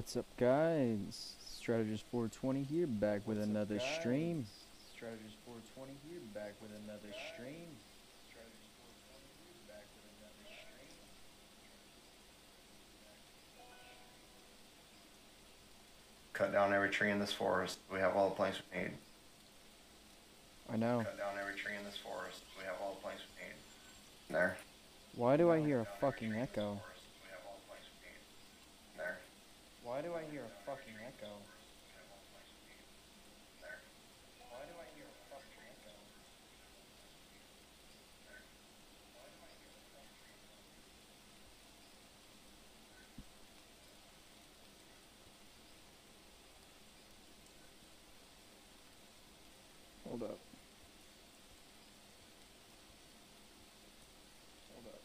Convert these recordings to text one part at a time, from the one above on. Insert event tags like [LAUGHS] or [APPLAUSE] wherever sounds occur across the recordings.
What's up, guys? Strategist 420 here, back with another stream. Strategist 420 here, back with another stream. Strategist 420 here, back with another stream. Cut down every tree in this forest. We have all the planks we need. I know. Cut down every tree in this forest. We have all the planks we need. There. Why do I hear a fucking echo? Forest. We have all the planks we need. There. Why do I hear a fucking echo? There. Why do I hear a fucking echo? Hold up. Hold up.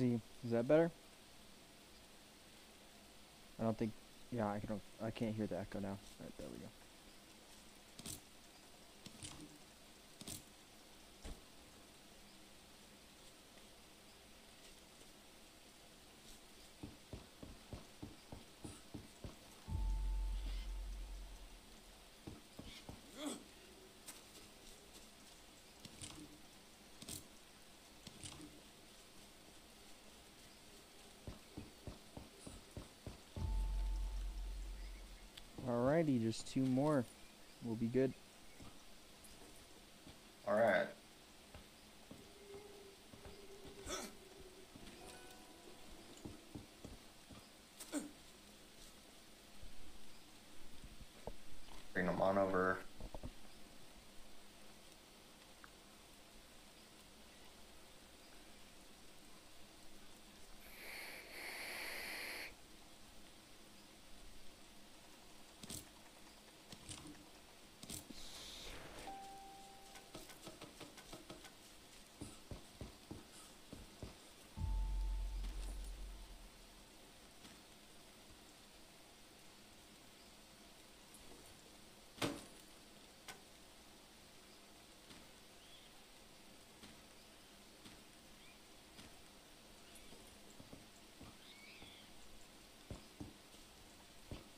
See, is that better? I don't think. Yeah, I can. I can't hear the echo now. Right there we go. Alrighty, just two more. We'll be good. All right. Bring them on over.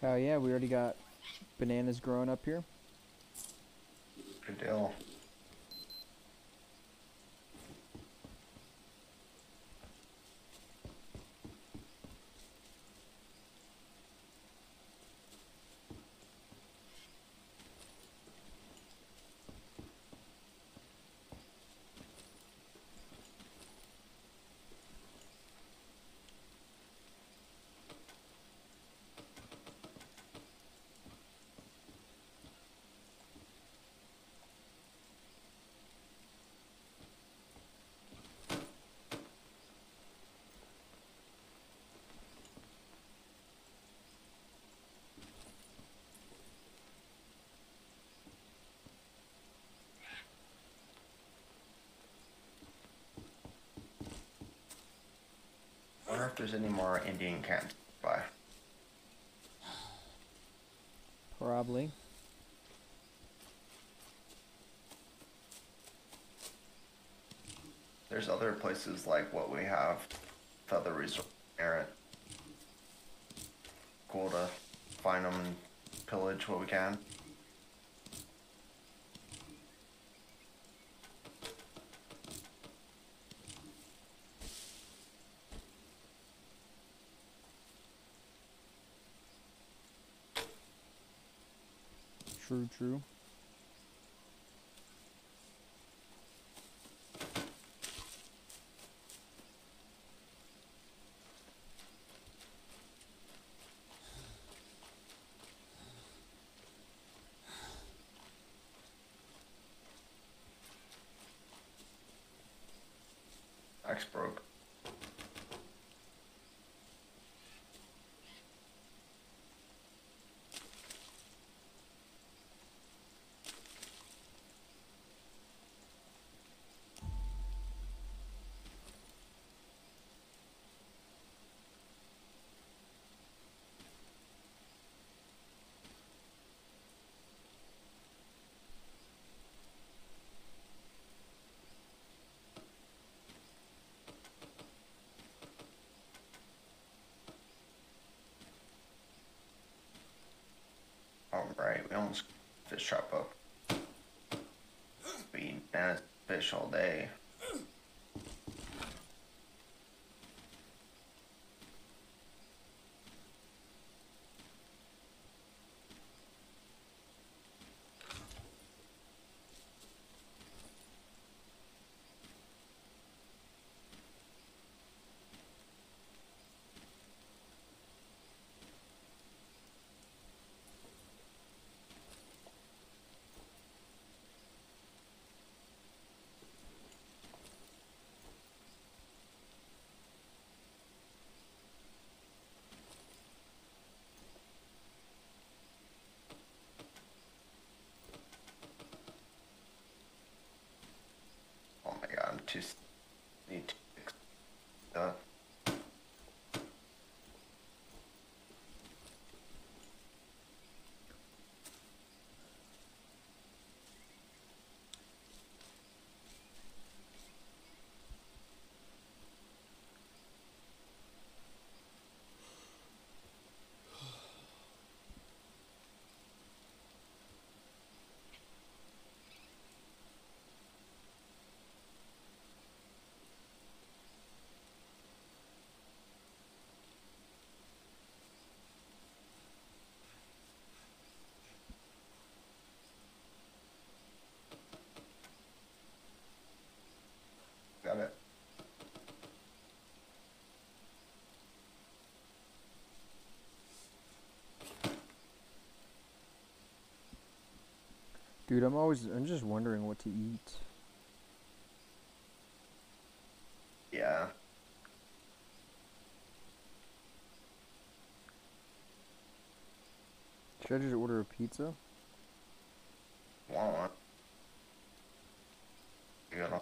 Hell yeah, we already got bananas growing up here. Good deal. wonder if there's any more Indian camps by. Probably. There's other places like what we have, the other resort area. Cool to find them and pillage what we can. True, true. Axe broke. Right. We almost fish trap up. We eating fish all day. Oh my god, I'm too. s- Need to fix stuff. Got it. Dude, I'm always I'm just wondering what to eat. Yeah. Should I just order a pizza? Want. You gotta.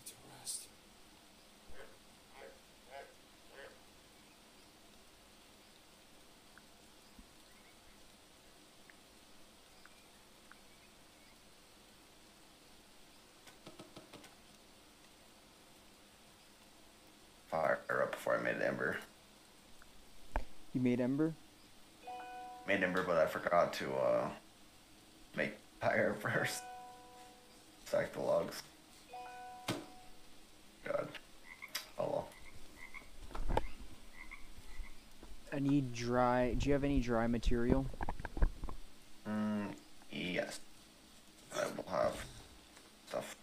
need to rest. Fire up before I made Ember. You made Ember? Made Ember, but I forgot to uh make fire [LAUGHS] first. Stack the logs. God. Oh well. I need dry. Do you have any dry material? Mm, yes. I will have stuff.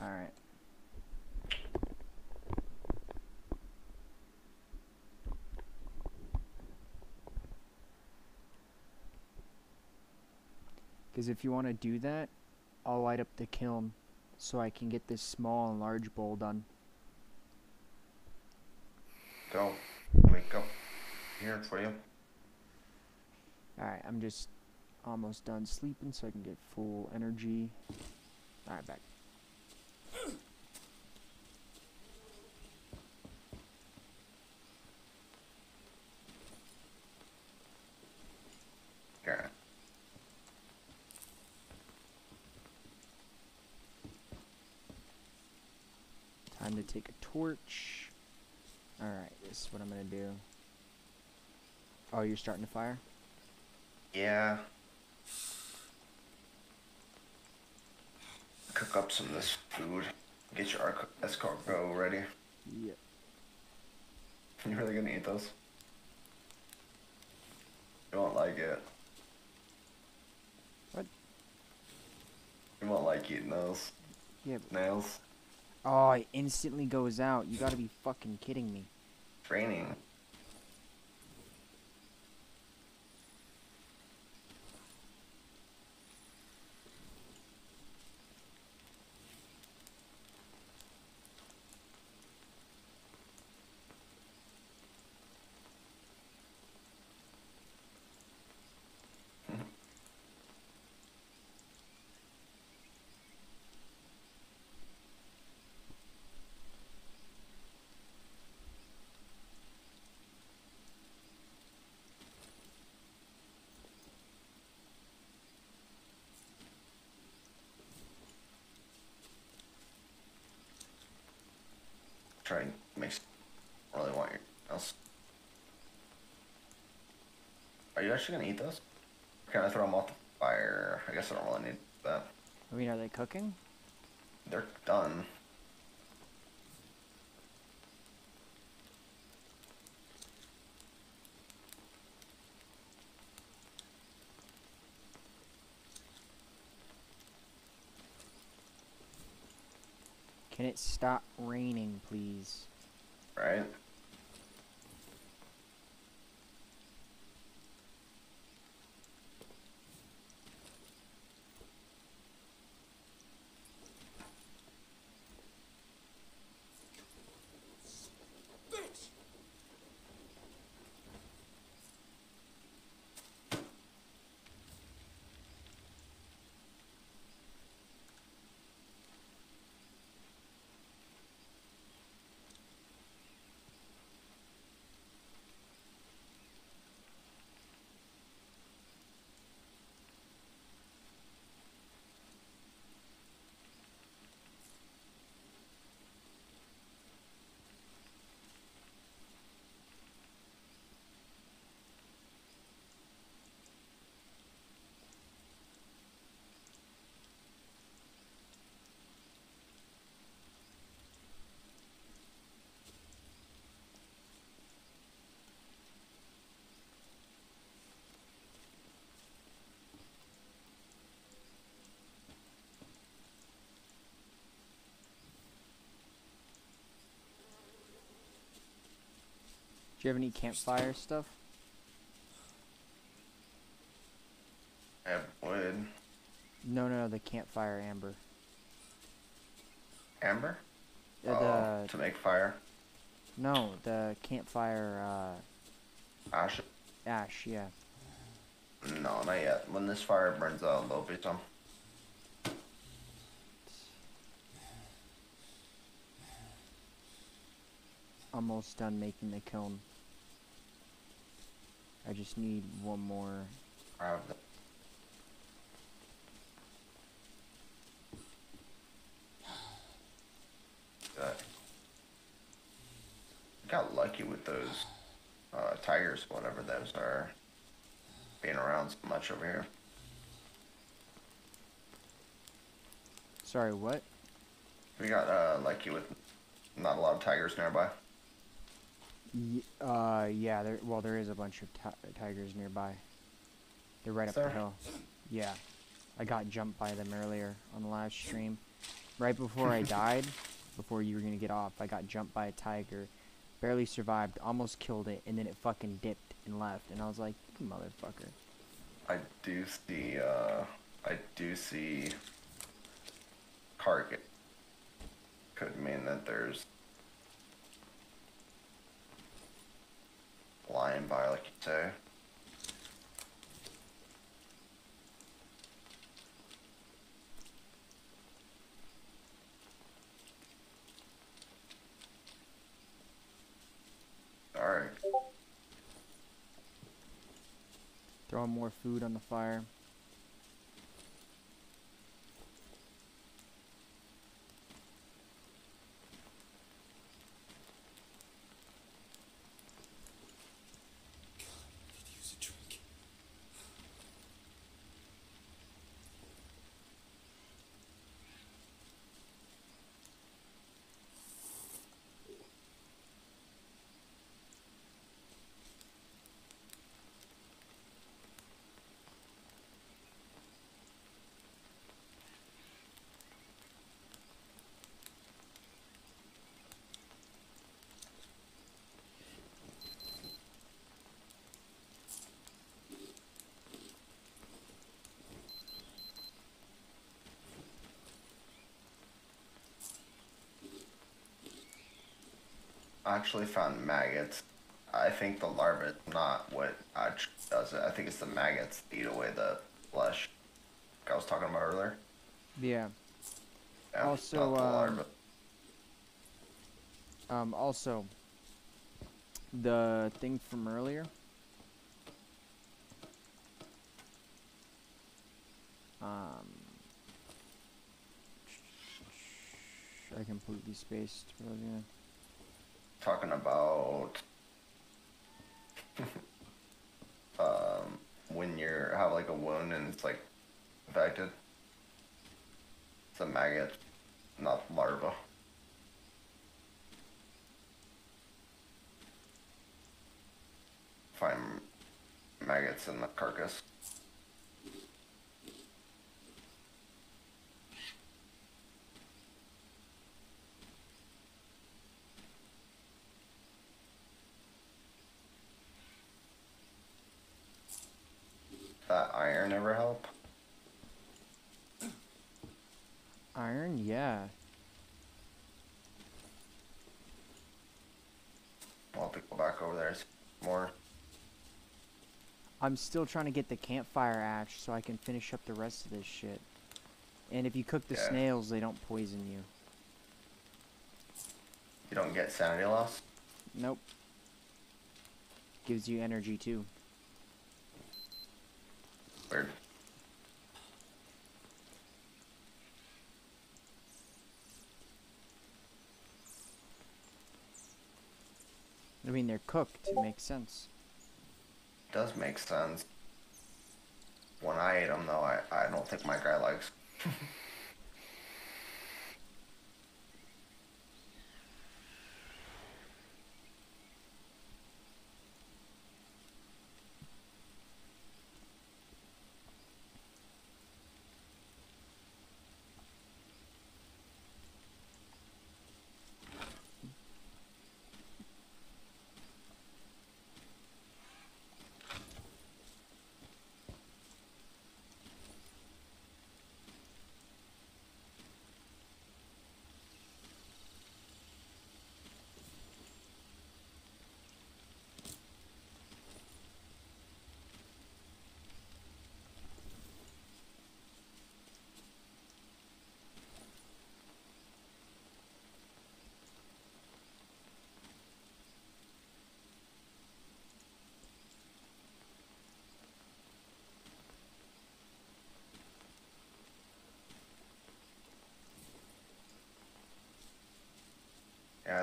All right. Because if you want to do that, I'll light up the kiln so I can get this small and large bowl done. Go. Wake up. Here for you. Alright, I'm just almost done sleeping so I can get full energy. Alright, back. Here. Time to take a torch. Alright, this is what I'm gonna do. Oh, you're starting to fire? Yeah. Cook up some of this food. Get your escargot ready. Yep. [LAUGHS] You really gonna eat those? You won't like it. What? You won't like eating those Yeah. nails. Oh, it instantly goes out. You gotta be fucking kidding me. Training. Actually gonna eat those? Can I throw them off the fire? I guess I don't really need that. I mean, are they cooking? They're done. Can it stop raining, please? right? Do you have any campfire stuff? I have wood. No, no, the campfire amber. Amber? Uh, oh, the to make fire. no, the campfire uh, Ash. ash. Yeah. No, not yet. When this fire burns out, there'll be some. Almost done making the kiln. I just need one more. I Got lucky with those uh, tigers, whatever those are, being around so much over here. Sorry, what? We got uh, lucky with not a lot of tigers nearby. Uh, yeah. There. Well, there is a bunch of ti- tigers nearby. They're right up the there? hill. Yeah. I got jumped by them earlier on the live stream. Right before I [LAUGHS] died, before you were gonna get off, I got jumped by a tiger. Barely survived, almost killed it, and then it fucking dipped and left. And I was like, "You motherfucker. I do see, uh, I do see target. Could mean that there's lion by, like you say. Alright. Throwing more food on the fire. Actually found maggots. I think the larva is not what actually does it. I think it's the maggots that eat away the flesh. Like I was talking about earlier. Yeah. Yeah, Also, um. Um, also, the thing from earlier. Um, I completely spaced. What I was gonna- talking about [LAUGHS] um, when you have like a wound and it's like infected. It's a maggot, not larva. Find maggots in the carcass. That iron ever help? Iron, yeah. I'll have to go back over there more. I'm still trying to get the campfire ash so I can finish up the rest of this shit. And if you cook the Yeah. snails, they don't poison you. You don't get sanity loss? Nope. Gives you energy too. I mean, they're cooked. It makes sense. Does make sense. When I ate them, though, I, I don't think my guy likes. [LAUGHS]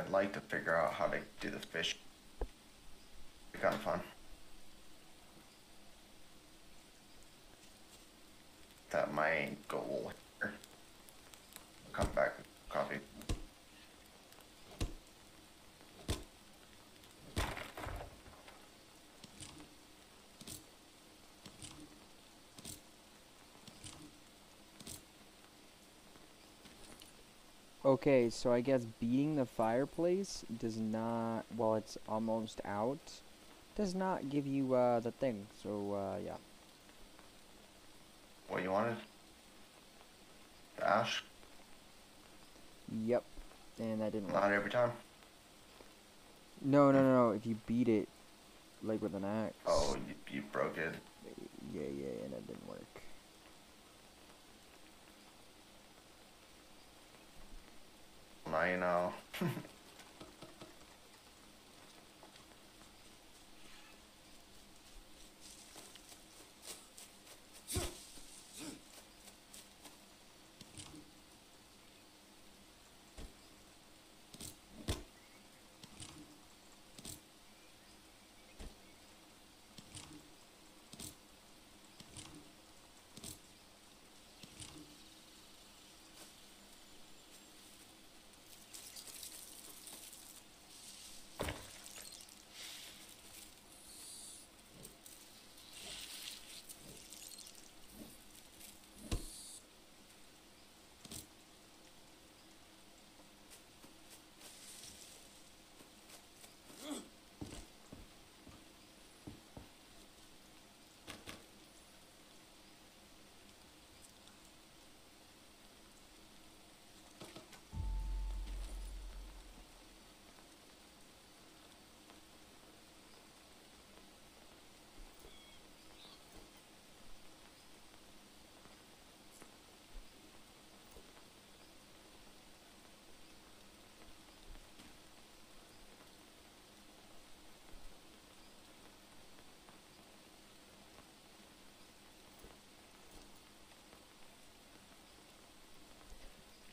I'd like to figure out how to do the fish. Be kind of fun. That my goal here. Come back Okay, so I guess beating the fireplace does not, while it's almost out, does not give you uh, the thing. So uh, yeah. What you wanted? The ash? Yep. And that didn't work. Not every time. No, no, no, no. If you beat it, like with an axe. Oh, you, you broke it. Yeah, yeah, and it didn't work. Now you know. [LAUGHS]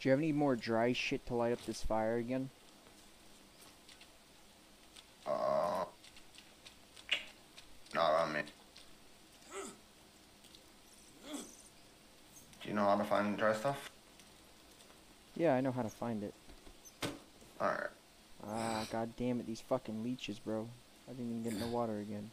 Do you have any more dry shit to light up this fire again? Uh, not on me. Do you know how to find dry stuff? Yeah, I know how to find it. Alright. Ah, god damn it, these fucking leeches, bro. I didn't even get in the water again.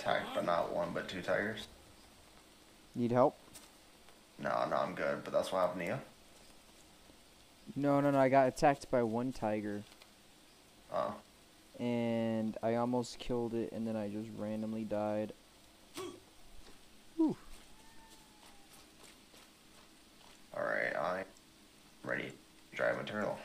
Attacked, but not one, but two tigers. Need help? No, no, I'm good, but that's what happened to you. No, no, no, I got attacked by one tiger. Oh. And I almost killed it, and then I just randomly died. Whew. Alright, I'm ready to drive material.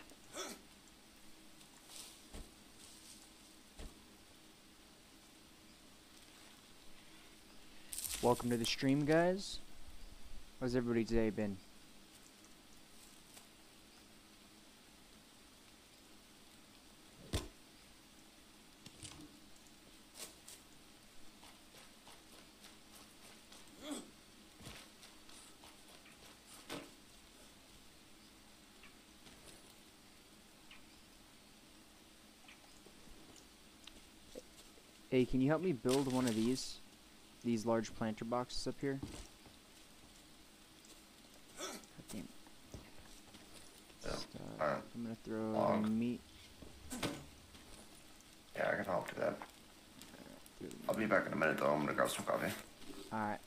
Welcome to the stream, guys. How's everybody today been? Hey, can you help me build one of these? These large planter boxes up here? Damn oh, alright. I'm gonna throw meat. Yeah, I can help do that. I'll be back in a minute though. I'm gonna grab some coffee. Alright.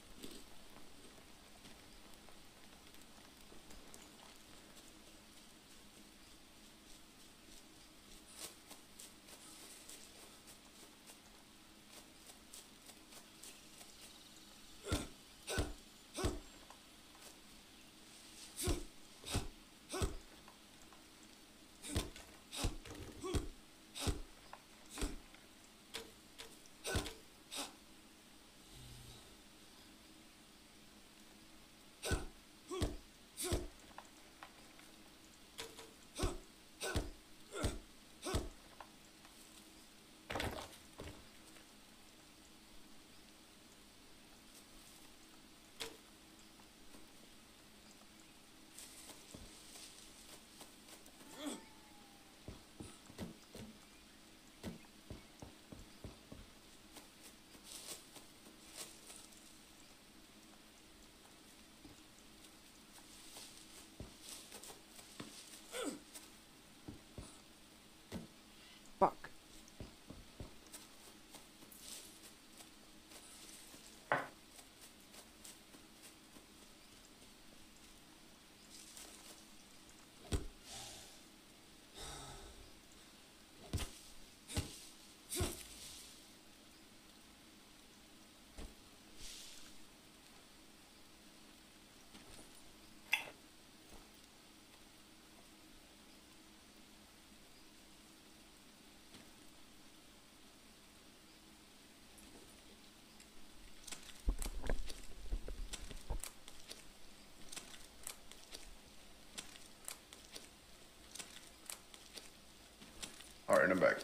I'm back.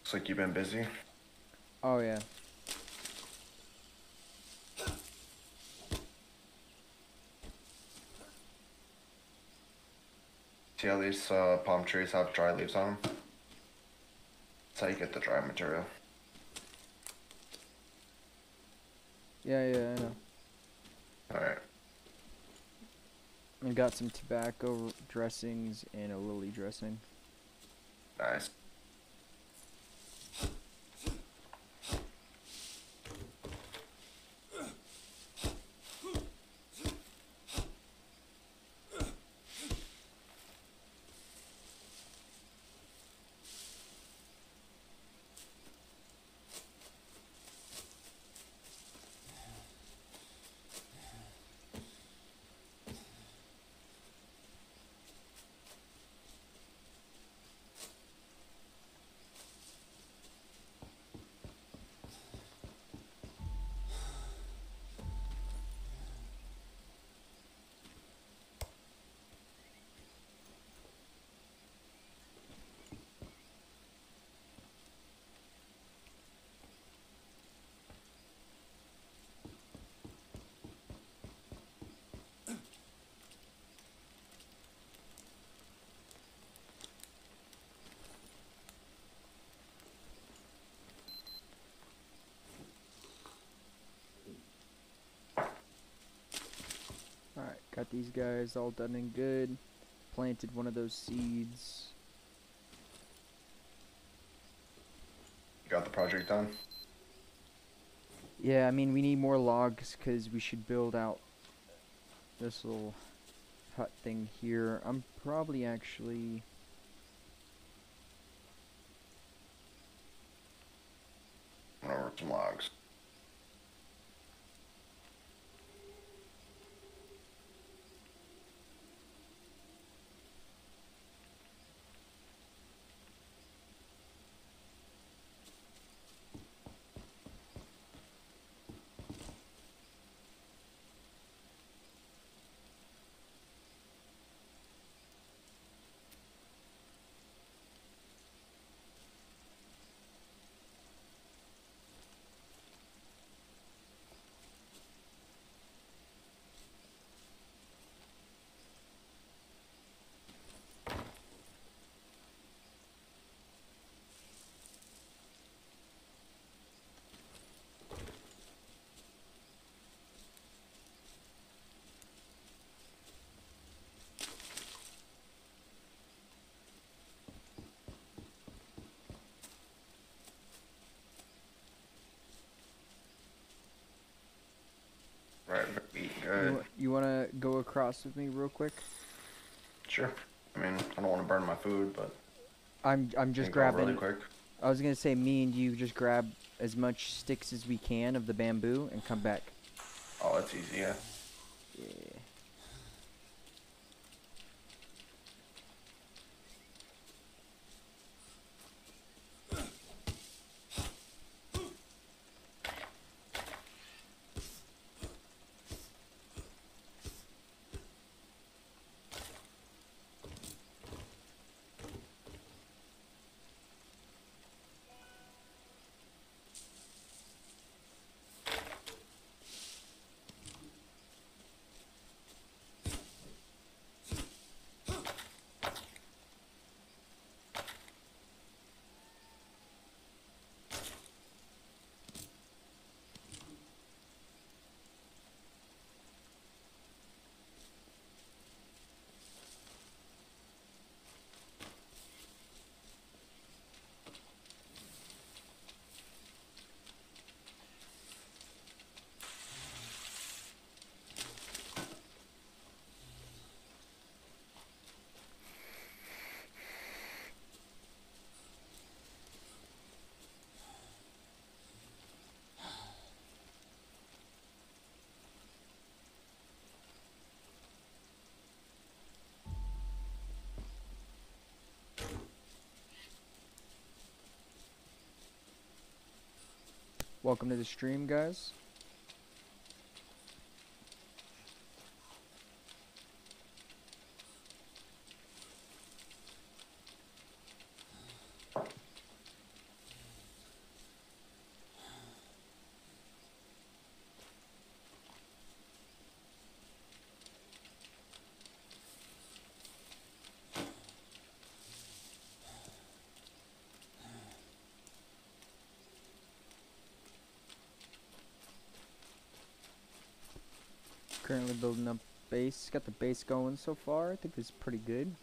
Looks like you've been busy. Oh yeah. See how these uh, palm trees have dry leaves on them? That's how you get the dry material. Yeah, yeah, I know. Alright. I got some tobacco dressings and a lily dressing. Nice. These guys all done and good. Planted one of those seeds. Got the project done. Yeah, I mean, we need more logs because we should build out this little hut thing here. I'm probably actually... across with me real quick? Sure. I mean, I don't want to burn my food, but I'm I'm just go really grabbing. quick. I was gonna say me and you just grab as much sticks as we can of the bamboo and come back. Oh, that's easy. Yeah. Welcome to the stream, guys. Currently building up base. Got the base going so far. I think it's pretty good.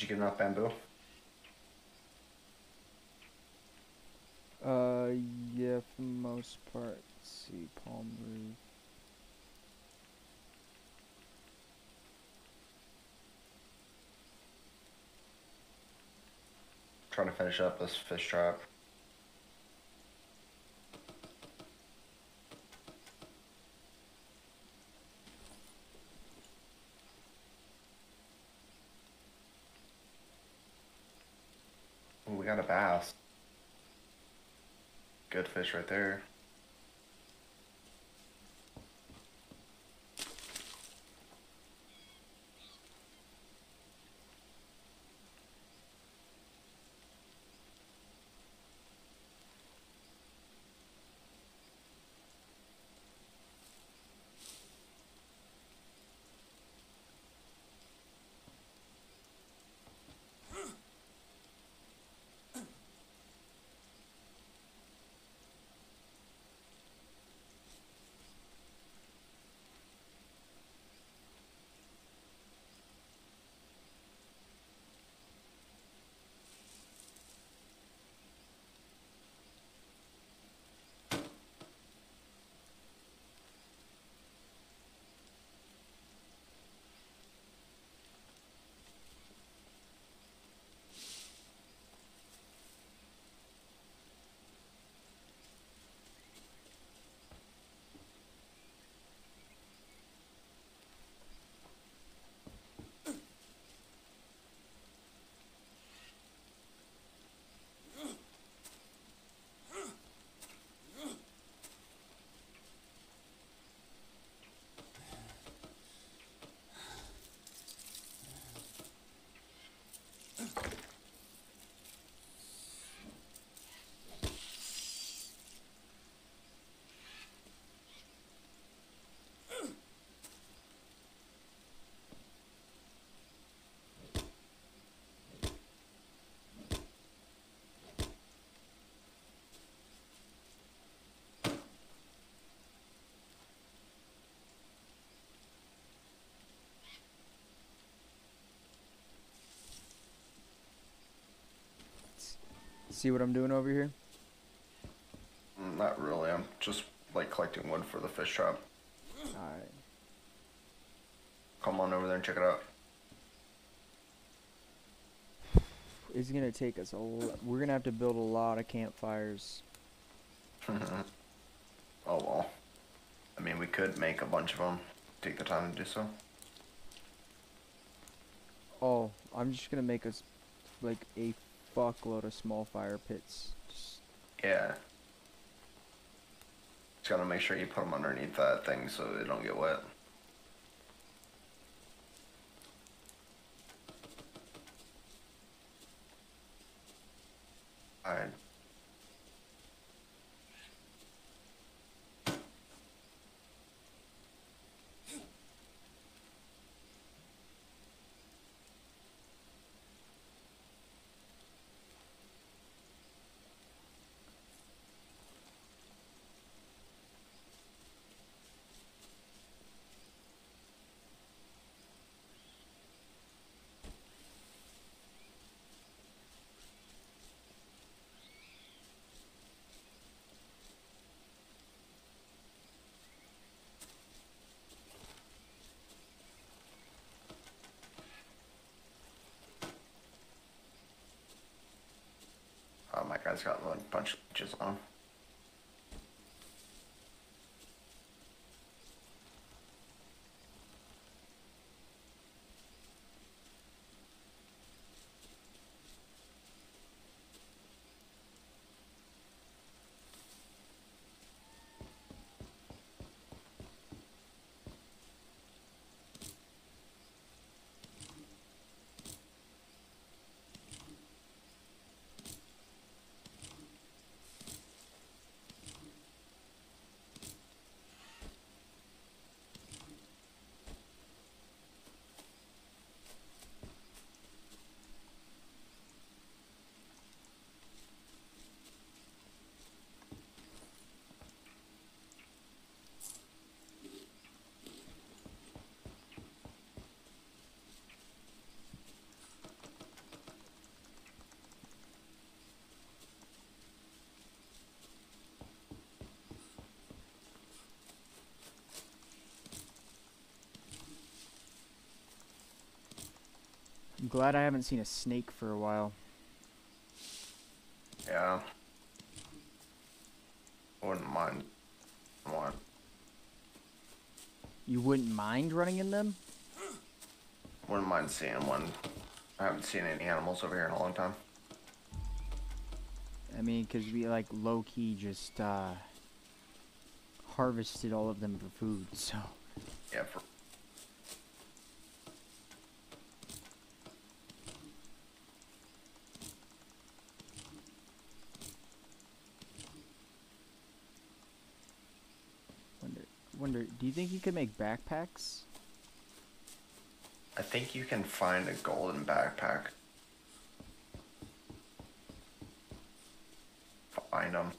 Did you get enough bamboo? Uh, yeah, for the most part. Let's see, palm root. Trying to finish up this fish trap. Fish right there. See what I'm doing over here? Mm, Not really. I'm just like collecting wood for the fish trap. Alright. Come on over there and check it out. It's gonna take us a l- We're gonna have to build a lot of campfires. [LAUGHS] oh well. I mean, we could make a bunch of them. Take the time to do so. Oh, I'm just gonna make us like a fuckload of small fire pits. Just, Yeah. Just gotta make sure you put them underneath that thing so they don't get wet. Alright. Oh, my guy's got a bunch of leeches on. I'm glad I haven't seen a snake for a while. Yeah. Wouldn't mind one. You wouldn't mind running in them? Wouldn't mind seeing one. I haven't seen any animals over here in a long time. I mean, because we, like, low-key just, uh, harvested all of them for food, so... Yeah, for Wonder, do you think you could make backpacks? I think you can find a golden backpack. Find them.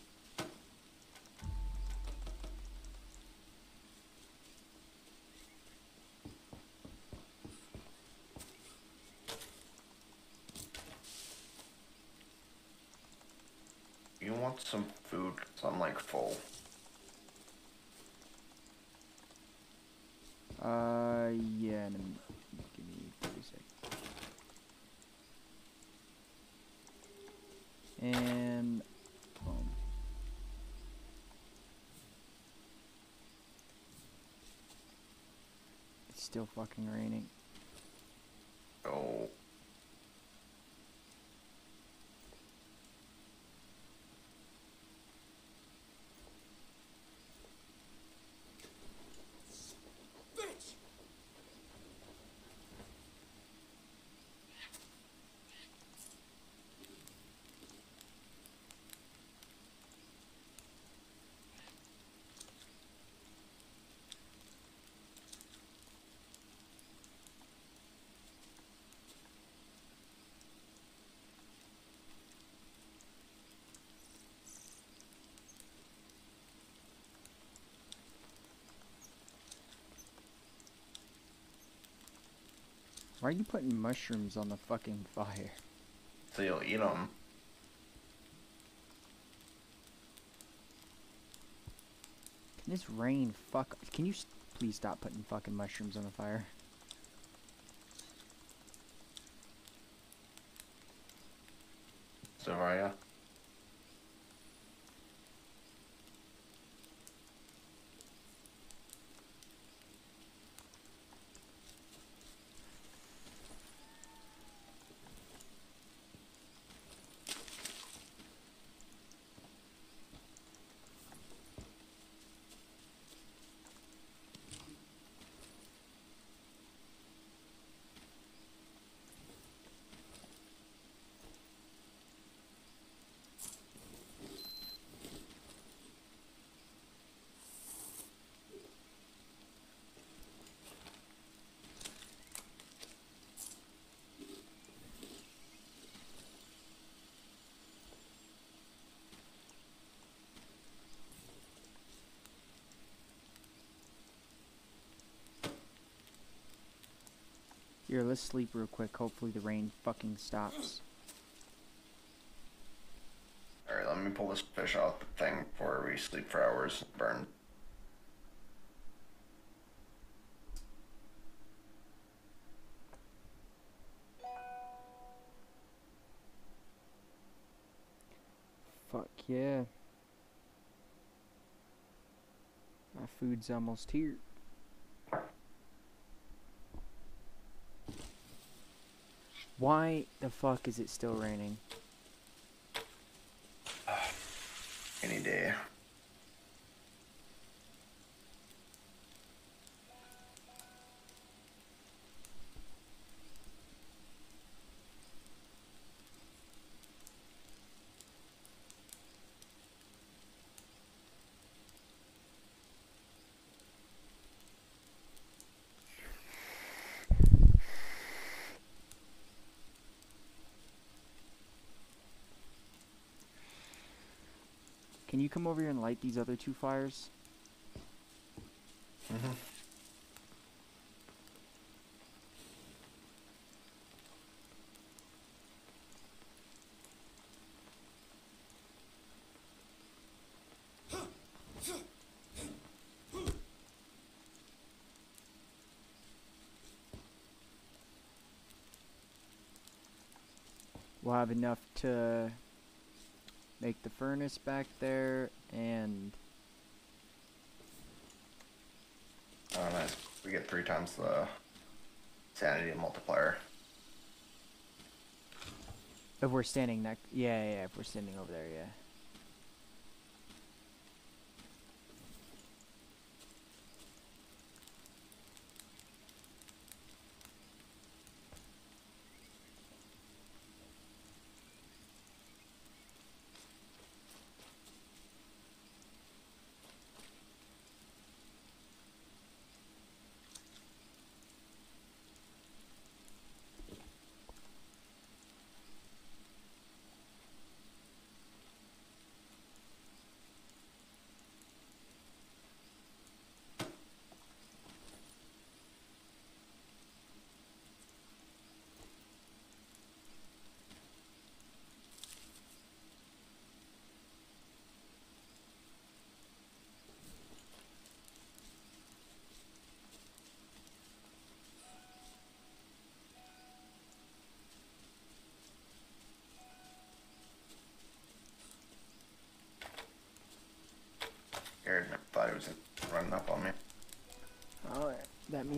You want some food? Cause I'm like full. Uh, yeah, m- give me 30 seconds. And, boom. It's still fucking raining. Oh. Why are you putting mushrooms on the fucking fire? So you'll eat them. Can this rain fuck? Can you please stop putting fucking mushrooms on the fire? So are ya? Here, let's sleep real quick. Hopefully the rain fucking stops. Alright, let me pull this fish out the thing before we sleep for hours and burn. Fuck yeah. My food's almost here. Why the fuck is it still raining? [SIGHS] Any day. Can you come over here and light these other two fires? Mm-hmm. We'll have enough to make the furnace back there and Oh, nice. We get three times the sanity multiplier. if we're standing next yeah, yeah, if we're standing over there, yeah.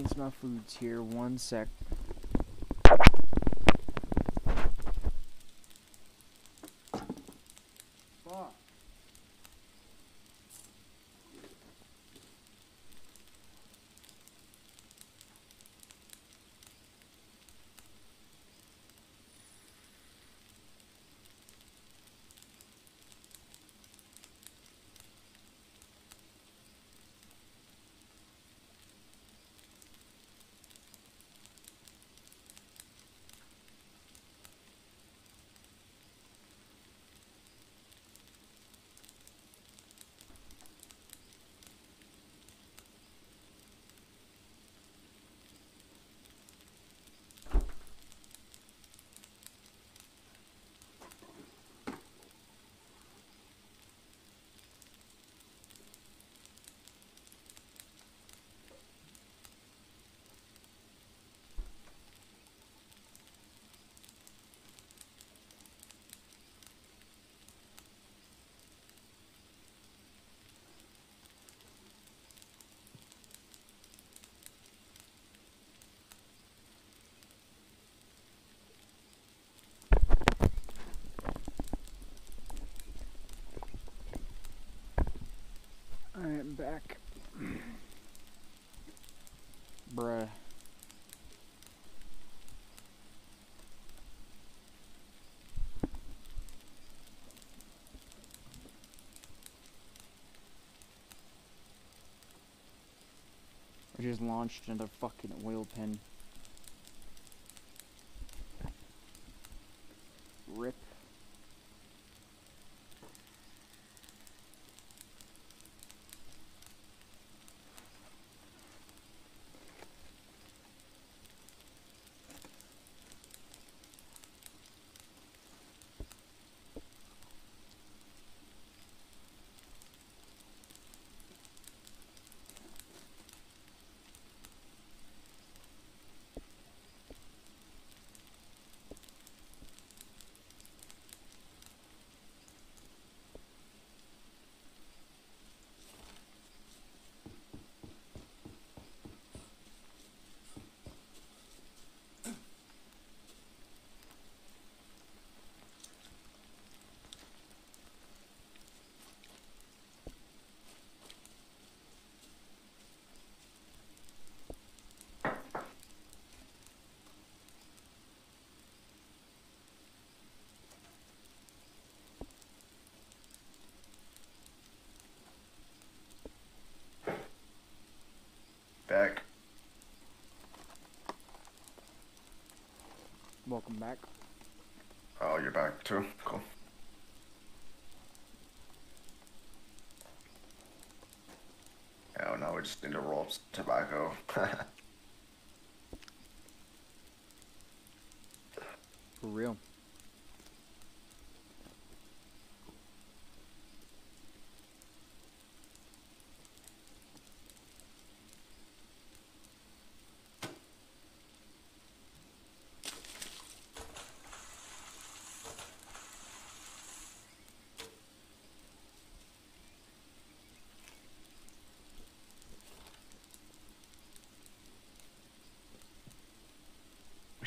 Means my food's here. One sec. Just launched another fucking oil pin. Rip. Back. Welcome back. Oh, you're back too? Cool. Oh, now we just need to roll up some tobacco. [LAUGHS] For real.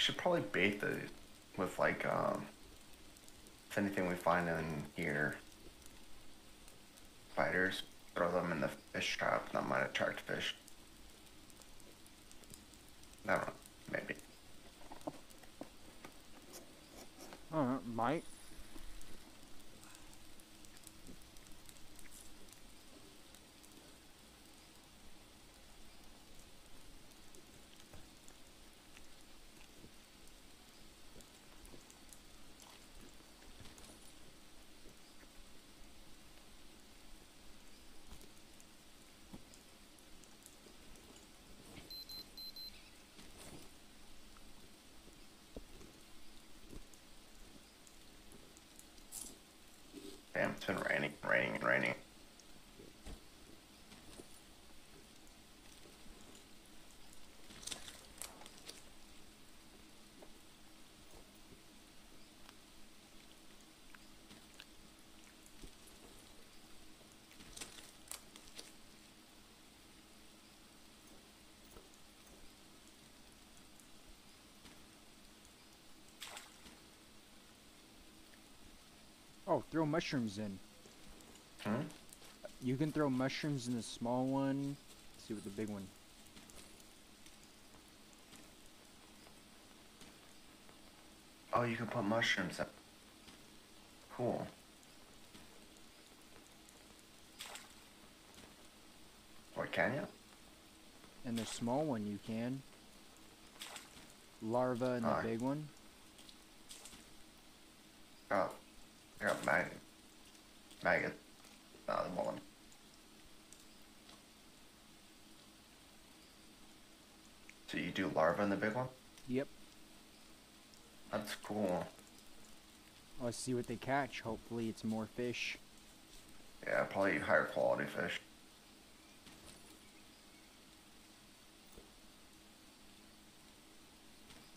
Should probably bait these with like um, if anything we find in here, spiders. Throw them in the fish trap. That might attract fish. I don't know. Maybe. I don't know, might. Damn, it's been raining, raining, and raining. Oh, throw mushrooms in. Hmm? You can throw mushrooms in the small one. Let's see what the big one. Oh, you can put mushrooms up. Cool. What can you? And the small one you can. Larva in the Alright. big one. Oh, I got maggot. Maggot. No, the one. So you do larva in the big one? Yep. That's cool. Let's see what they catch. Hopefully it's more fish. Yeah, probably higher quality fish.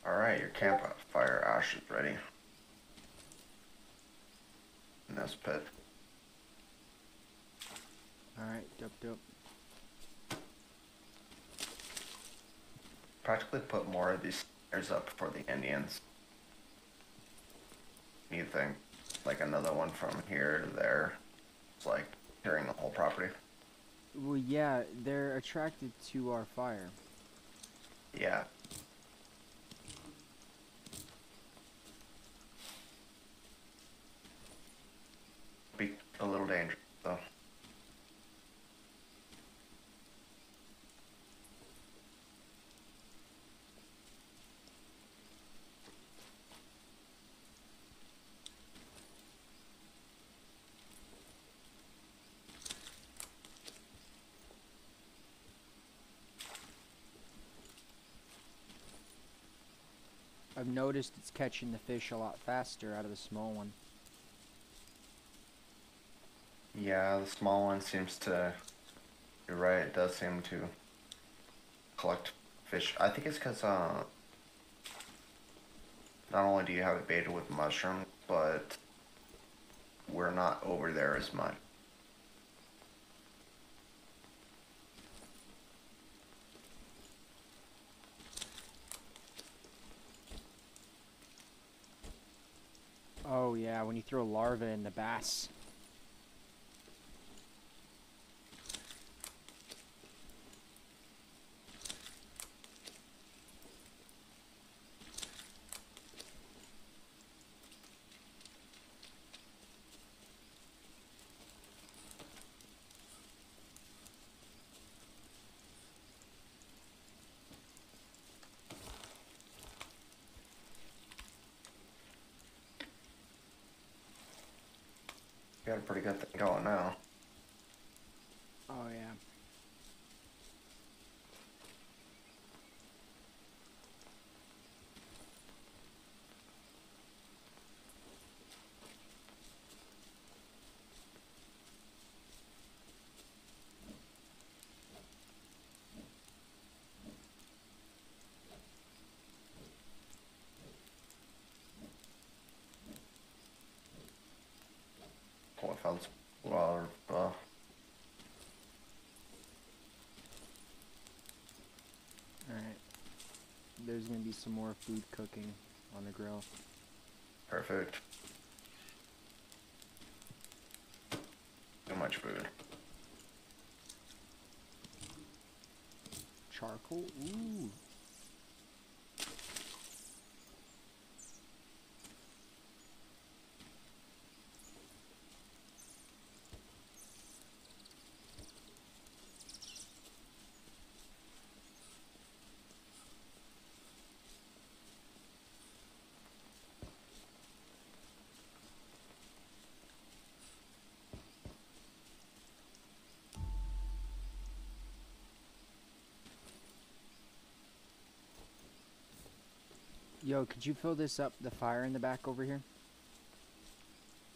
Alright, your campfire ash is ready. In this pit. Alright, dope dope. Practically put more of these stairs up for the Indians. Anything. Like another one from here to there. It's like carrying the whole property. Well, yeah, they're attracted to our fire. Yeah. Be a little dangerous though. I've noticed it's catching the fish a lot faster out of the small one. Yeah, the small one seems to. You're right. It does seem to collect fish. I think it's because uh, not only do you have it baited with mushroom, but we're not over there as much. Oh yeah, when you throw larva in the bass. Pretty good thing Cool, I found. Alright. There's gonna be some more food cooking on the grill. Perfect. Too much food. Charcoal? Ooh. Yo, could you fill this up, the fire in the back over here?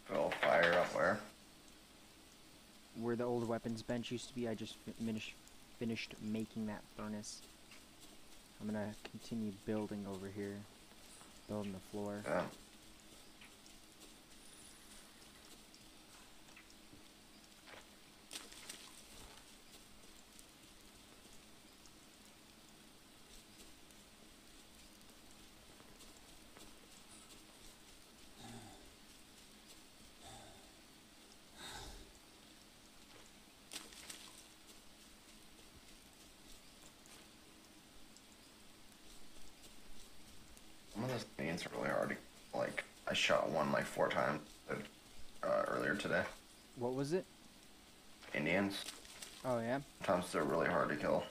Fill fire up where? Where the old weapons bench used to be, I just fi- finish, finished making that furnace. I'm gonna continue building over here. Building the floor. Yeah. Some of those things are really hard to, like, I shot one like four times uh, earlier today. What was it? Indians. Oh yeah? Sometimes they're really hard to kill.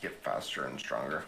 Get faster and stronger.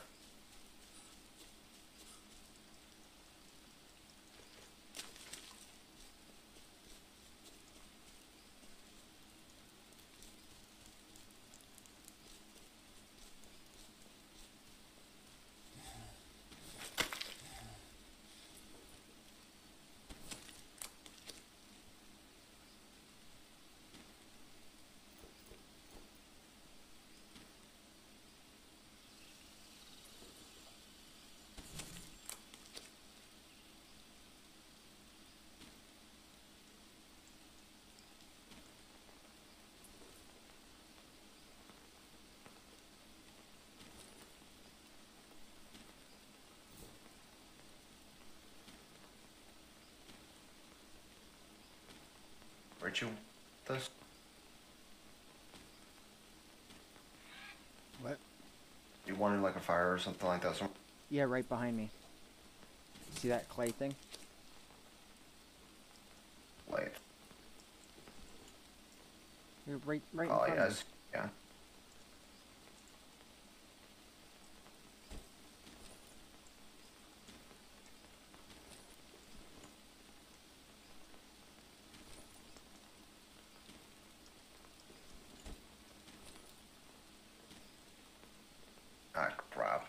Where'd you this? What? You wanted like a fire or something like that? Some Yeah, right behind me. See that clay thing? light. You're right, right in Oh front of me. yes, yeah. Ah crap.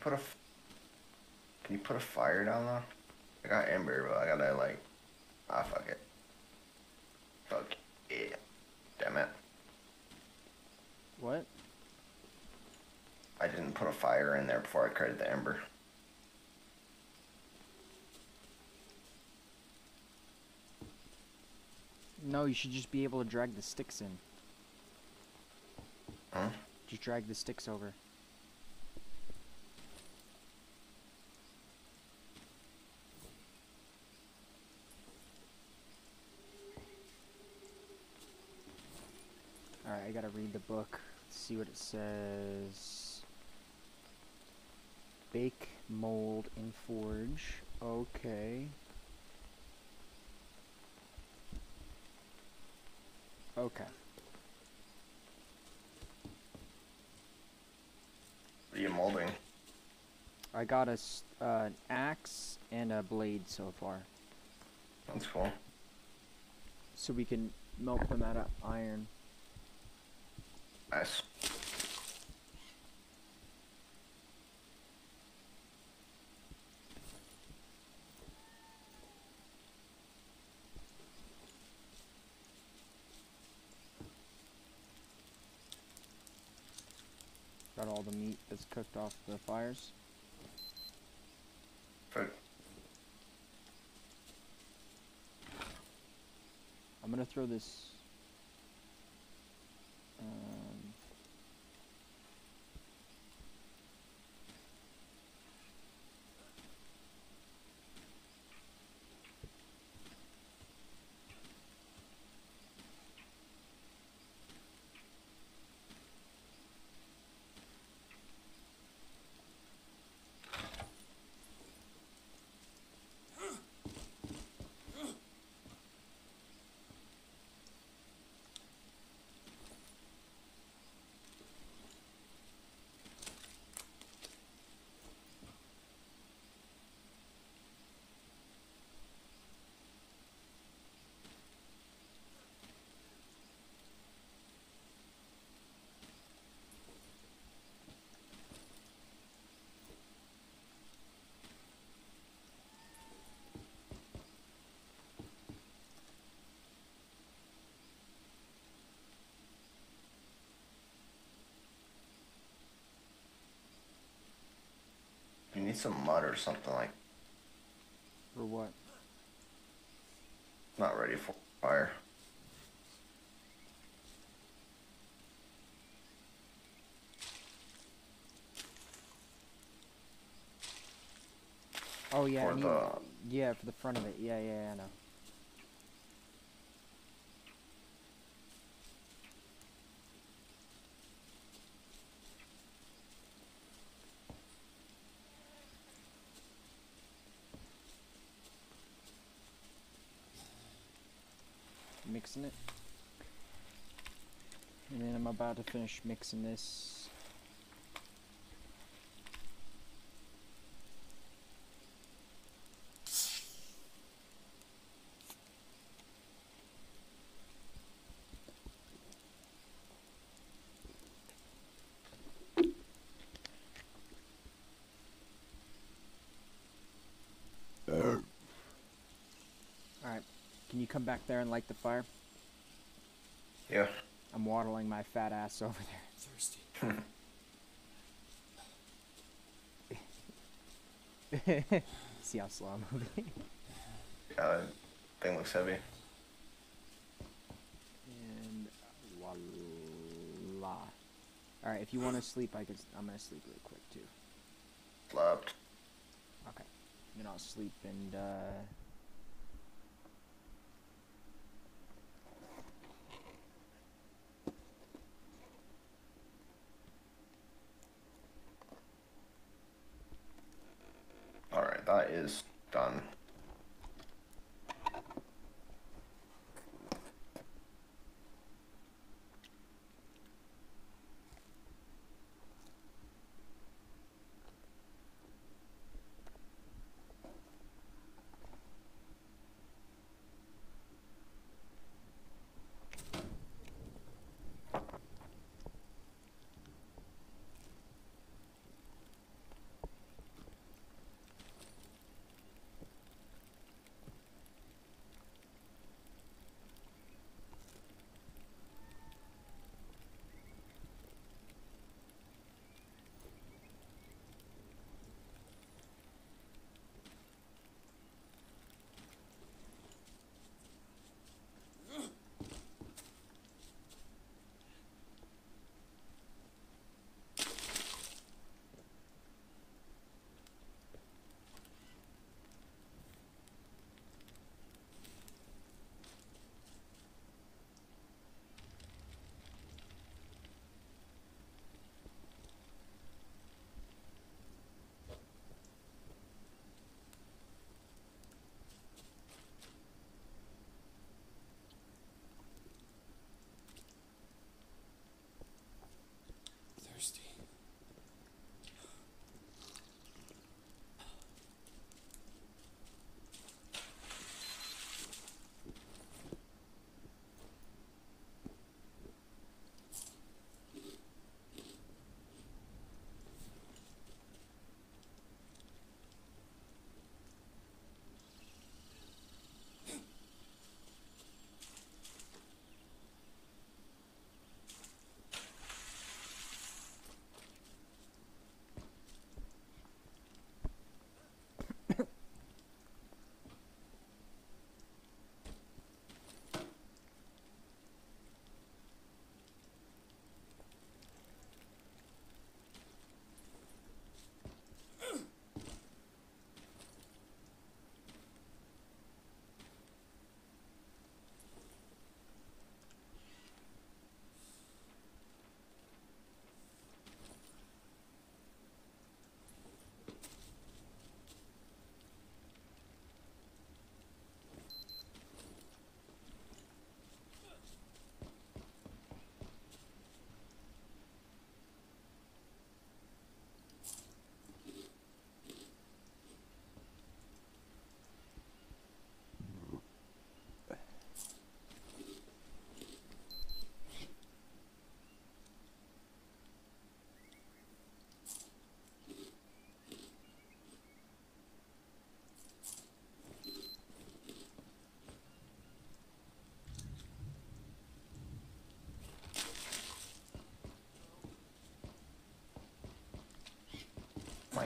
Put a. F- Can you put a fire down there? I got ember, but I gotta like. Ah fuck it. Fuck yeah. Damn it. What? I didn't put a fire in there before I created the ember. No, you should just be able to drag the sticks in. Huh? Just drag the sticks over. Read the book. See what it says. Bake, mold, and forge. Okay. Okay. What are you molding? I got a uh, an axe and a blade so far, That's cool. so we can melt them out of iron. Nice. Got all the meat that's cooked off the fires. I'm gonna throw this Um, You need some mud or something like. for what? Not ready for fire. Oh yeah, For the- yeah, for the front of it. Yeah, yeah, yeah, I know. Mixing it. And then I'm about to finish mixing this. Alright, can you come back there and light the fire? Yeah. I'm waddling my fat ass over there. Thirsty. [LAUGHS] [LAUGHS] See how slow I'm moving? Yeah, that thing looks heavy. and voila. Alright, if you want to sleep, I can. s- I'm gonna sleep real quick too. Slept. Okay. Then I'll sleep and uh. Alright, that is done.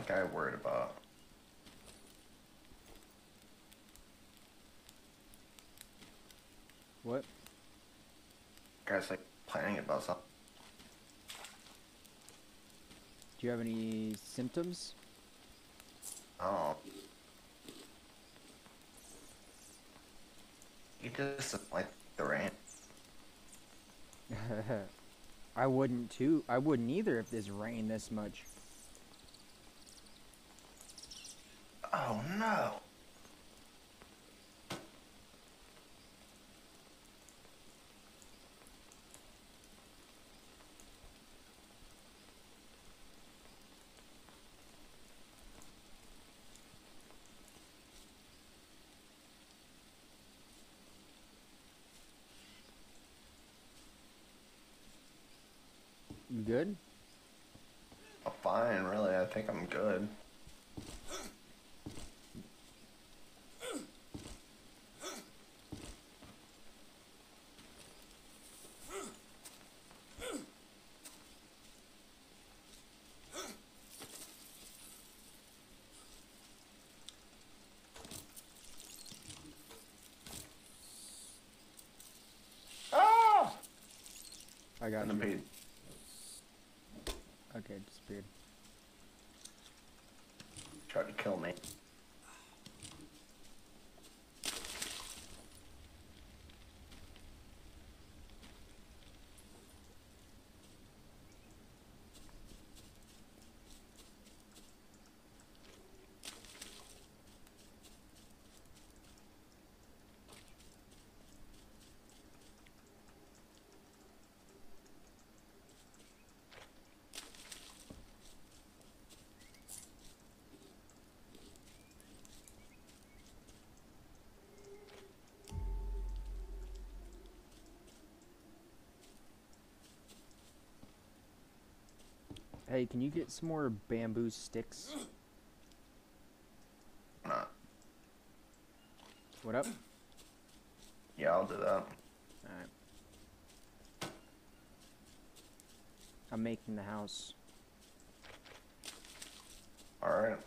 That guy worried about? What? Guy's like planning about something. Do you have any symptoms? Oh. He just like the rain. [LAUGHS] I wouldn't too. I wouldn't either if this rained this much. Oh no. You good? I'm fine, really. I think I'm good. Ah! I got you. Centipede. Okay, disappeared. Tried to kill me. Hey, can you get some more bamboo sticks? What up? Yeah, I'll do that. Alright. I'm making the house. Alright.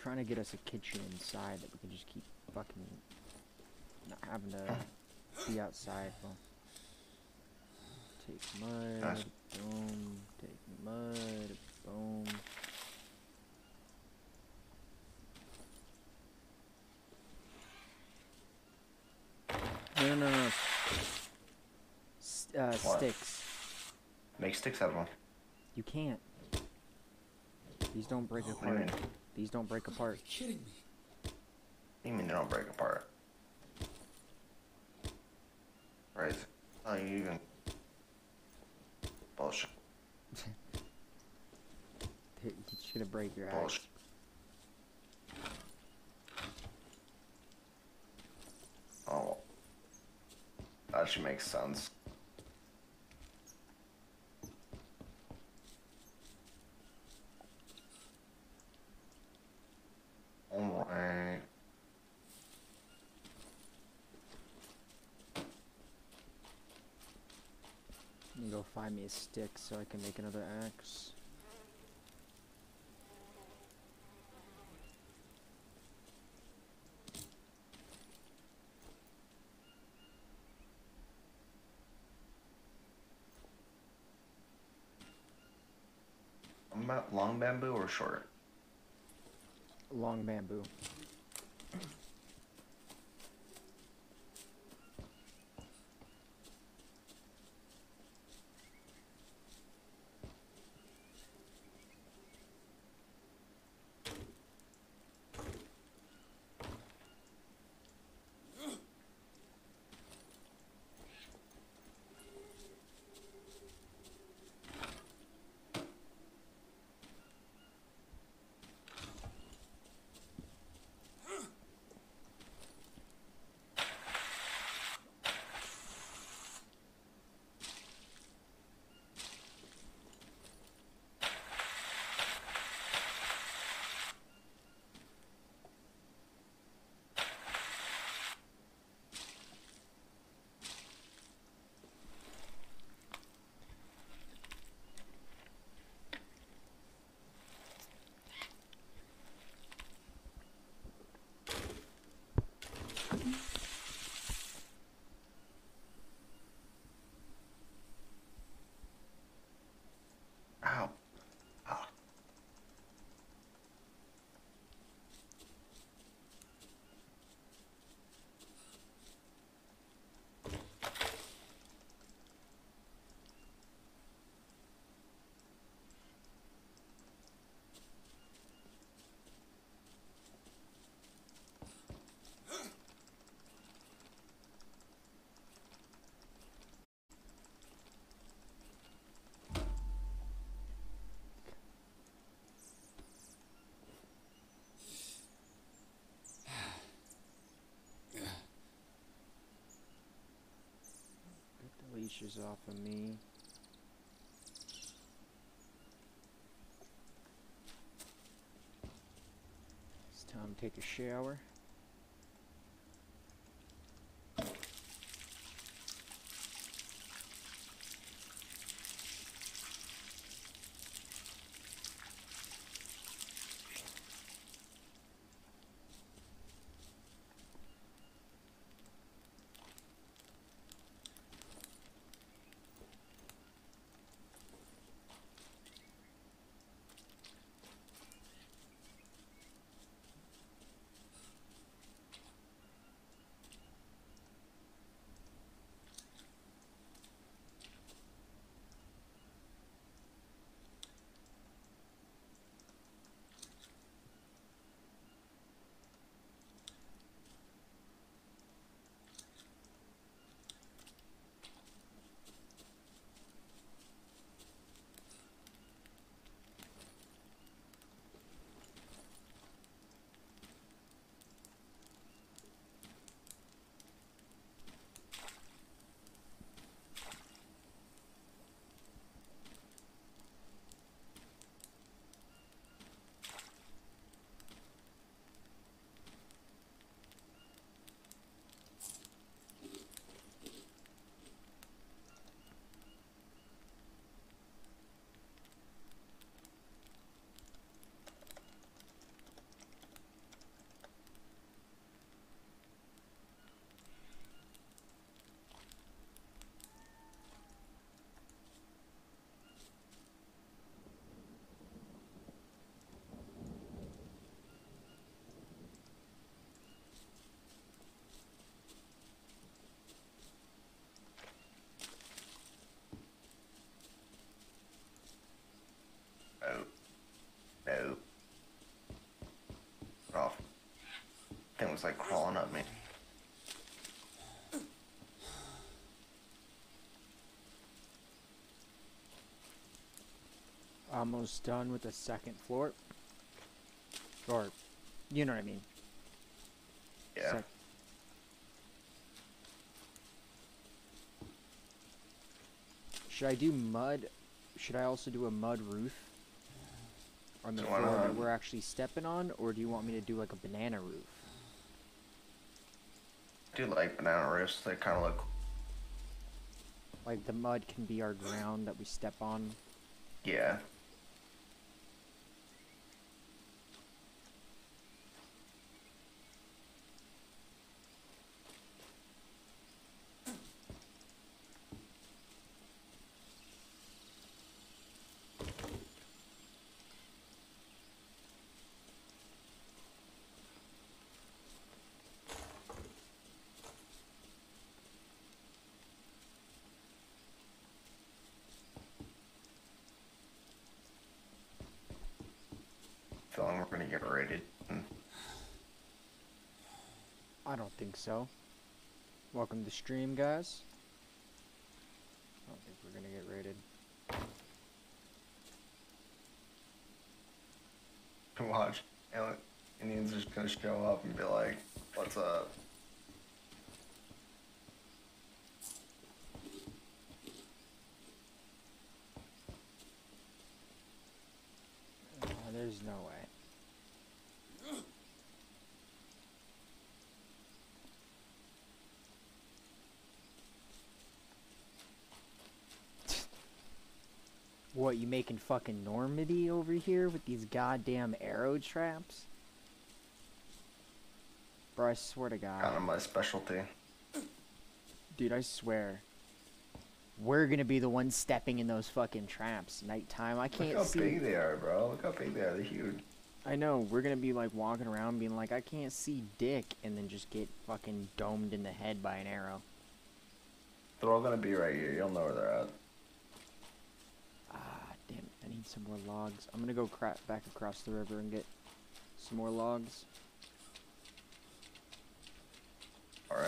Trying to get us a kitchen inside that we can just keep fucking not having to be outside. Well, take mud, Nice. boom. Take mud, boom. No, no, no, no. S- uh, sticks. Make sticks out of them. You can't. These don't break What do you apart. mean? These don't break apart. kidding me? You mean they don't break apart? Right. Oh, you even. Bullshit. [LAUGHS] You're gonna break your. Bullshit. Oh. That should make sense. Alright. Let me go find me a stick so I can make another axe. Long bamboo or short? Long bamboo. Dishes off of me. It's time to take a shower. Was like crawling up me. Almost done with the second floor. Or, you know what I mean. Yeah. Sec- Should I do mud? Should I also do a mud roof? On the So floor that we're actually stepping on? Or do you want me to do like a banana roof? I do like banana roofs. They kind of look. Like the mud can be our ground that we step on. Yeah. Feeling we're gonna get raided. Hmm. I don't think so. Welcome to the stream, guys. I don't think we're gonna get raided. [LAUGHS] Watch. Indians are just gonna show up and be like, "What's up?" Uh, there's no way. What, you making fucking Normandy over here with these goddamn arrow traps? Bro, I swear to God. Kind of my specialty. Dude, I swear. We're gonna be the ones stepping in those fucking traps nighttime. I can't see how see. big they are, bro. Look how big they are. They're huge. I know, we're gonna be like walking around being like, I can't see dick, and then just get fucking domed in the head by an arrow. They're all gonna be right here. You'll know where they're at. Some more logs. I'm gonna go back across the river and get some more logs. All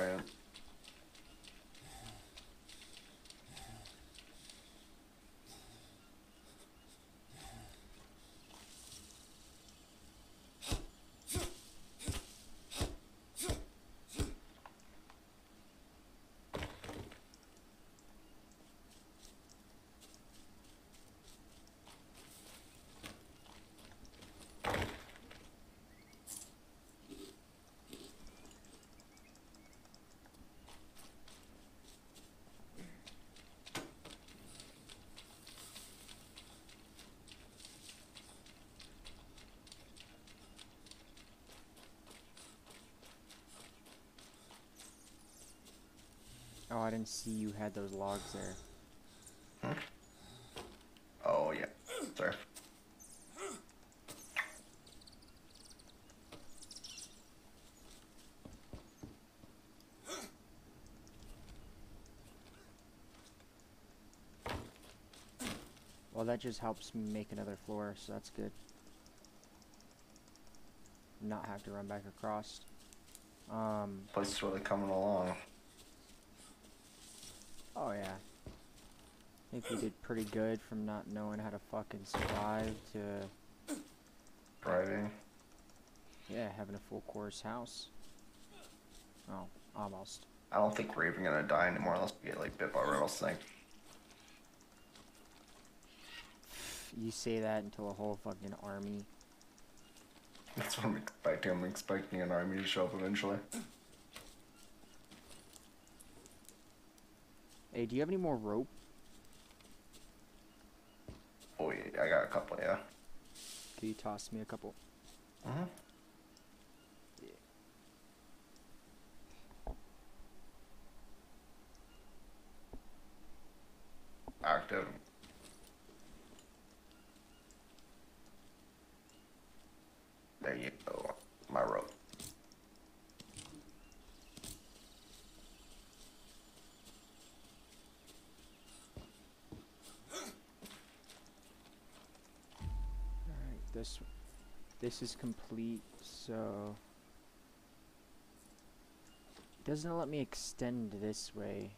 I didn't see you had those logs there. Oh yeah. Sorry. Well, that just helps me make another floor, so that's good. Not have to run back across. Um, Place is really coming along. oh yeah. I think we did pretty good from not knowing how to fucking survive to, Driving. yeah, having a full course house. Oh, almost. I don't think we're even gonna die anymore unless we get like bit by a rattlesnake. You say that until a whole fucking army. That's what I'm expecting. I'm expecting an army to show up eventually. Hey, do you have any more rope? Oh yeah, I got a couple, yeah. Can you toss me a couple? Mm-hmm. Active. There you go. My rope. Alright, this this is complete, so It doesn't let me extend this way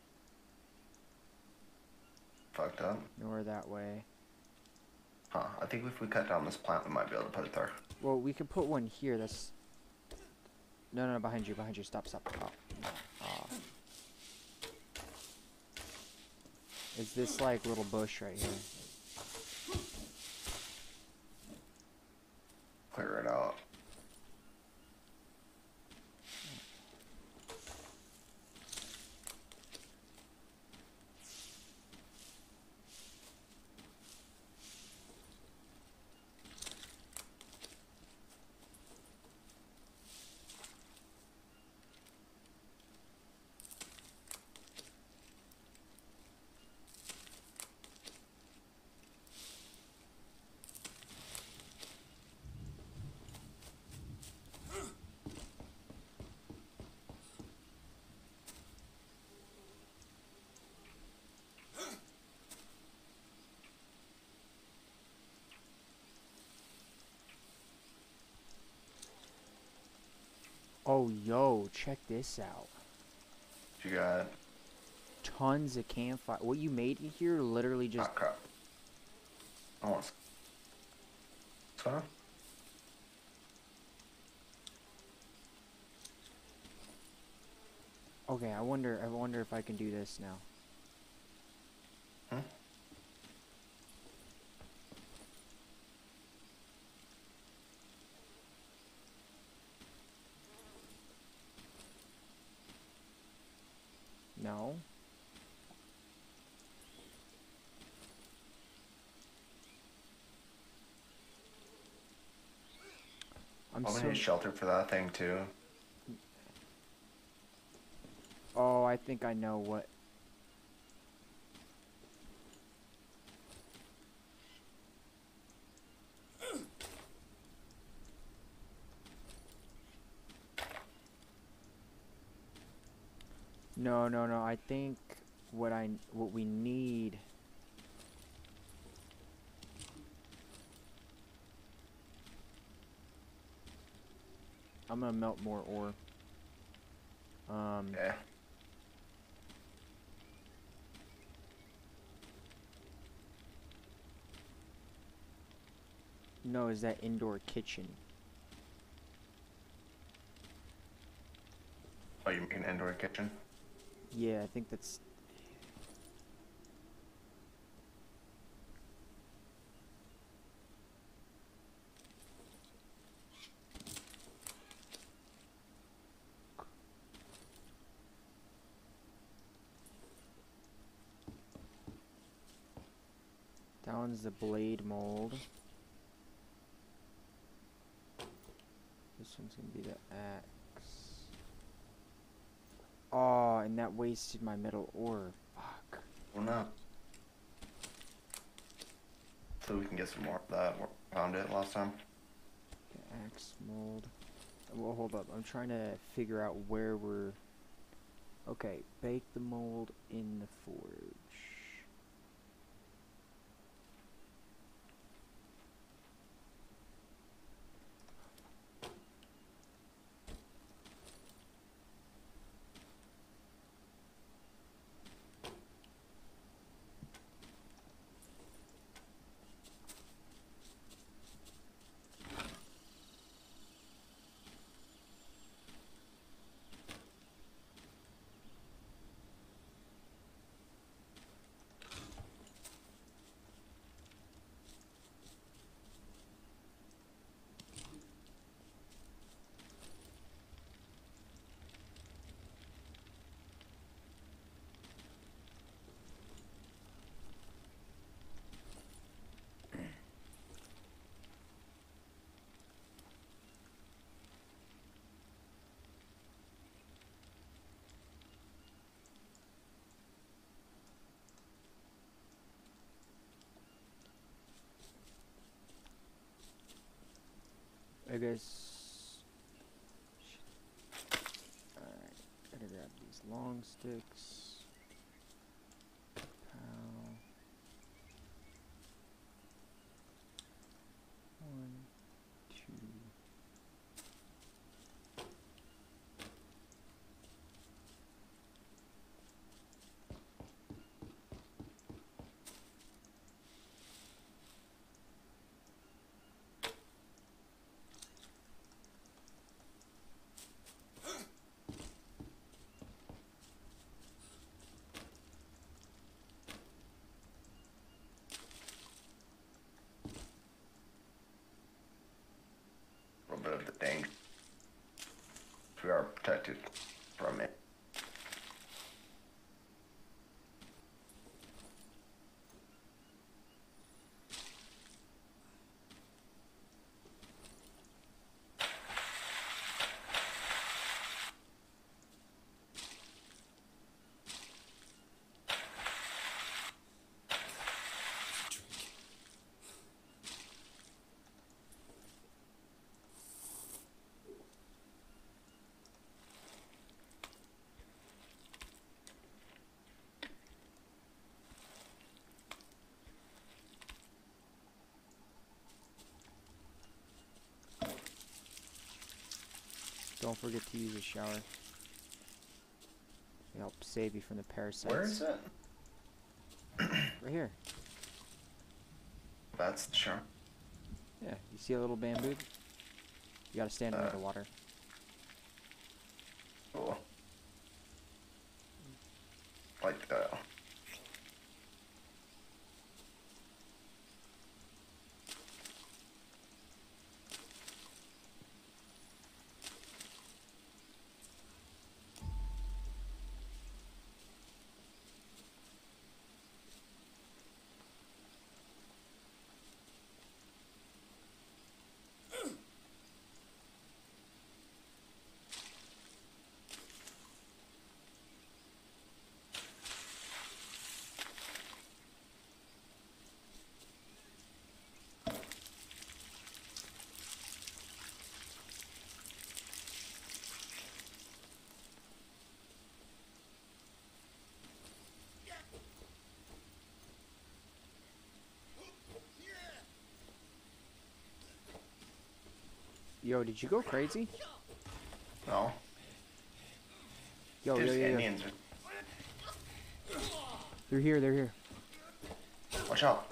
Fucked up. nor that way. Huh. I think if we cut down this plant, we might be able to put it there. Well, we could put one here. That's no, no, no, behind you, behind you. Stop, stop. Oh, Is this like little bush right here? Clear it out. Oh, yo, check this out. You got. Tons of campfire. What you made in here literally just. I want. On? Okay, I wonder. I wonder if I can do this now. Hmm? No. I'm Oh, we so. need shelter for that thing too. Oh, I think I know what. No, no, no. I think what I what we need. I'm gonna melt more ore. Um. Yeah. No, is that indoor kitchen? Oh, you mean indoor kitchen? Yeah, I think that's. One's the blade mold. This one's gonna be the axe. Oh, and that wasted my metal ore. Fuck. Well, no. So we can get some more uh, of that. We Found it last time. The Axe mold. Well, hold up. I'm trying to figure out where we're. Okay, bake the mold in the forge. I guess. Alright, gotta grab these long sticks. Pow. One, two. A little bit of the danger. We are protected from it. Don't forget to use a shower. It helps save you from the parasites. Where is it? [COUGHS] Right here. That's the charm. Yeah, you see a little bamboo? You gotta stand under Uh. the water. Cool. Like that. Yo, did you go crazy? No. Yo, yo, There's yo, yo. Indians. They're here, they're here. Watch out.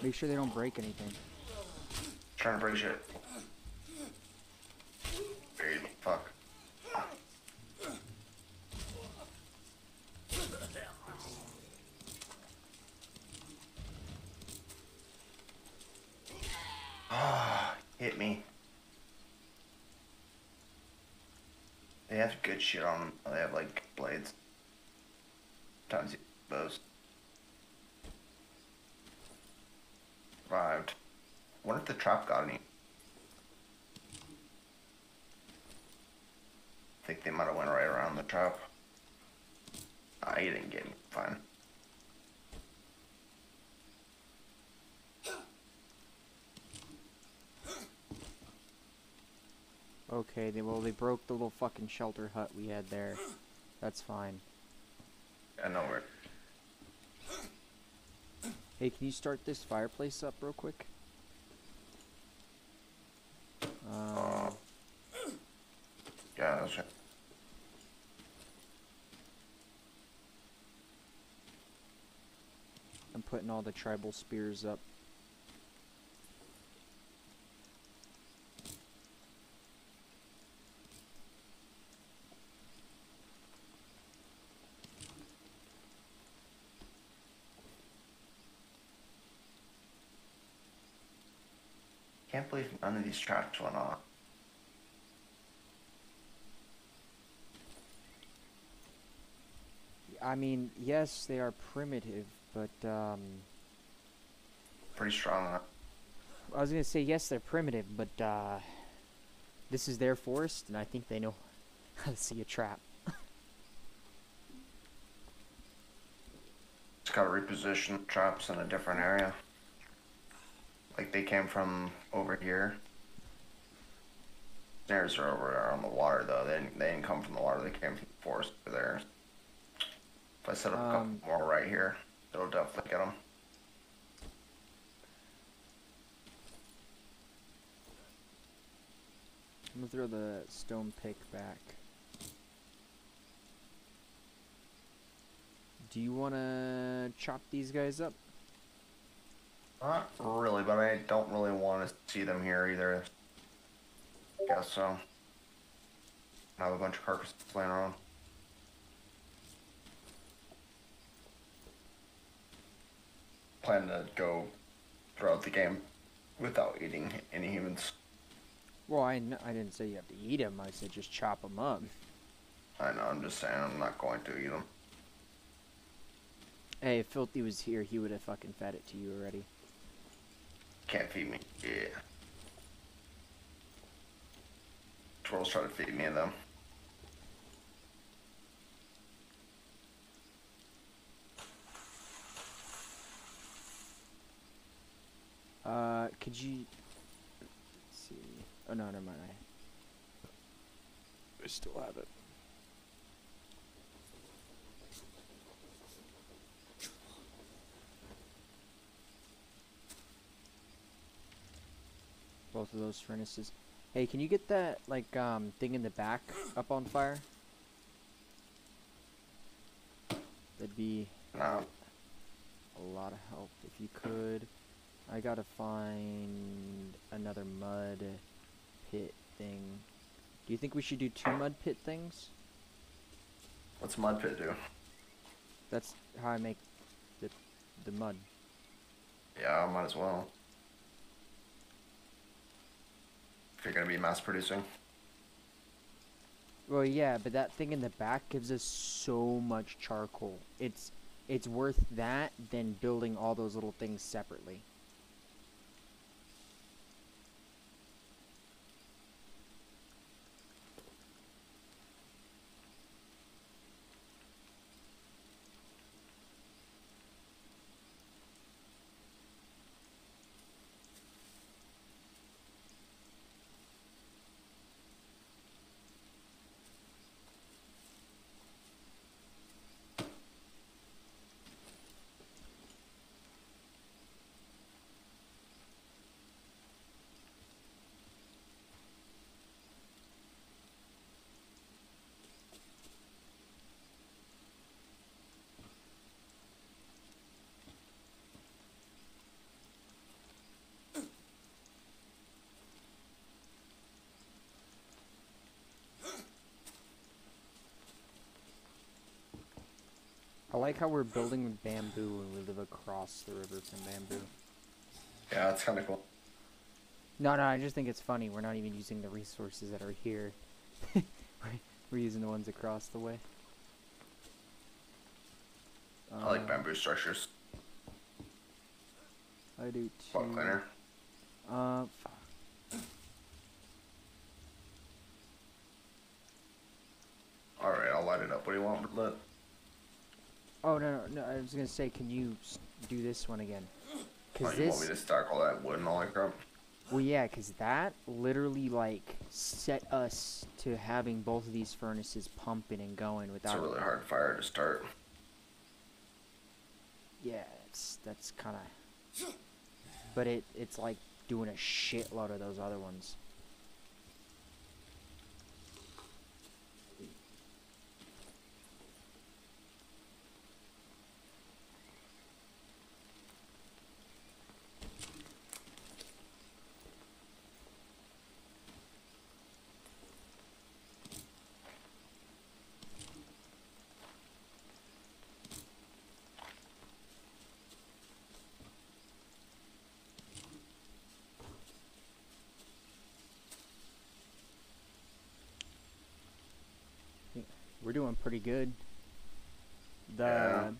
Make sure they don't break anything. Trying to break shit. Buried me. Fuck. Ah, hit me. They have good shit on them. They have like blades. Sometimes you bows. Survived. wonder if the trap got any. I think they might have went right around the trap. Ah, he didn't get any. Fine. Okay, they, well, they broke the little fucking shelter hut we had there. That's fine. Yeah, no where. Hey, can you start this fireplace up real quick? Um, Uh, yeah, that's right. I'm putting all the tribal spears up. Can't believe none of these traps went off. I mean, yes, they are primitive, but um, Pretty strong. Huh? I was gonna say yes, they're primitive, but uh, this is their forest, and I think they know [LAUGHS] how to see a trap. [LAUGHS] Just gotta reposition traps in a different area. Like they came from over here. Snares are over there on the water though. They didn't, they didn't come from the water. They came from the forest over there. If I set up a Um, couple more right here, it'll definitely get them. I'm gonna throw the stone pick back. Do you wanna chop these guys up? Not really, but I don't really want to see them here either. Guess so. I have a bunch of carcasses laying around. Plan to go throughout the game without eating any humans. Well, I, I didn't say you have to eat them. I said just chop them up. I know, I'm just saying I'm not going to eat them. Hey, if Filthy was here, he would have fucking fed it to you already. Can't feed me. Yeah. Trolls try to feed me them. Uh, could you... See... Oh, no, never mind. I still have it. Both of those furnaces. Hey, can you get that, like, um, thing in the back up on fire? That'd be No. a lot of help if you could. I gotta find another mud pit thing. Do you think we should do two mud pit things? What's mud pit do? That's how I make the the mud. Yeah, I might as well. You're gonna be mass producing. Well, yeah, but that thing in the back gives us so much charcoal. It's it's worth that than building all those little things separately. I like how we're building with bamboo and we live across the river from bamboo. Yeah, that's kinda cool. No, no, I just think it's funny. We're not even using the resources that are here. [LAUGHS] we're, using the ones across the way. I like Uh, bamboo structures. I do Spot too. cleaner. Uh, fuck. Alright, I'll light it up. What do you want lit? Oh no, no, no! I was gonna say, can you do this one again? Oh, Cause you want me this, to stack all that wood and all that crap? well, yeah, cause that literally like set us to having both of these furnaces pumping and going without. It's a really hard fire to start. Yeah, it's that's kind of. But it it's like doing a shitload of those other ones. Doing pretty good. The Yeah.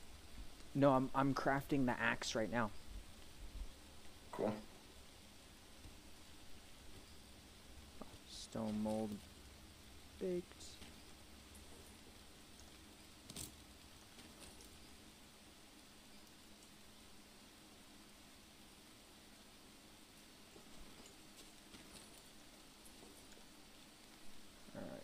no, I'm I'm crafting the axe right now. Cool. Stone mold baked. Alright.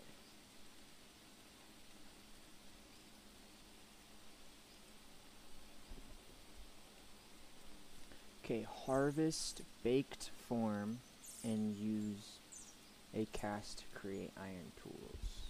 Okay, harvest baked form and use a cast to create iron tools.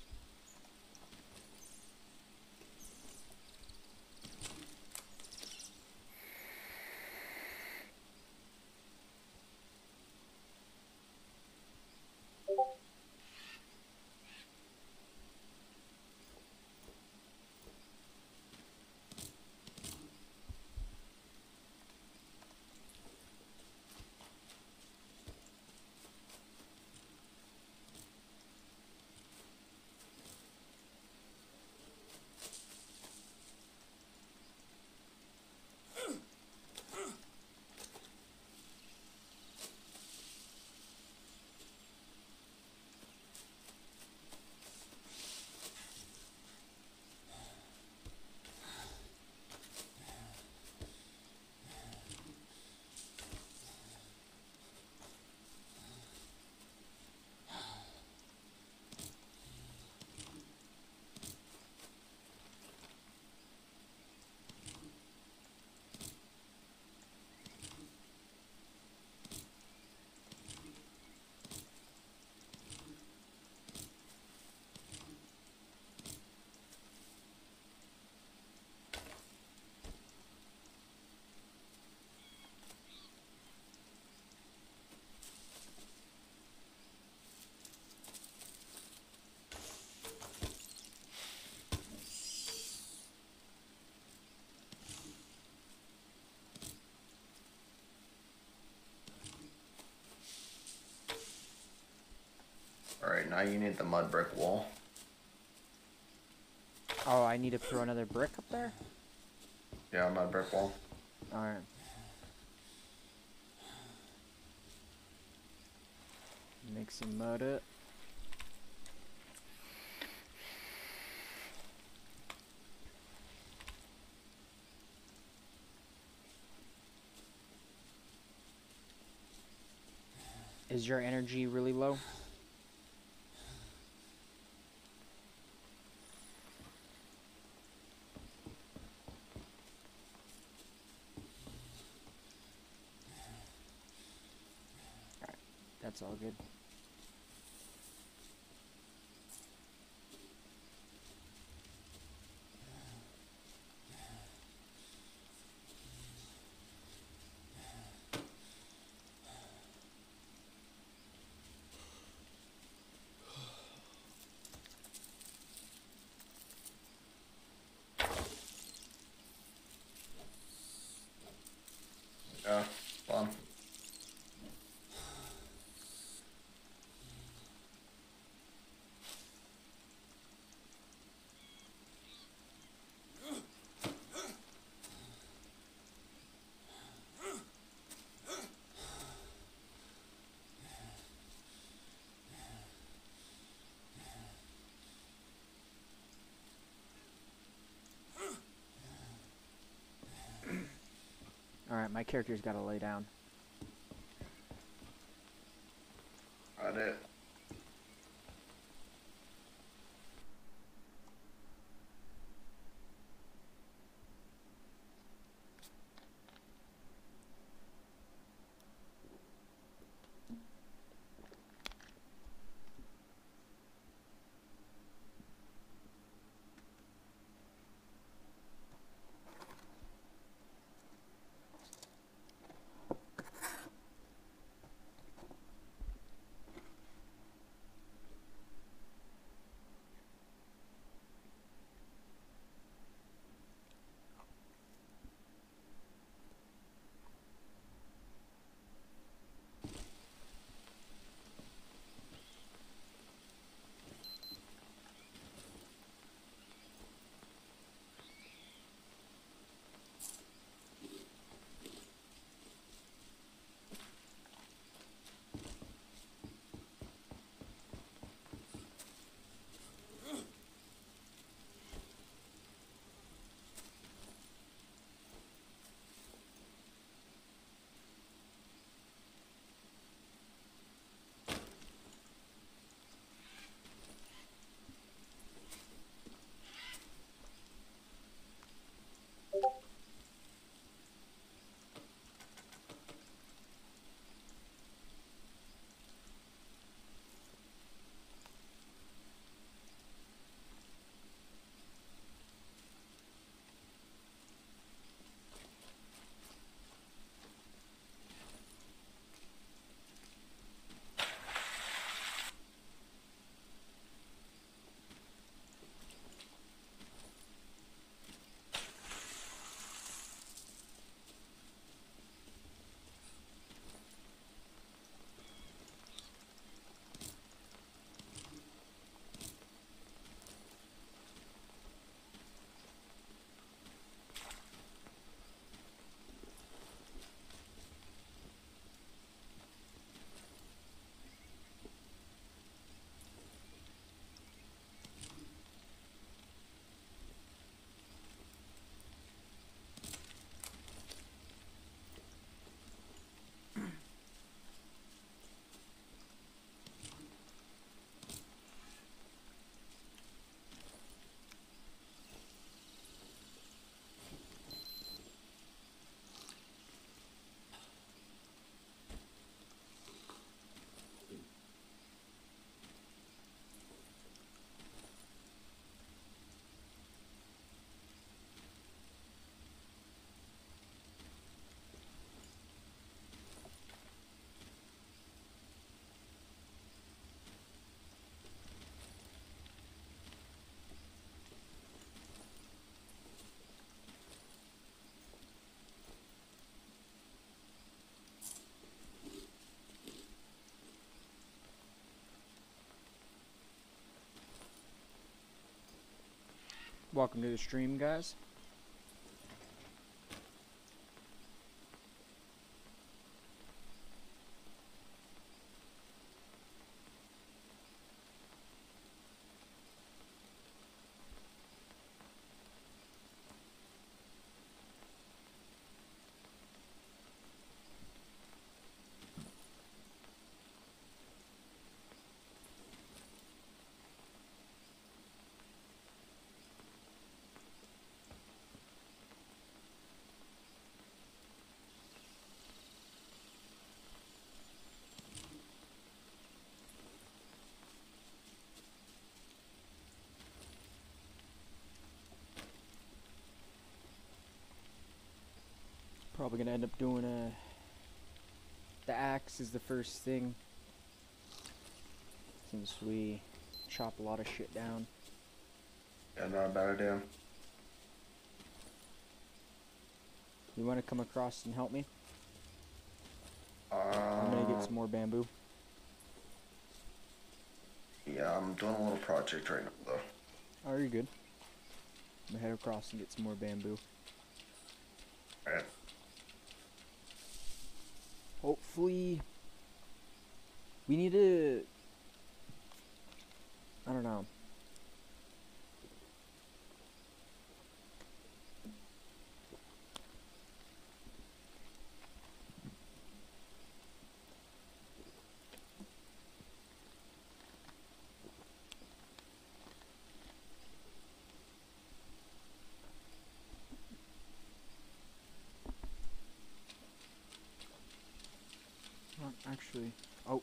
Alright, now you need the mud brick wall. Oh, I need to throw another brick up there? Yeah, mud brick wall. Alright. Make some mud up. Is your energy really low? That's all good. My character's got to lay down. Welcome to the stream, guys. Probably gonna end up doing a. The axe is the first thing. Since we chop a lot of shit down. Yeah, not a bad idea. You wanna come across and help me? Um, I'm gonna get some more bamboo. Yeah, I'm doing a little project right now, though. Oh, you're good. I'm gonna head across and get some more bamboo. Alright. Hopefully, we need to. I don't know. Actually. Oh.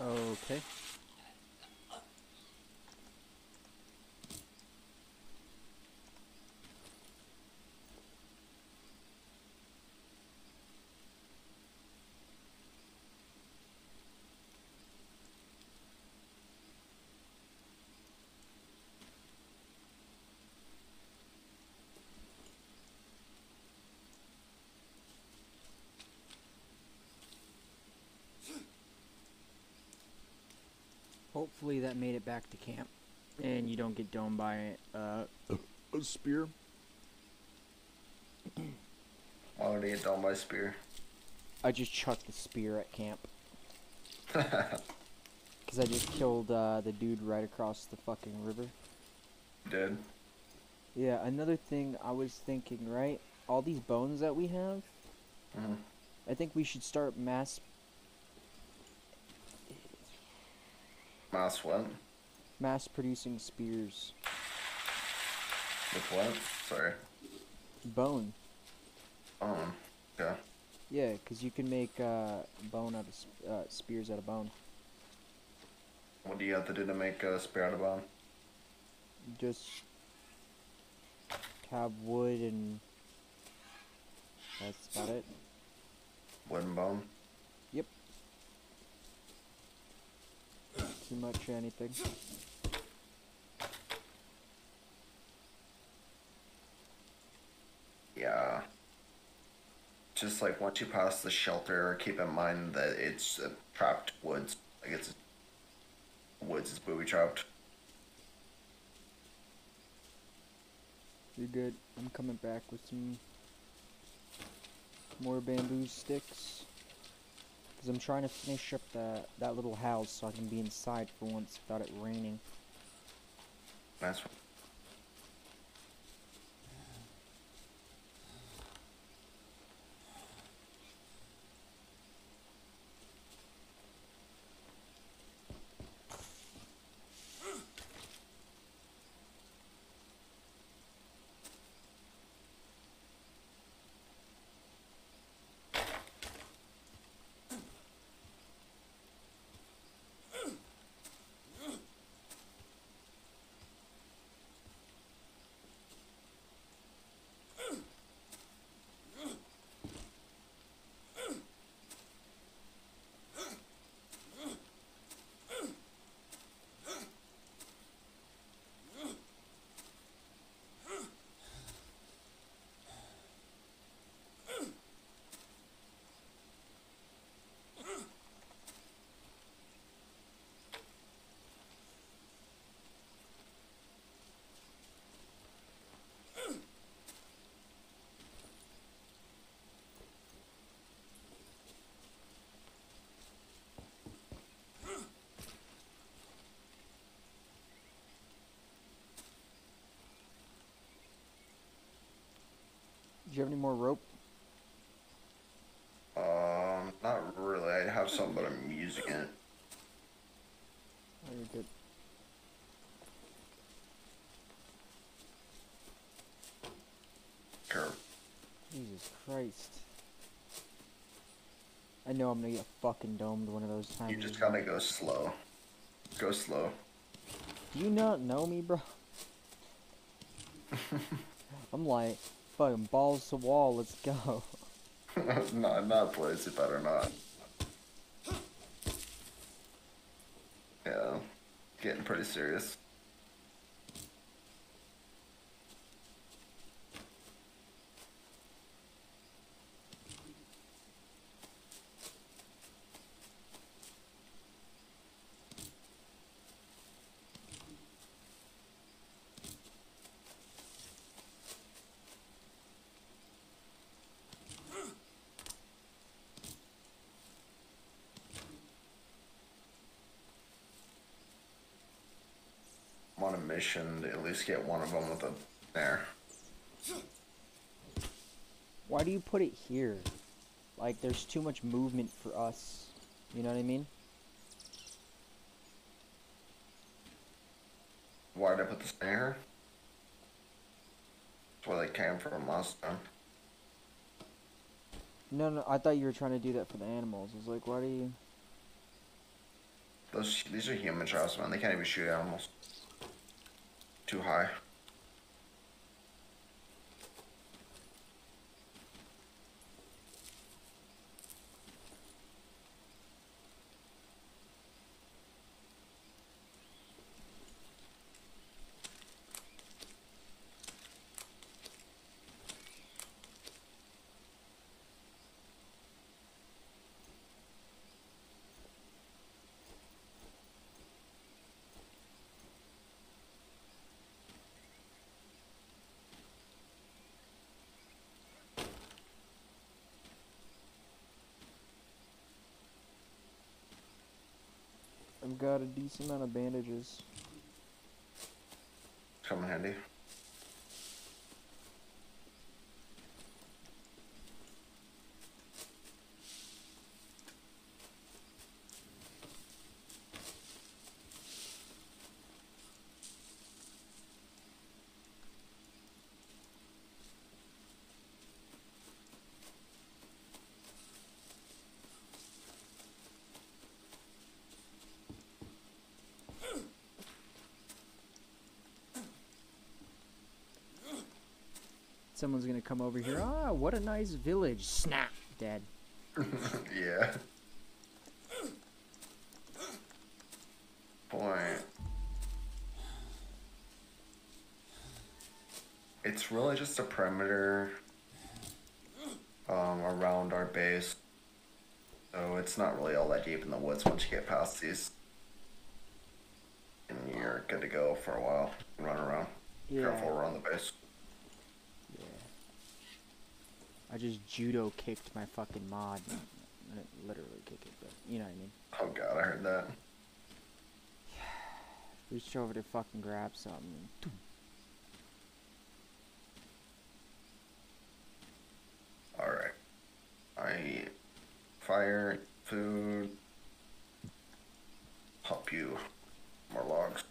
Okay. Hopefully that made it back to camp, and you don't get domed by uh, a spear. Why would he get done by spear? I just chucked the spear at camp [LAUGHS] because I just killed uh, the dude right across the fucking river. Dead. Yeah, another thing I was thinking, right? All these bones that we have, Mhm. I think we should start mass Mouse what? mass producing spears. With what? Sorry. Bone. Um. Yeah, Yeah, 'cause you can make uh, bone out of sp- uh, spears out of bone. What do you have to do to make a spear out of bone? Just have wood and that's about it. Wooden bone? Too much anything. Yeah. Just like once you pass the shelter, keep in mind that it's uh, trapped woods. Like it's woods is booby trapped. You're good. I'm coming back with some more bamboo sticks. Cause I'm trying to finish up that that little house so I can be inside for once without it raining. That's you have any more rope? um not really. I have some, but I'm using it. Oh, you're good. Sure. Jesus Christ. I know I'm gonna get fucking domed one of those times. You just gotta go slow. Go slow. Do you not know me, bro? [LAUGHS] I'm like, fucking balls to wall, let's go. [LAUGHS] not not place. Better not. Yeah, getting pretty serious. I'm on a mission to at least get one of them with a snare. Why do you put it here? Like, there's too much movement for us. You know what I mean? Why did I put the snare? That's where they came from last time. No, no, I thought you were trying to do that for the animals. I was like, why do you... Those these are human traps, man. They can't even shoot animals. Too high. Got a decent amount of bandages. Come handy. Someone's gonna come over here. Ah, what a nice village. Snap, dead. [LAUGHS] yeah. Point. It's really just a perimeter um, around our base. So it's not really all that deep in the woods once you get past these. And you're good to go for a while. Run around. Yeah. Careful around the base. Yeah. I just judo kicked my fucking mod. I didn't literally kick it, but you know what I mean. Oh god, I heard that. [SIGHS] Reached over to fucking grab something. and. Alright. I fire, food. Help you. More logs.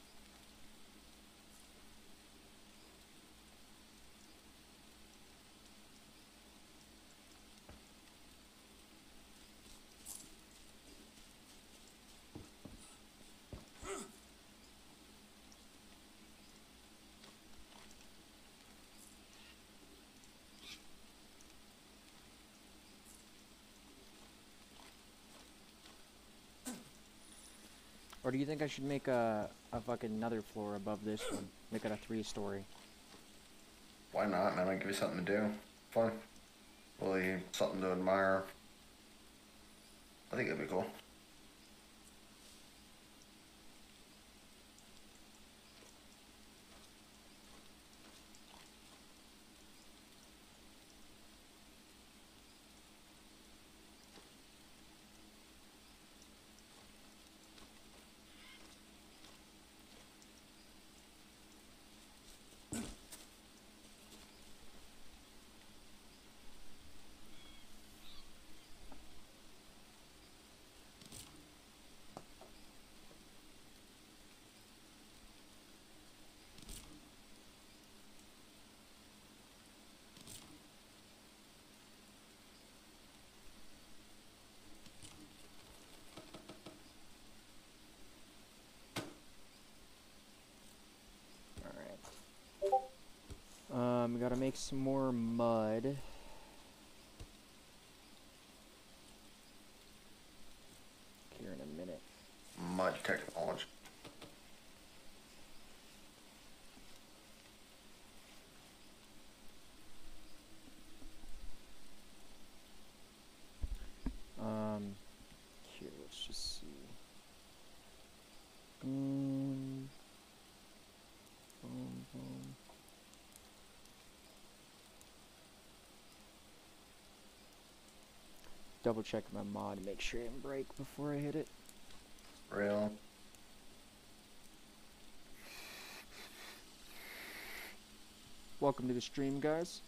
Do you think I should make a a fucking another floor above this one? Make it a three story. Why not, man? I'll give you something to do. Fun. Really something to admire. I think it'd be cool. Alright. Um, we gotta make some more mud. double check my mod to make sure it didn't break before I hit it. Real. Welcome to the stream, guys.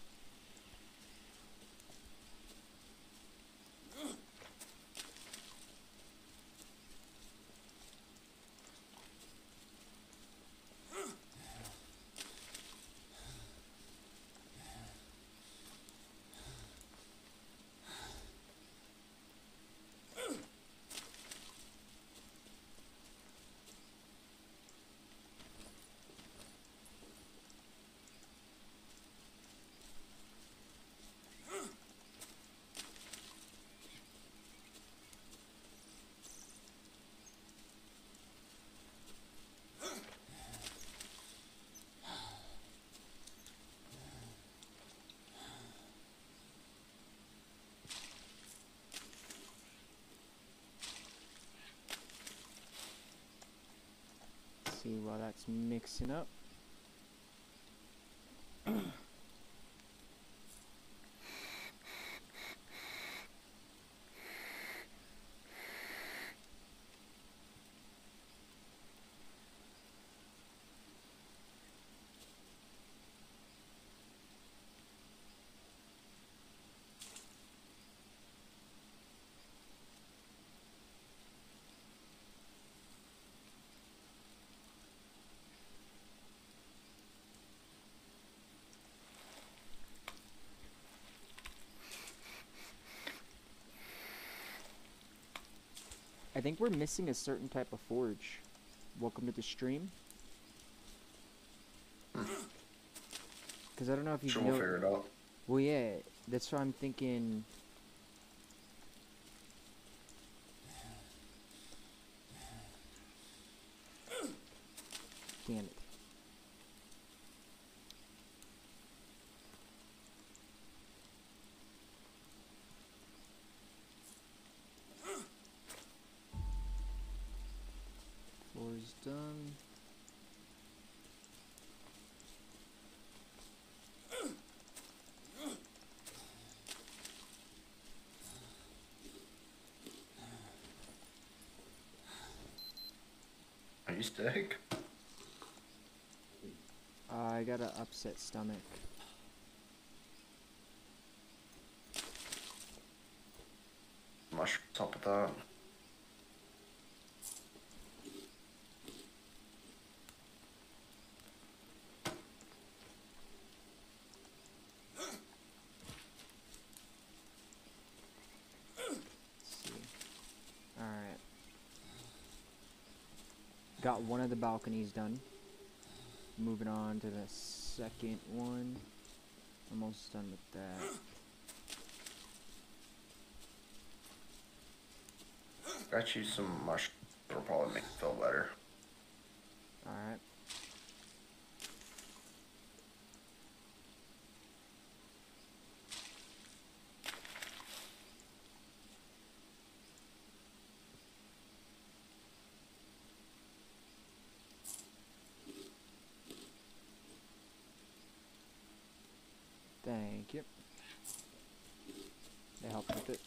See while that's mixing up. I think we're missing a certain type of forge. Welcome to the stream. [CLEARS THROAT] Because I don't know if you Sure, know. we'll figure it out. Well, yeah, that's why I'm thinking. Damn it. Floor's done. I got an upset stomach. Mushrooms up with that. Let's see. Alright. Got one of the balconies done. Moving on to the second one. Almost done with that. Got you some mushrooms. It'll probably make you feel better. Alright. Thank you. They helped with it.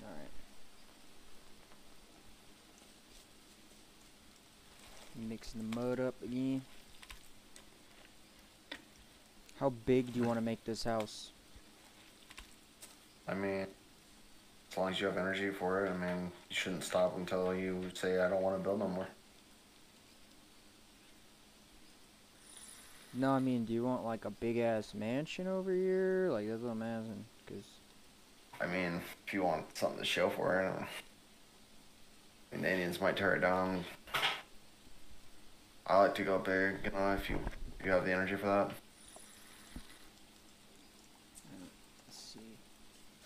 Alright. Mixing the mud up again. How big do you want to make this house? I mean, as long as you have energy for it, I mean, you shouldn't stop until you say, I don't want to build no more. No, I mean, do you want like a big ass mansion over here? Like that's what I'm asking. Cause I mean, if you want something to show for it, I mean, the Indians might tear it down. I like to go big, you know, if you if you have the energy for that.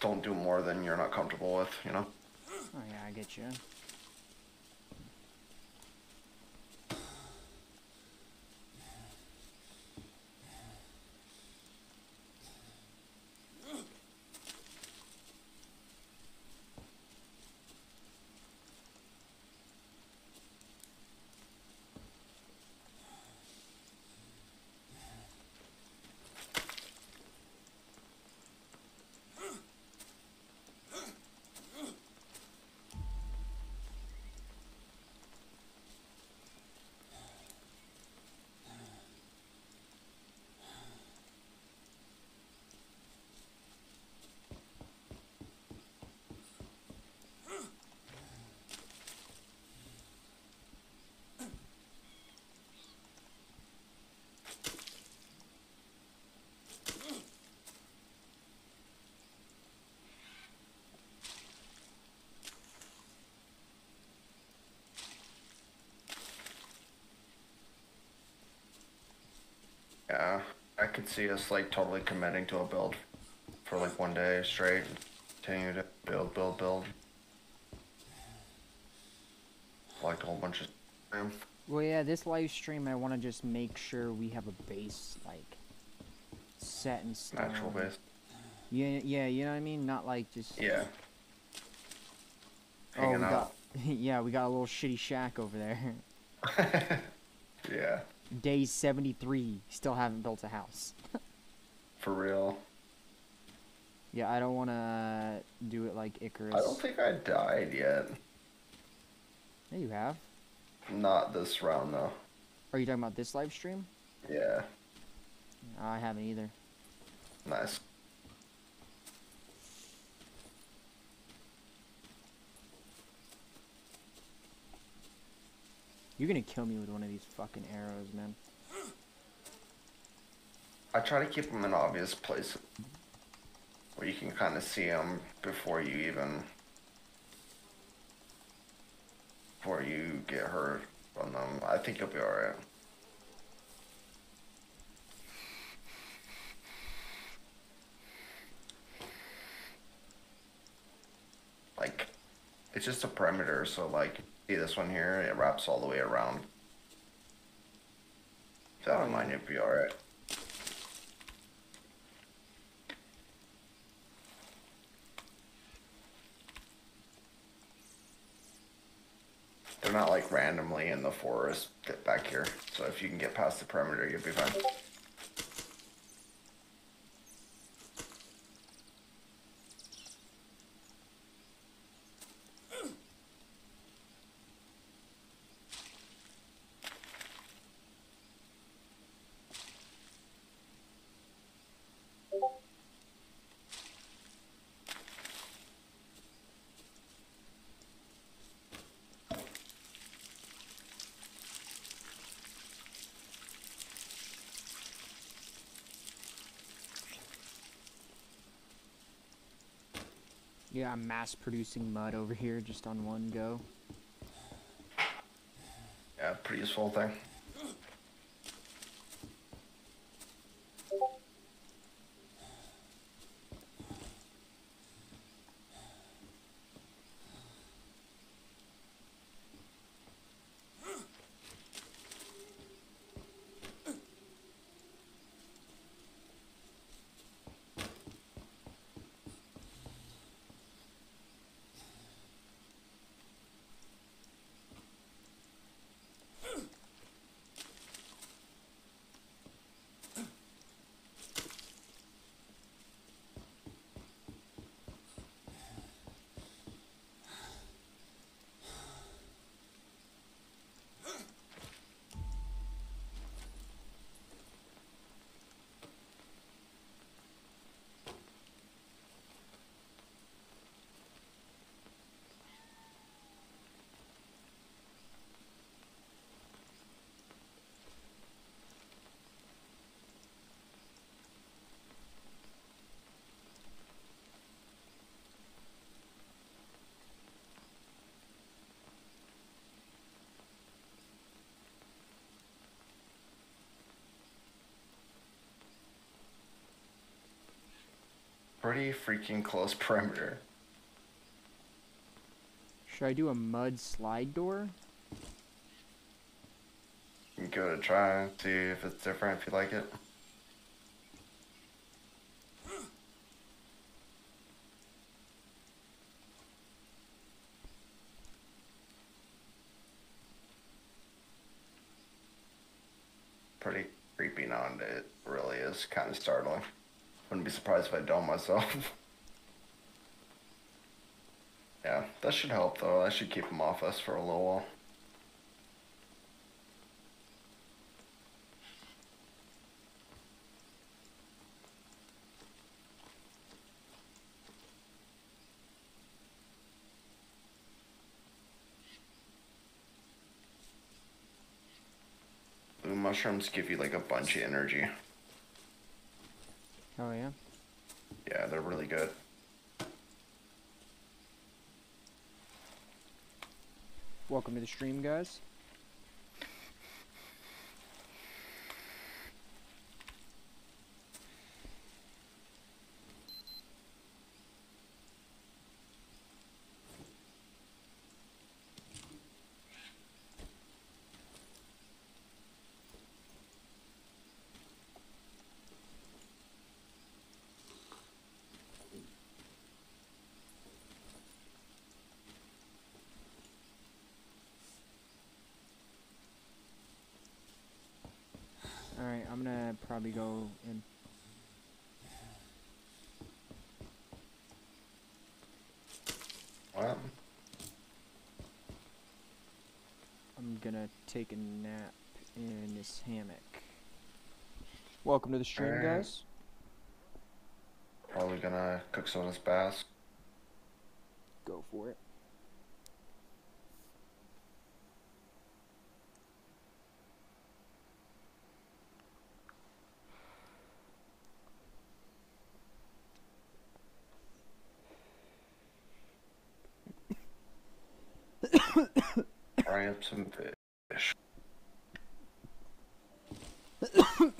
Don't do more than you're not comfortable with, you know? Oh yeah, I get you. Yeah, I could see us like totally committing to a build for like one day straight. Continue to build, build, build. Like a whole bunch of. Well, yeah, this live stream, I want to just make sure we have a base, like, set in stone. Natural base. Yeah, yeah, you know what I mean? Not like just. Yeah. Oh, we out. got. [LAUGHS] yeah, we got a little shitty shack over there. [LAUGHS] yeah, Day 73, still haven't built a house. [LAUGHS] for real. Yeah, I don't want to do it like Icarus. I don't think I died yet. Yeah, you have. Not this round though. Are you talking about this live stream? Yeah, I haven't either. nice. You're gonna kill me with one of these fucking arrows, man. I try to keep them in obvious places where you can kind of see them before you even before you get hurt from them. I think you'll be alright. Like, it's just a perimeter, so like, see this one here, it wraps all the way around. So I don't mind you'll be alright. They're not like randomly in the forest back here. So if you can get past the perimeter, you'll be fine. Yeah, I'm mass producing mud over here just on one go. Yeah, pretty useful thing. Pretty freaking close [LAUGHS] perimeter. Should I do a mud slide door? You give it a try and see if it's different if you like it. Pretty creepy and it really is kind of startling. Wouldn't be surprised if I don't myself. [LAUGHS] yeah, that should help though. That should keep them off us for a little while. Mushrooms give you like a bunch of energy. Oh yeah. Yeah, they're really good. Welcome to the stream, guys. Alright, I'm gonna probably go in. What? I'm gonna take a nap in this hammock. Welcome to the stream, Alright. guys. Probably gonna cook some of this bass. Go for it. Fry up some fish. I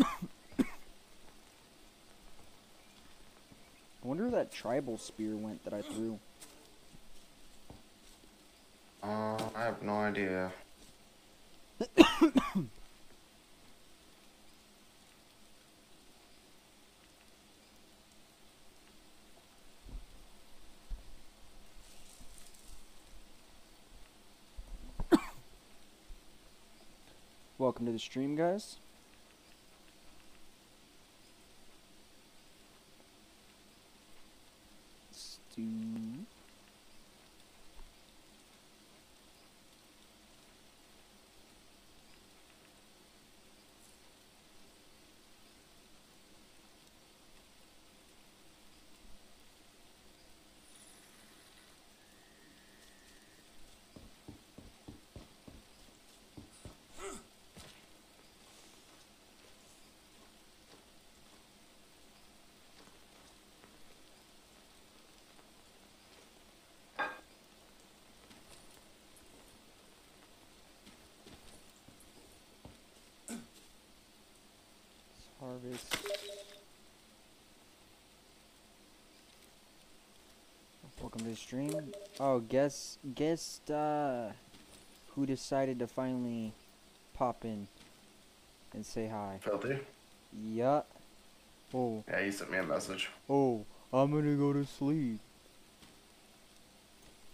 wonder where that tribal spear went that I threw. Uh, I have no idea. [COUGHS] Welcome to the stream, guys. Harvest. Welcome to the stream. Oh, guess guess uh who decided to finally pop in and say hi. Filthy? Yeah. Oh, Yeah, he sent me a message. oh, I'm gonna go to sleep.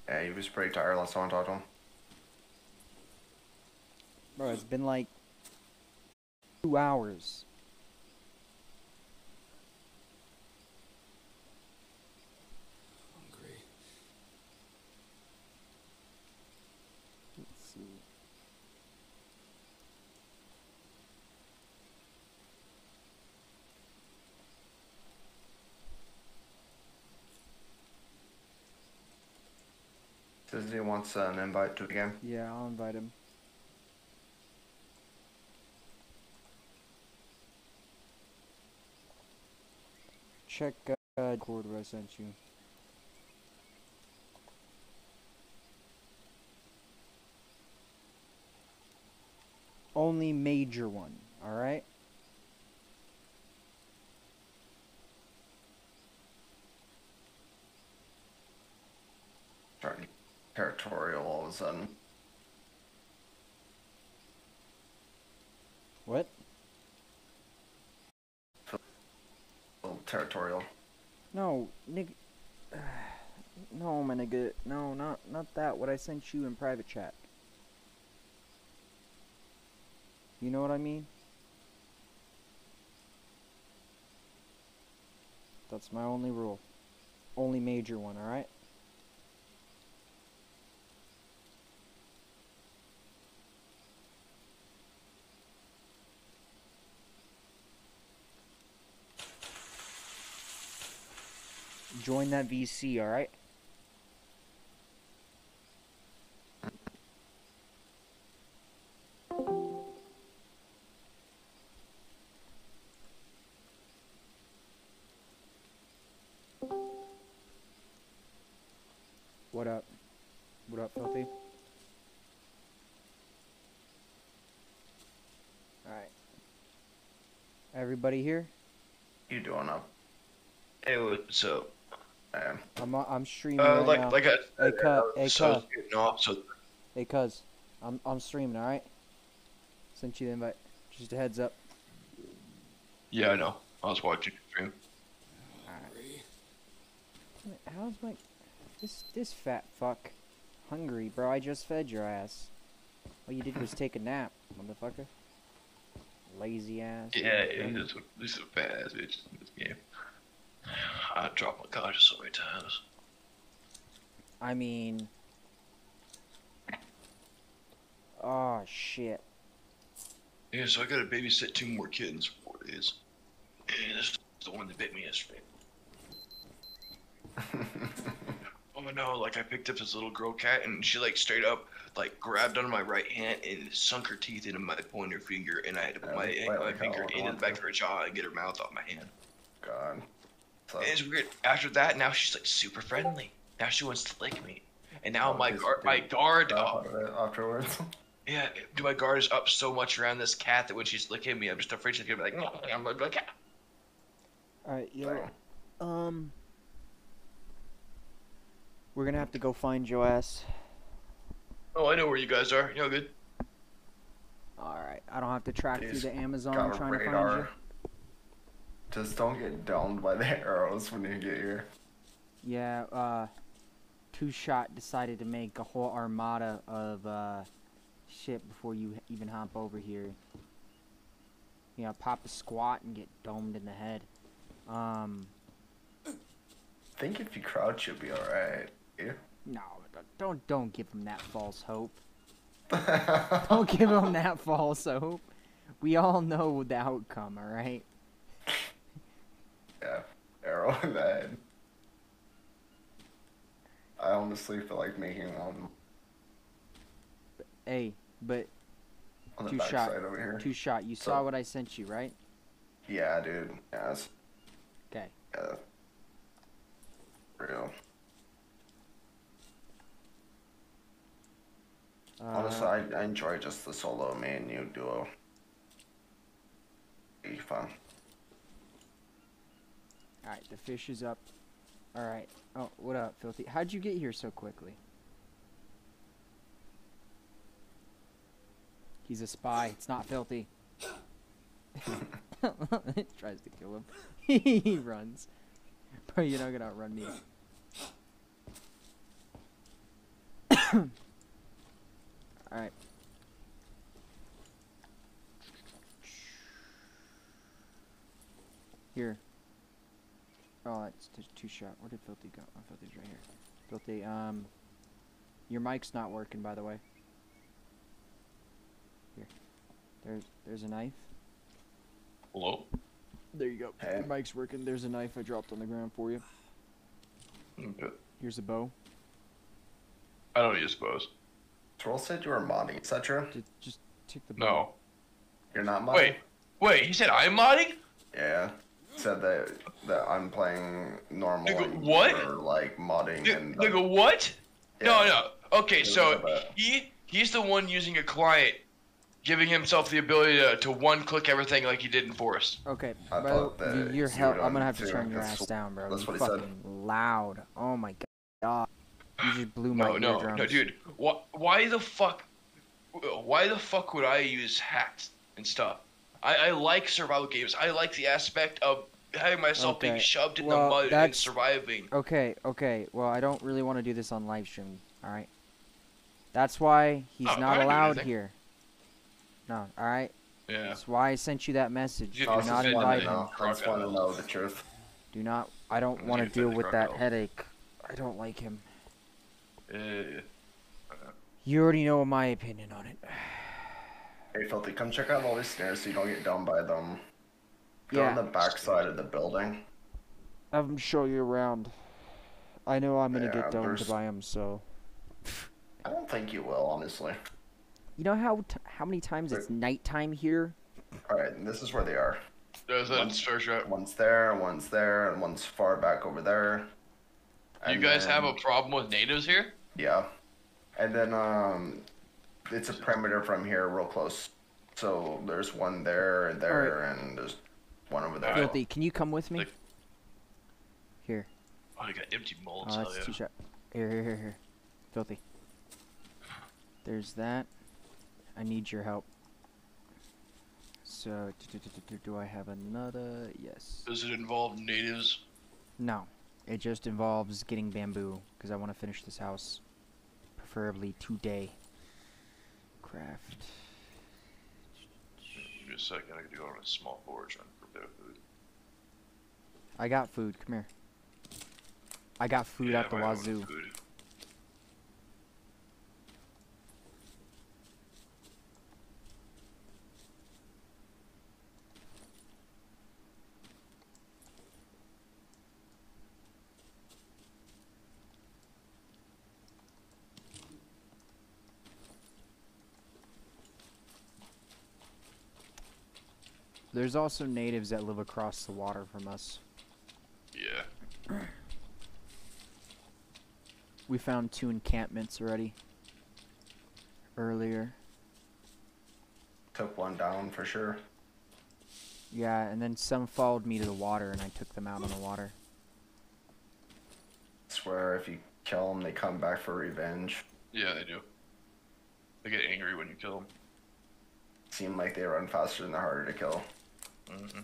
Yeah, he was pretty tired last time I talked to him. Bro, it's been like two hours. He wants uh, an invite to the game. Yeah, I'll invite him. Check uh, Discord where I sent you. Only major one, alright? Territorial all of a sudden. What? Territorial. No, nigga. [SIGHS] No, my nigga. No, not not that. What I sent you in private chat. You know what I mean? That's my only rule. Only major one, alright? Join that VC, alright? What up? What up, Filthy? Alright. Everybody here? You doing up? Hey, what's up? Man. I'm uh, I'm streaming Uh, right like, now. like I Hey, cut, uh, hey, so I was cut. getting off, so Hey, cuz, I'm I'm streaming, all right? Sent you the invite. Just a heads up. yeah, I know. I was watching stream. How's my this this fat fuck hungry, bro? I just fed your ass. All you did was take a [LAUGHS] nap, motherfucker. Lazy ass. Yeah, yeah this, this is a badass bitch in this game. I dropped my conscious so many times. I mean. Oh shit. Yeah, so I gotta babysit two more kittens for four days. And this is the one that bit me yesterday. [LAUGHS] oh no, like I picked up this little girl cat and she like straight up like grabbed onto my right hand and sunk her teeth into my pointer finger and I had to put Yeah, my, my finger how- into the back of her jaw and get her mouth off my hand. God. It's weird. After that, now she's like super friendly. Now she wants to lick me. And now Oh, my guard, my guard up. out of it afterwards. [LAUGHS] Yeah, do my guard is up so much around this cat that when she's licking me, I'm just afraid she's gonna be like, no, I'm gonna be like, Alright, yo. Um. We're gonna have to go find your ass. oh, I know where you guys are. You know, good. Alright, I don't have to track through the Amazon trying to find you. Just don't get domed by the [LAUGHS] arrows when you get here. Yeah, uh. Two Shot decided to make a whole armada of, uh. Shit before you even hop over here. You know, pop a squat and get domed in the head. Um. I think if you crouch, you'll be alright. Yeah. No, don't don't give him that false hope. [LAUGHS] Don't give him that false hope. We all know the outcome, all right? Yeah. Arrow in the head. I honestly feel like making one Hey, but on the Two shot. over here. two shot, you So- saw what I sent you, right? Yeah, dude. It's Okay. yeah, real. Honestly, Uh, I, I enjoy just the solo me and you duo. Be fun. All right, the fish is up. All right. Oh, what up, filthy? How'd you get here so quickly? He's a spy. It's not filthy. [LAUGHS] Tries to kill him. [LAUGHS] he runs. Bro, you're not gonna outrun me. [COUGHS] Alright. Here. Oh, it's t- two shot. Where did Filthy go? Oh, Filthy's right here. Filthy, um. Your mic's not working, by the way. Here. There's, there's a knife. Hello? There you go. Hey. Your mic's working. There's a knife I dropped on the ground for you. Okay. Here's a bow. I don't need a suppose. Troll said you were modding, etc. Just, just take the bow. No. You're not modding? Wait, wait, he said I'm modding? Yeah. Said that that I'm playing normal Nigga, what? you're, like modding N- and Nigga, what? No, Yeah. no. Okay, so he he's the one using a client, giving himself the ability to, to one click everything like he did in Forest. Okay, I bro, thought that you- you're you hell. were I'm gonna have to turn your ass down, bro. that's you what he said. fucking loud. Oh my god. You just blew my No, no, eardrums. no, dude. Why, why the fuck? Why the fuck would I use hacks and stuff? I, I like survival games. I like the aspect of having myself being shoved in well, the mud and surviving. Okay, okay. Well, I don't really want to do this on live stream. All right. That's why he's Oh, not allowed here. No. All right. Yeah. That's why I sent you that message. You- Do I You're not just invite to him. know. I just want to know the truth. Do not. I don't want to deal offend the with that headache. I don't like him. Yeah. You already know my opinion on it. [SIGHS] Hey, Filthy, come check out all these stairs so you don't get down by them. They're Yeah. on the back side of the building. Have him show you around. I know I'm gonna Yeah, get domed there's- by him, so. I don't think you will, honestly. You know how t- how many times it's nighttime here? Alright, this is where they are. There's that Once- first shot. One's there, one's there, and one's far back over there. You And guys have a problem with natives here? Yeah. And then um it's a perimeter from here real close. So there's one there and there and there's one over there. Alright. Filthy, can you come with me? Like- Here. Oh, I got empty Oh, molds. hell that's yeah. two shot. Here, here, here, here. Filthy. There's that. I need your help. So, do, do, do, do, do I have another? Yes. Does it involve natives? No. It just involves getting bamboo, because I want to finish this house. Preferably today. Craft. me a second. I gotta go on a small forage run for of food. I got food. Come here. I got food Yeah, out the wazoo. Food. There's also natives that live across the water from us. Yeah. We found two encampments already. Earlier. Took one down for sure. Yeah, and then some followed me to the water and I took them out on the water. Swear if you kill them, they come back for revenge. Yeah, they do. They get angry when you kill them. Seem like they run faster and they're harder to kill. Mm-hmm.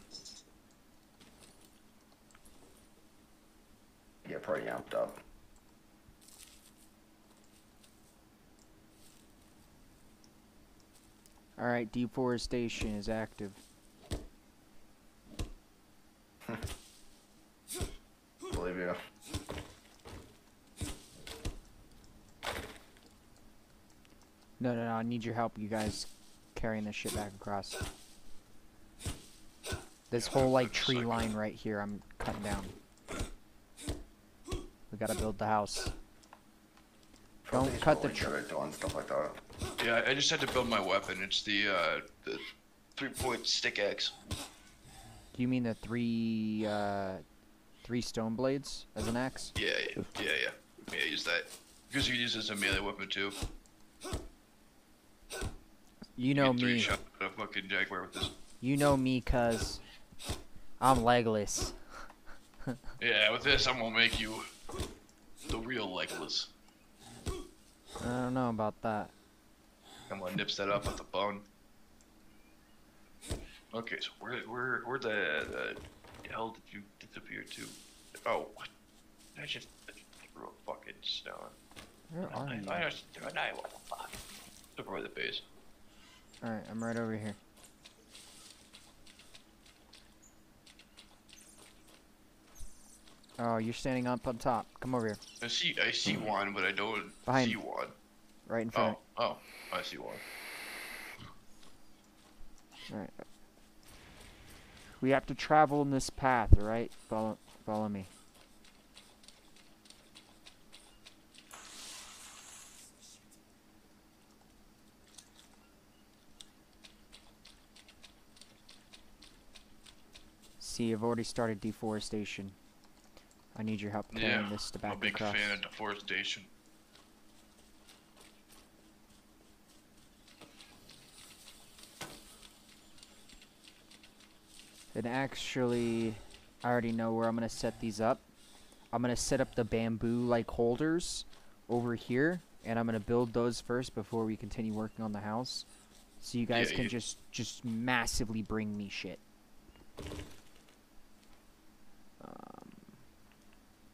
Get pretty amped up. Alright, deforestation is active. [LAUGHS] Believe you. No, no, no, I need your help, you guys, carrying this shit back across. This whole, like, [LAUGHS] tree line right here, I'm cutting down. We gotta build the house. Don't cut the really tr- good at doing stuff like that. Yeah, I just had to build my weapon. It's the uh, the three-point stick axe. Do you mean the three, uh, three stone blades as an axe? Yeah, yeah, yeah, yeah. Yeah, use that. Because you can use it as a melee weapon too. You know Get three me. shot a fucking jaguar with this. You know me, cuz I'm legless. Yeah, with this I'm gonna make you the real legless. I don't know about that. I'm gonna nips that up with the bone. Okay, so where where where the, the hell did you disappear to? Oh, what? I just threw a fucking stone. Where are I, you? I just threw a knife. What the fuck? Away the base. Alright, I'm right over here. Oh, you're standing up on top. Come over here. I see I see mm-hmm. one, but I don't Behind. see one. Right in front. Oh oh, I see one. Alright. We have to travel in this path, alright? Follow follow me. See, I've already started deforestation. I need your help carrying Yeah, this I'm a big across. fan of deforestation. And actually, I already know where I'm gonna set these up. I'm gonna set up the bamboo like holders over here, and I'm gonna build those first before we continue working on the house. So you guys Yeah, can you- just just massively bring me shit.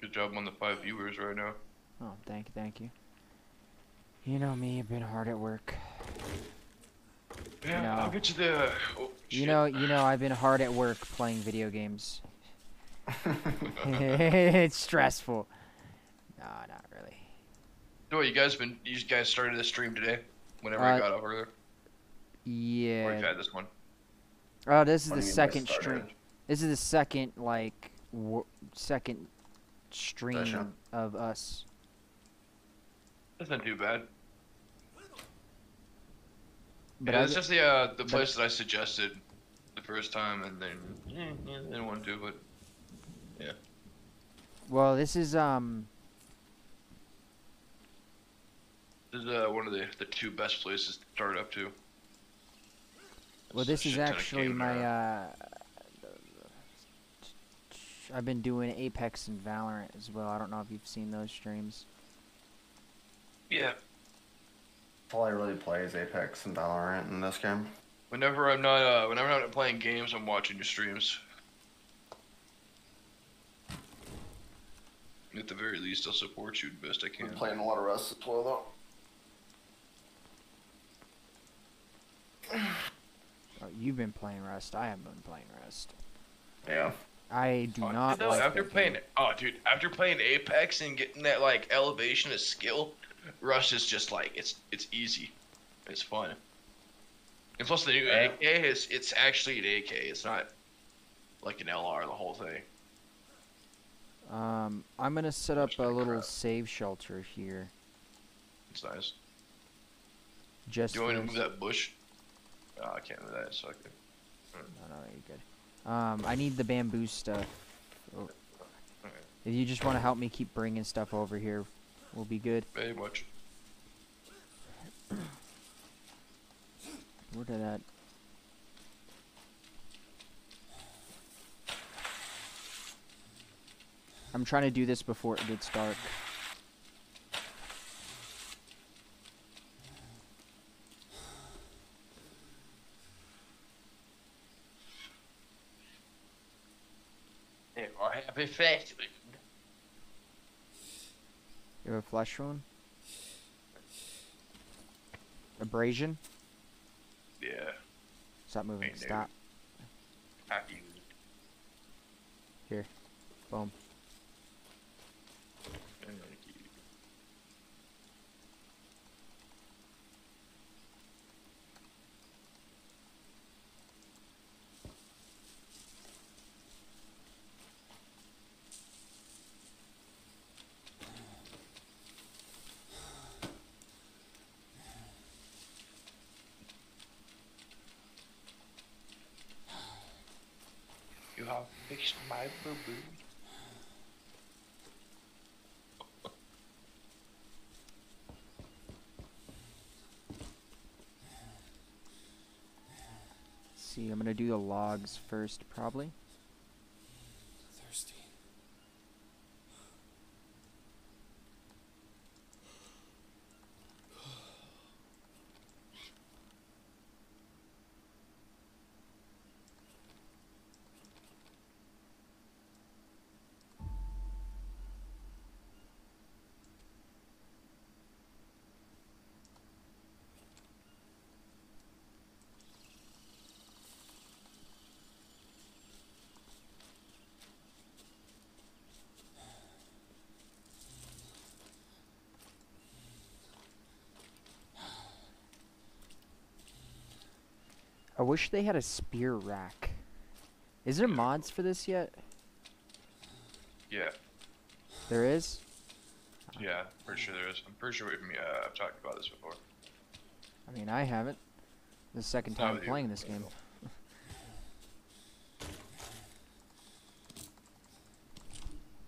Good job on the five viewers right now. oh, thank you, thank you. You know me, I've been hard at work. Yeah, No. I'll get you the. Oh, You know, you know, I've been hard at work playing video games. [LAUGHS] [LAUGHS] it's stressful. No, not really. So what, you guys been? You guys started the stream today? Whenever Uh, I got over there, Yeah. or Yeah. you had this one? Oh, this is What the do you mean by second stream. This is the second like wo- second stream Session. of us. That's not too bad. But yeah, I it's just the uh, the place that I suggested the first time, and then eh, eh, didn't want to, but yeah. well, this is um this is uh, one of the the two best places to start up to. well this is shit ton of actually my uh I've been doing Apex and Valorant as well. I don't know if you've seen those streams. Yeah. All I really play is Apex and Valorant in this game. Whenever I'm not uh, whenever I'm not playing games, I'm watching your streams. At the very least, I'll support you the best I can. I'm can. playing a lot of Rust as well though. Oh, you've been playing Rust. I haven't been playing Rust. Yeah. I do Oh, not no, like after playing game. oh dude after playing apex and getting that like elevation of skill rush is just like it's it's easy it's fun and plus the new Yeah. ak is it's actually an ak it's not like an lr the whole thing Um, I'm gonna set up a little crap. save shelter here. it's nice Just do you want me to move that bush oh, i can't move that so I can, No, no, you're good. Um, I need the bamboo stuff. Oh. If you just want to help me keep bringing stuff over here, we'll be good. very much Where did that? I'm trying to do this before it gets dark. Or happy fast You have a flesh wound? Abrasion? yeah Stop moving. Ain't Stop. happy Boom. Do the logs first, probably. Thirsty. I wish they had a spear rack. Is there mods for this yet? Yeah, There is? yeah, pretty sure there is. I'm pretty sure we've uh, I've talked about this before. I mean, I haven't. The second time playing this game.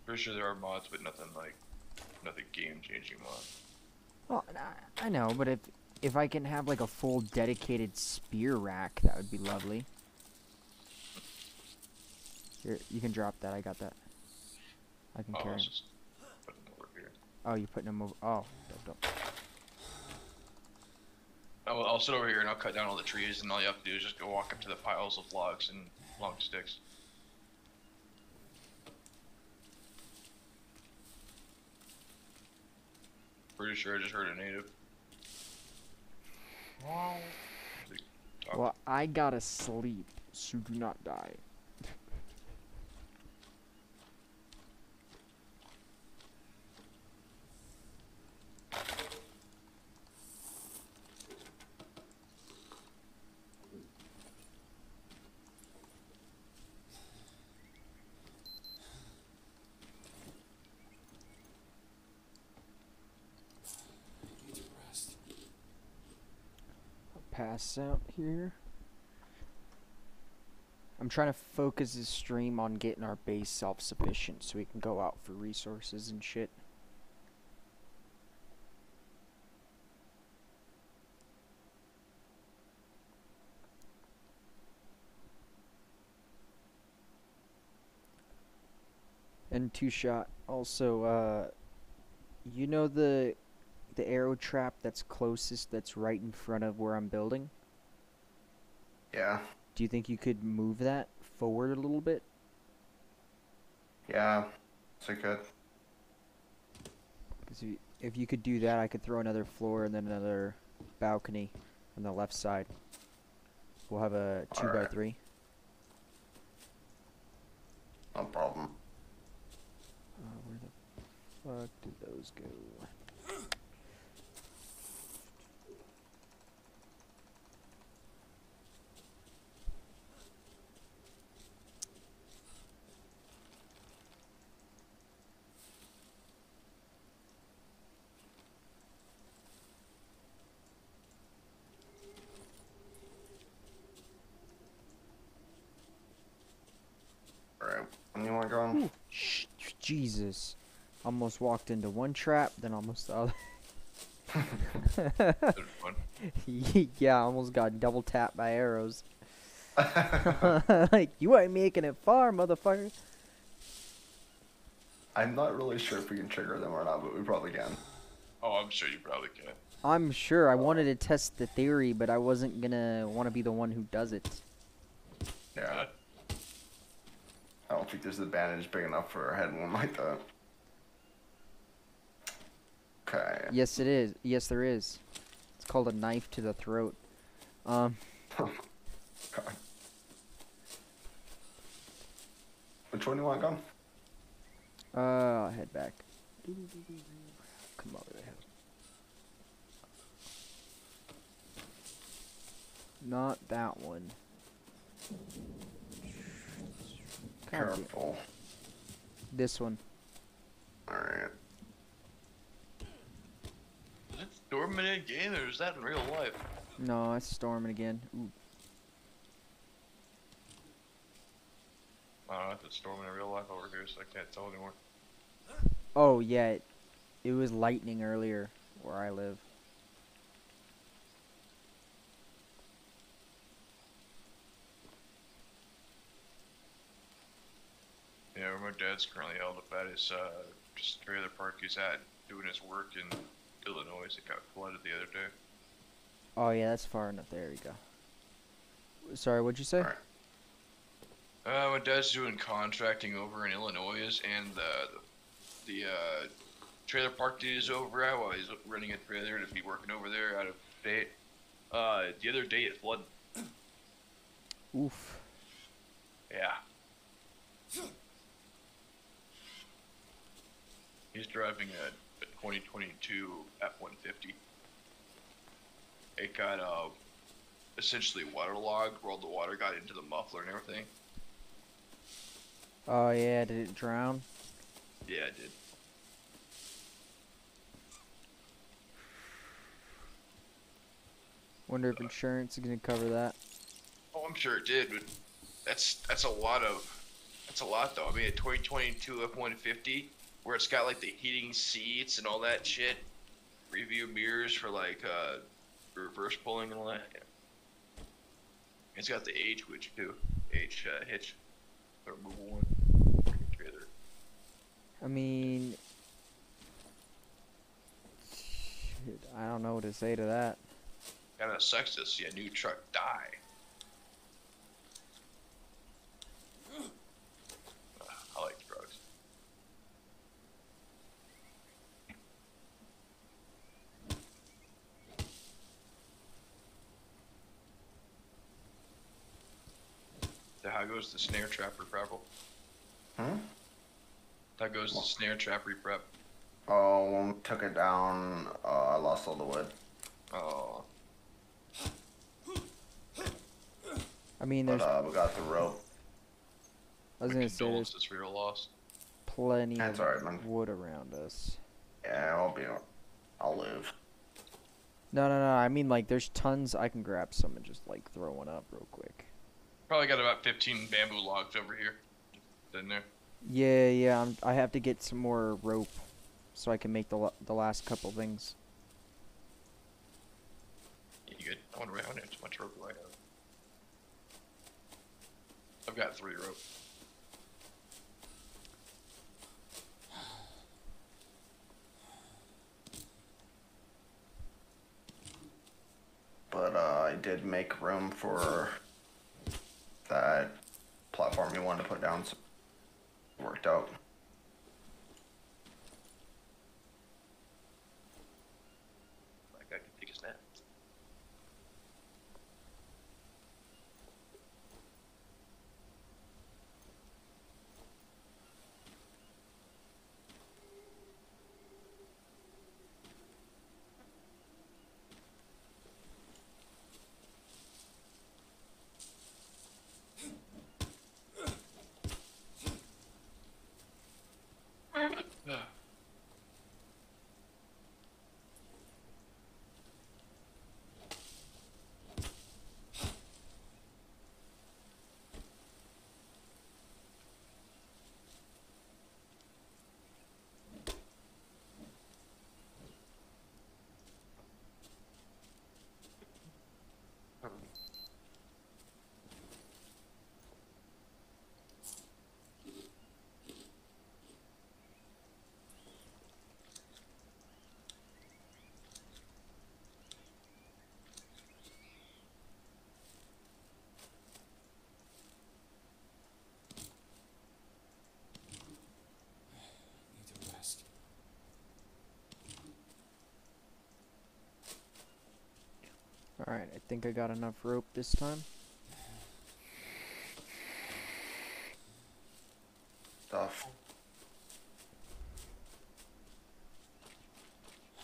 Pretty sure there are mods, but nothing like, nothing game-changing mod. Well, I, I know, but if if I can have like a full dedicated spear rack, that would be lovely. Here, you can drop that. I got that. I can Oh, carry. 'em. just over here. Oh, you're putting them over. Oh, dope, dope. Oh, I'll, I'll sit over here and I'll cut down all the trees, and all you have to do is just go walk up to the piles of logs and long sticks. Pretty sure I just heard a native. Well, I gotta sleep, so do not die. I need to rest. Out here. I'm trying to focus this stream on getting our base self-sufficient so we can go out for resources and shit. And two shot. Also, uh, you know the the arrow trap that's closest that's right in front of where I'm building? Yeah. Do you think you could move that forward a little bit? Yeah. So good. Because if, if you could do that, I could throw another floor and then another balcony on the left side. We'll have a two by Alright. three. No problem. Uh, where the fuck did those go? Alright, when you want going? Sh- Jesus. Almost walked into one trap, then almost the other. [LAUGHS] Been fun. [LAUGHS] yeah, almost got double tapped by arrows. like, [LAUGHS] you ain't making it far, motherfucker. I'm not really sure if we can trigger them or not, but we probably can. Oh, I'm sure you probably can. I'm sure I uh, wanted to test the theory, but I wasn't gonna want to be the one who does it. Yeah. I don't think there's an advantage big enough for a head one like that. Okay. Yes, it is. Yes, there is. It's called a knife to the throat. Um, God. [LAUGHS] Which one do you want gone? uh, I'll head back. Come over. Not that one. Careful. This one. Alright. It storming in a game or is that in real life? No, it's storming again. Ooh. I don't know if it's storming in real life over here, so I can't tell anymore. Oh yeah, it, it was lightning earlier where I live. Yeah, where my dad's currently held up at his uh, just trailer park he's at doing his work in Illinois. It got flooded the other day. Oh yeah, that's far enough. There we go. Sorry, what'd you say? Alright. Uh, my dad's doing contracting over in Illinois, and the the uh, trailer park that he's over at while he's renting a trailer to be working over there out of state. Uh, the other day it flooded. Oof. Yeah. He's driving a 2022 F-150. It got uh, essentially waterlogged where all the water got into the muffler and everything. Oh yeah, did it drown? Yeah, it did. Wonder if insurance is gonna cover that. Oh, I'm sure it did, but that's that's a lot of that's a lot though. I mean, a 2022 F150 where it's got like the heating seats and all that shit, review mirrors for like uh, reverse pulling and all that. Yeah. It's got the H hitch too, H uh, hitch, the removable one. I mean, shit, I don't know what to say to that. Kind of sucks to see a new truck die. Uh, I like trucks. So how goes the snare trap reprep? Hmm? How goes the snare trap reprep? Oh, when we took it down, uh, I lost all the wood. Oh, I mean, there's. But there's. uh, we got the rope. I was gonna say there's for your loss. plenty That's of alright, man. wood around us. Yeah, I'll be. I'll live. No, no, no. I mean, like, there's tons. I can grab some and just like throw one up real quick. Probably got about 15 bamboo logs over here. In there. Yeah, yeah. I'm, I have to get some more rope so I can make the the last couple things. You good? I wonder how much much rope do I have. I've got three rope. But uh, I did make room for that platform you wanted to put down. Worked out. Like I can take a snap. Alright, I think I got enough rope this time. Stuff.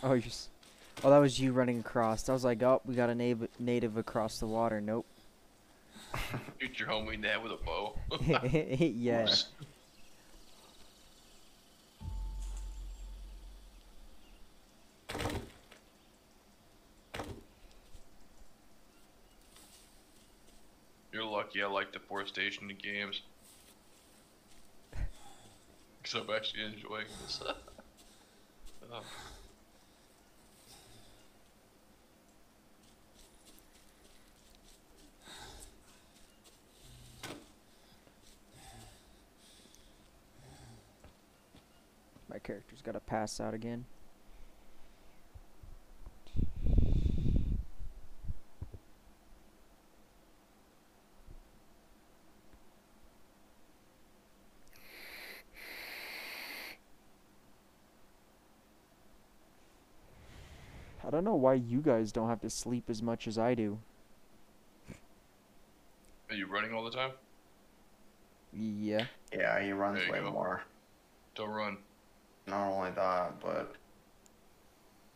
Oh, you're. s- Oh, that was you running across. I was like, oh, we got a native native across the water. Nope. Shoot your homie in the head with a bow. [LAUGHS] yeah. [LAUGHS] [LAUGHS] Oops. You're lucky I deforestation in games. Because I'm actually enjoying this. [LAUGHS] My character's got to pass out again. Don't know why you guys don't have to sleep as much as I do. Are you running all the time? Yeah. Yeah, he runs way go. more. Don't run. Not only that, but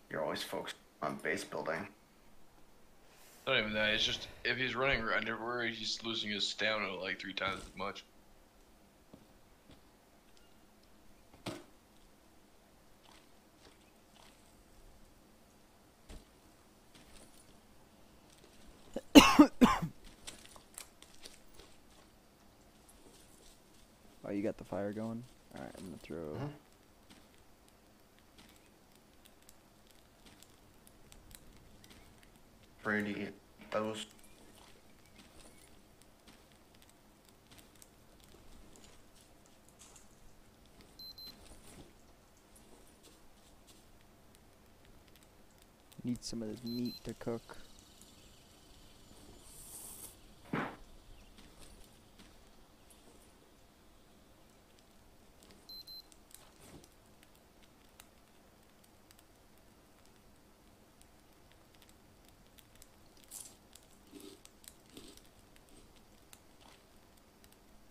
you're always focused on base building. Not even that. It's just if he's running underwear, he's losing his stamina like three times as much. Got the fire going? Alright, I'm gonna throw. Uh-huh. Pretty those Need some of this meat to cook.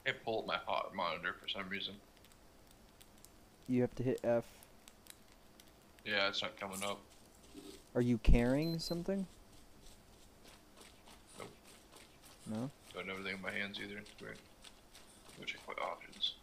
I pull up my hot monitor for some reason. You have to hit F. Yeah, it's not coming up. Are you carrying something? Nope. No? Don't have anything in my hands either. Weird. Go check my options.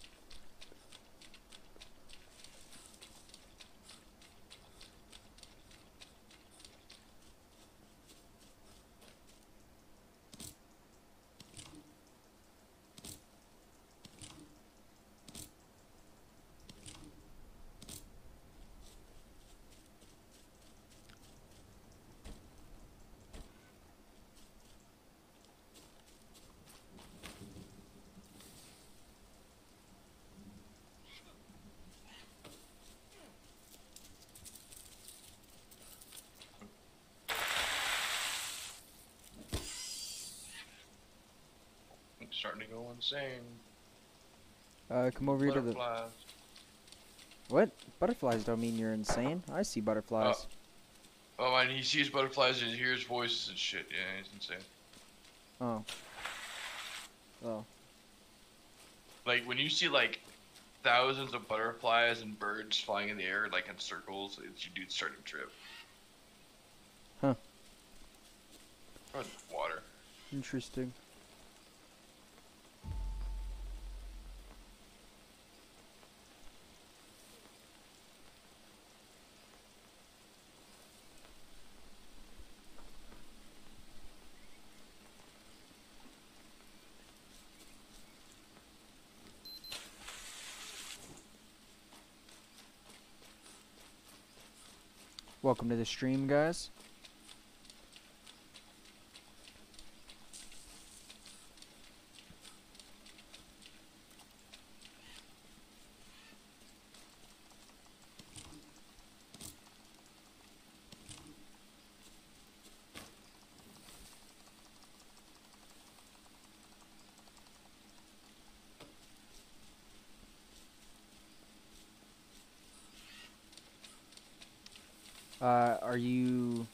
Starting to go insane. Uh, come over here to the. Butterflies. What? Butterflies don't mean you're insane. I see butterflies. Oh, and he sees butterflies and he hears voices and shit. Yeah, he's insane. Oh. Oh. Like when you see like thousands of butterflies and birds flying in the air like in circles, it's your dude starting to trip. Huh. Water. Interesting. Welcome to the stream, guys. Are you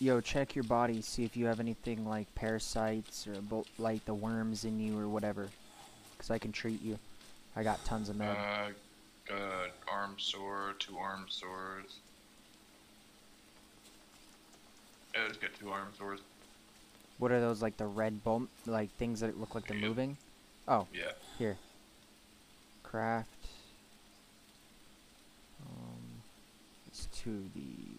Yo, check your body, see if you have anything like parasites or like the worms in you or whatever. Cause I can treat you. I got tons of med. Uh, got an arm sore, two arm sores. Yeah, just got two arm swords. what are those like the red bump like things that look like they're Yep. moving? Oh, Yeah. here. Craft. It's two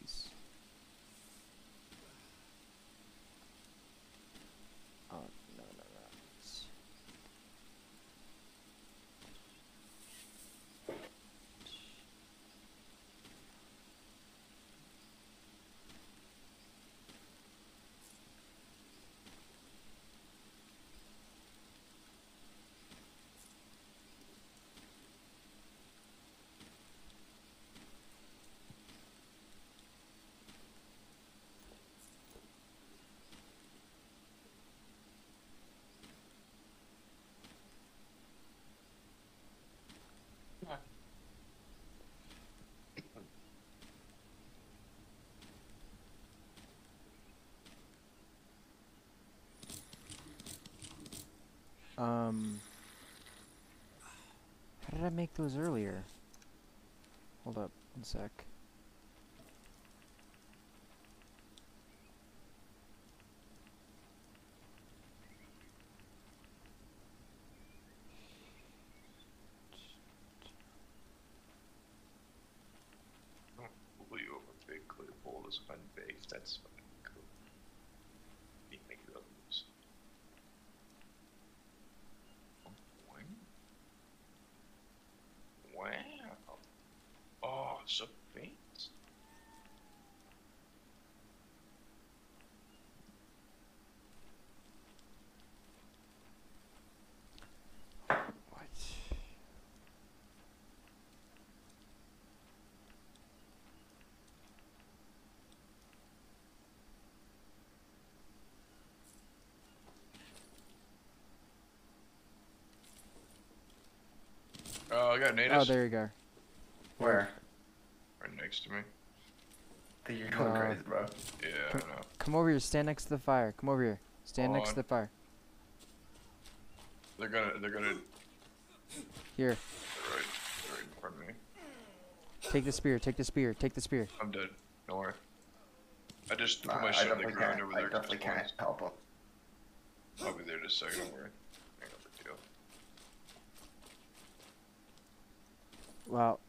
Um, how did I make those earlier? Hold up, one sec. Pull you over big clear bowl is unbaked. That's fucking cool. You make it up. Wow. Oh, so faint. What? Oh, Oh, there you go. Where? right next to me. Think you're going Uh, crazy, bro. Yeah, I Come- know. Come over here. Stand next to the fire. Come over here. Stand next to the fire. They're gonna, they're gonna, Here, they're right, they're right in front of me. take the spear. Take the spear. Take the spear. I'm dead. Don't worry. I just Nah, put my I shit on the ground can't. over I definitely can't help him. I'll be there in a second. Don't worry. Ain't no big deal. Well,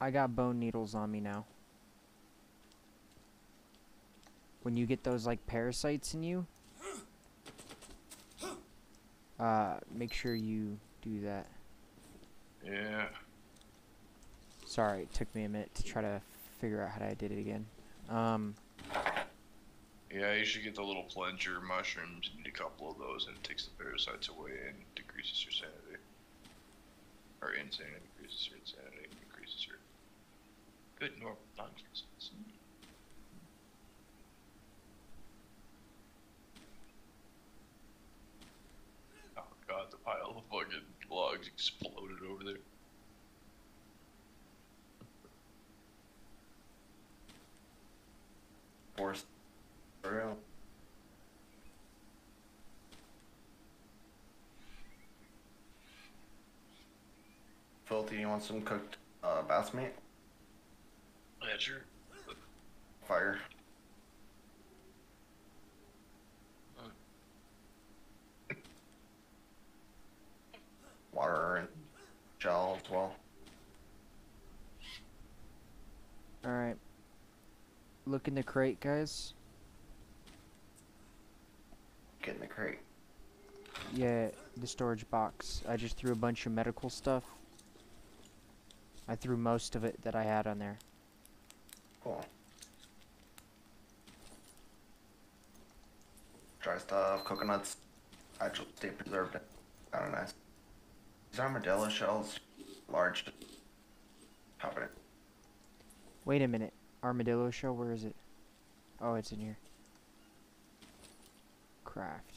I got bone needles on me now. When you get those like parasites in you, uh, make sure you do that. Yeah. Sorry, it took me a minute to try to figure out how I did it again. Um, Yeah, you should get the little plunger mushrooms. You need a couple of those, and it takes the parasites away and decreases your sanity. Or insanity, decreases your insanity, increases your good normal non-existence. Oh god, the pile of fucking logs exploded over there. Force. For real. Filthy, you want some cooked uh, bass meat? Yeah, sure. Fire. Water and gel as well. alright. Look in the crate, guys. Get in the crate. Yeah, the storage box. I just threw a bunch of medical stuff. I threw most of it that I had on there. Cool. Dry stuff, coconuts, actual stay preserved. Kind of nice. These armadillo shells, large. Pop it. Wait a minute. Armadillo shell, where is it? Oh, it's in here. Craft.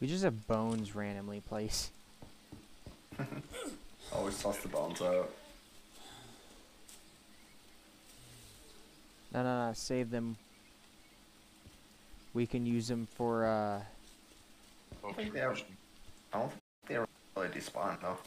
We just have bones randomly placed. [LAUGHS] Always toss the bones out. No, no, no. Save them. We can use them for, uh... Oh, think they have- I don't think they really despawn though.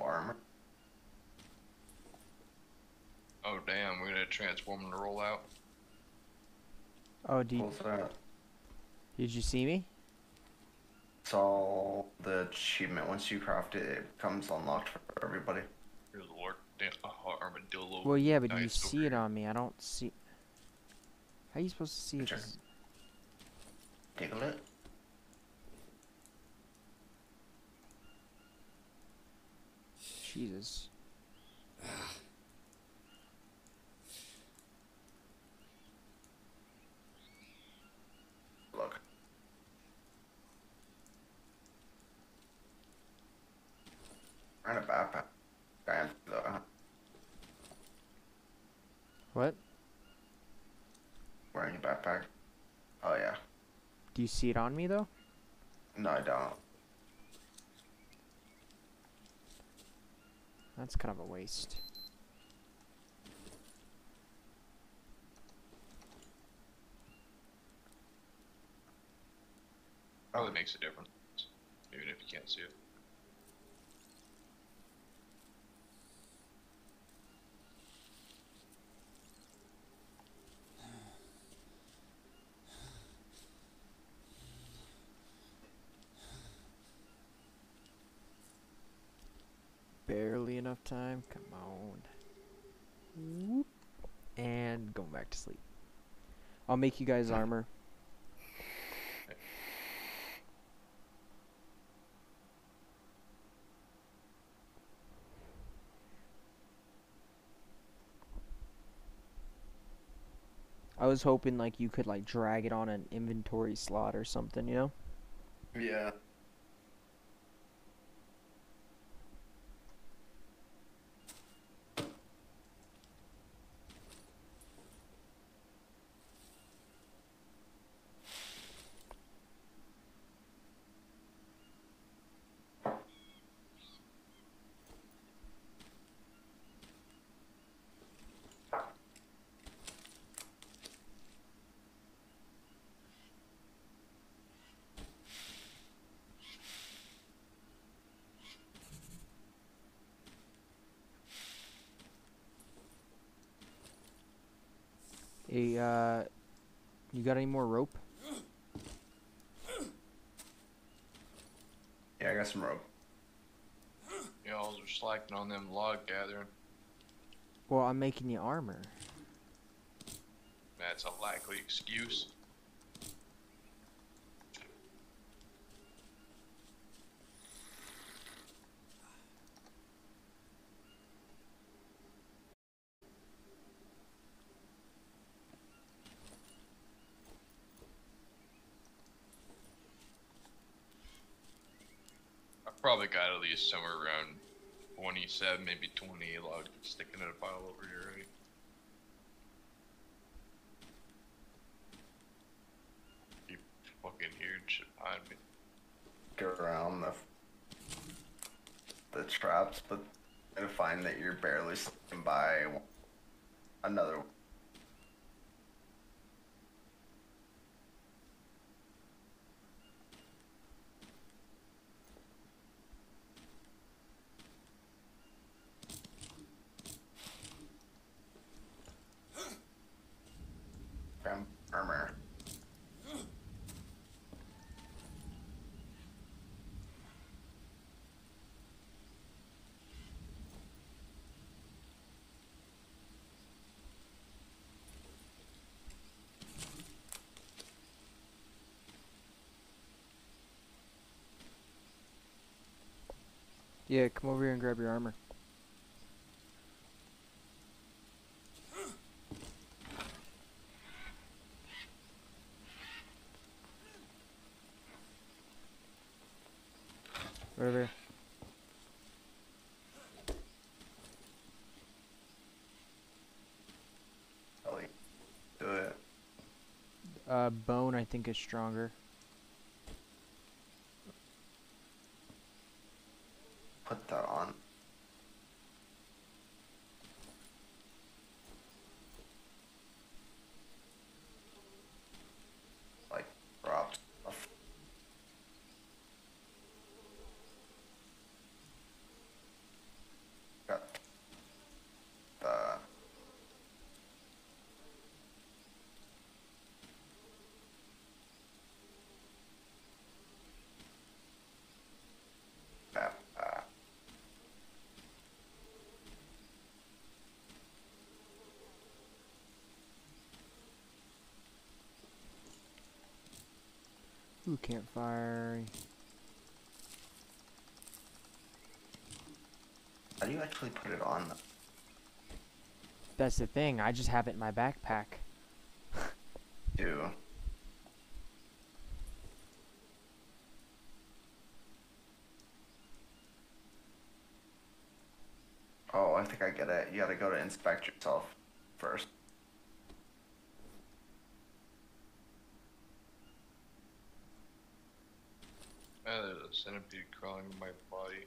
No armor. Oh damn, we're gonna transform and roll out. Oh, do you, that? did you see me? It's all the achievement once you craft it, it becomes unlocked for everybody. Here's the Lord. Damn, armadillo. Well, yeah, but you see over it on me. I don't see... How are you supposed to see it? Sure. 'Cause- Tickle it. Jesus. Look. Wearing a backpack. Guy in the What? wearing a backpack. Oh yeah. Do you see it on me, though? No, I don't. That's kind of a waste. Probably makes a difference, even if you can't see it. Barely enough time. Come on. Whoop. And going back to sleep. I'll make you guys [LAUGHS] armor. I was hoping like you could like drag it on an inventory slot or something, you know? Yeah. Hey, uh, you got any more rope? Yeah, I got some rope. Y'all are slacking on them log gathering. Well, I'm making you armor. That's a likely excuse. I probably got at least somewhere around 27, maybe 20 logs sticking in a pile over here already. Keep fucking huge shit behind me. Get around the the traps, but gonna find that you're barely slipping by another. Found armor. Yeah, come over here and grab your armor. Right over here. Ellie, do it. Uh, bone I think is stronger. Ooh, campfire. how do you actually put it on? That's the thing. I just have it in my backpack. Do Oh, I think I get it. You gotta go to inspect yourself first. Uh, there's a centipede crawling in my body.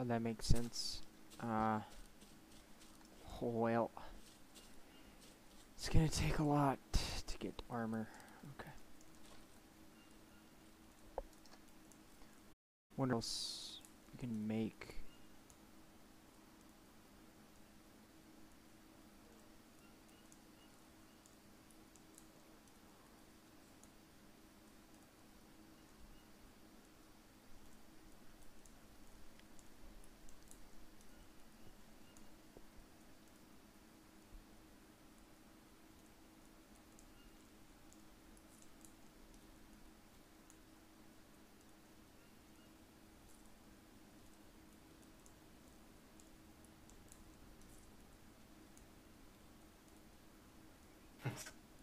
Oh, that makes sense. Uh, well, it's gonna take a lot to get armor. Okay. What else we can make?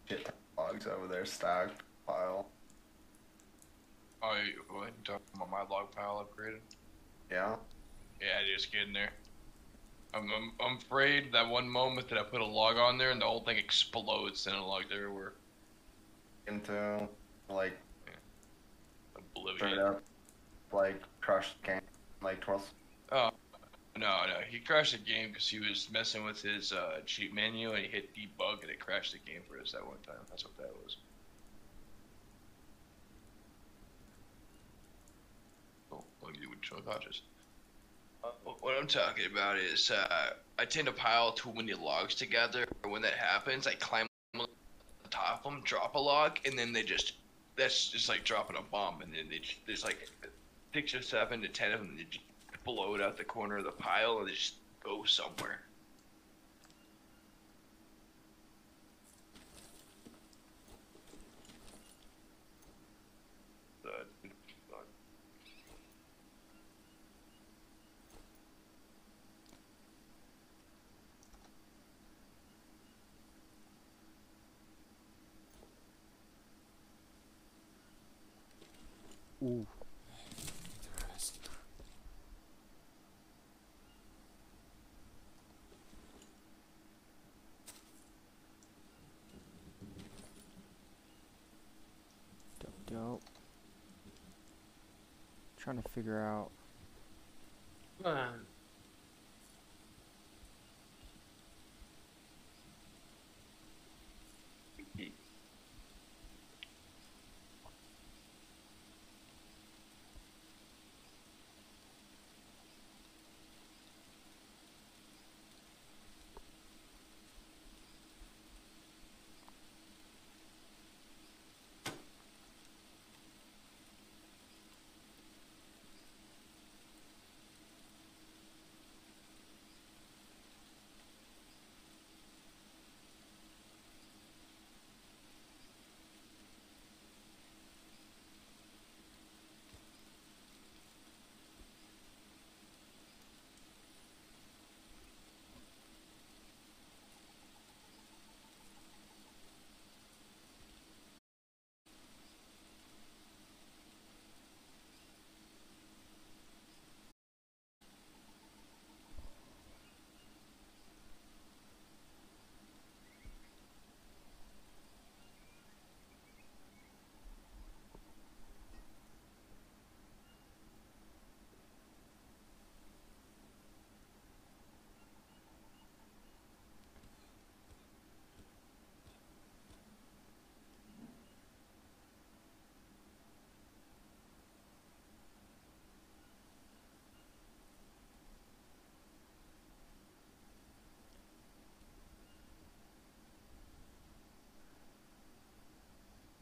Shit ton of logs over there stacked pile. Oh, you go ahead and talk about my log pile upgraded. Yeah. Yeah, just getting there. I'm, I'm, I'm afraid that one moment that I put a log on there and the whole thing explodes and it logs everywhere. Into like Oblivion. straight up like crushed game, like twelve. Oh no, no. He crashed the game because he was messing with his uh, cheat menu and he hit debug and it crashed the game for us that one time. That's what that was. Oh, cautious. Uh, what I'm talking about is uh, I tend to pile too many logs together. When that happens, I climb on top of them, drop a log, and then they just that's just like dropping a bomb, and then they there's like six or seven to ten of them that just explode out the corner of the pile and they just go somewhere. Uh, Ooh. I need to rest. Dope, dope. Trying to figure out. Wonder what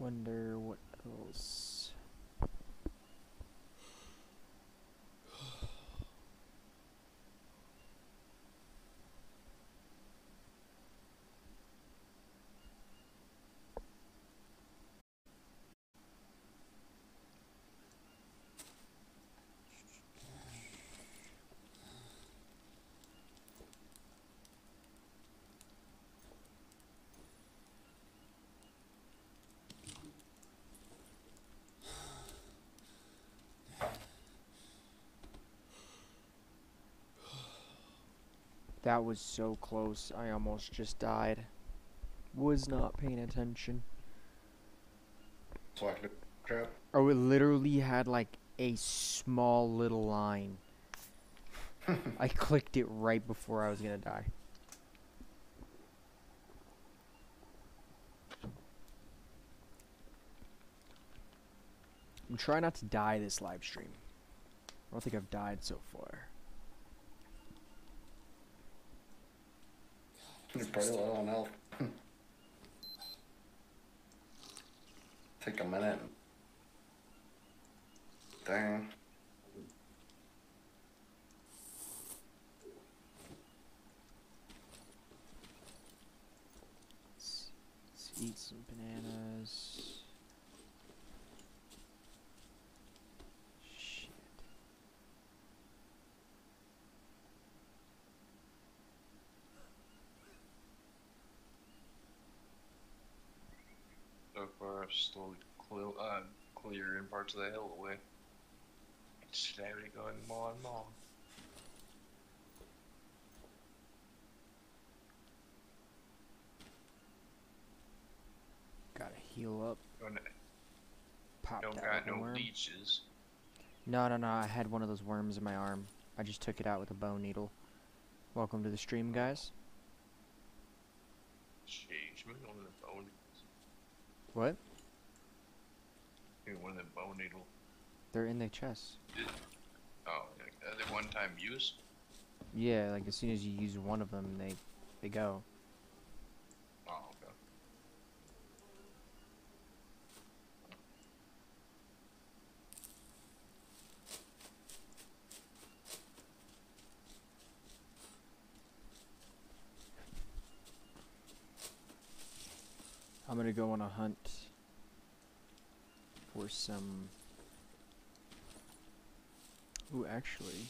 else. That was so close. I almost just died. Was not paying attention. Crap. Oh, it literally had like a small little line. [LAUGHS] I clicked it right before I was gonna die. I'm trying not to die this live stream. I don't think I've died so far. You're pretty low on health. Hmm. Take a minute. Dang. Let's, let's eat some bananas. Shit. Slowly clear, uh, clearing parts of the hill away. Slowly going more and more. Gotta heal up. Don't, Pop don't got no worm. leeches. No, no, no. I had one of those worms in my arm. I just took it out with a bone needle. Welcome to the stream, guys. Jeez, maybe one of the bone. What? Maybe one of the bone needle. They're in the chest. Oh, are they one-time use? Yeah, like as soon as you use one of them, they they go. Oh, okay. I'm gonna go on a hunt for some. Ooh, actually.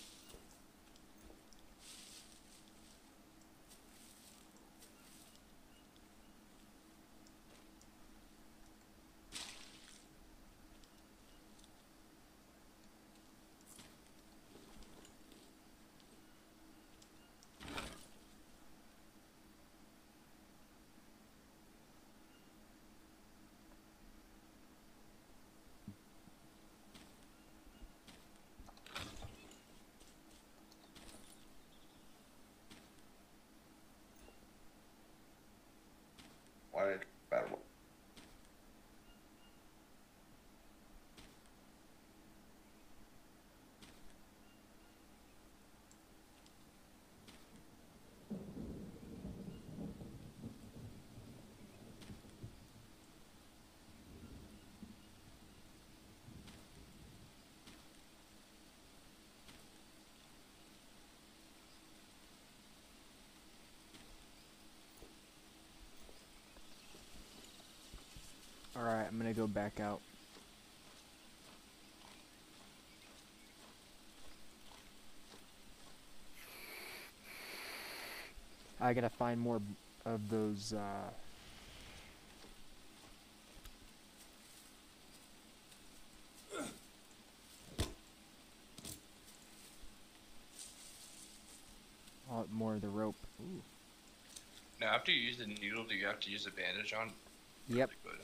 Go back out. I gotta find more of those, uh... [COUGHS] More of the rope. Ooh. Now, after you use the needle, do you have to use a bandage on? Yep. Really.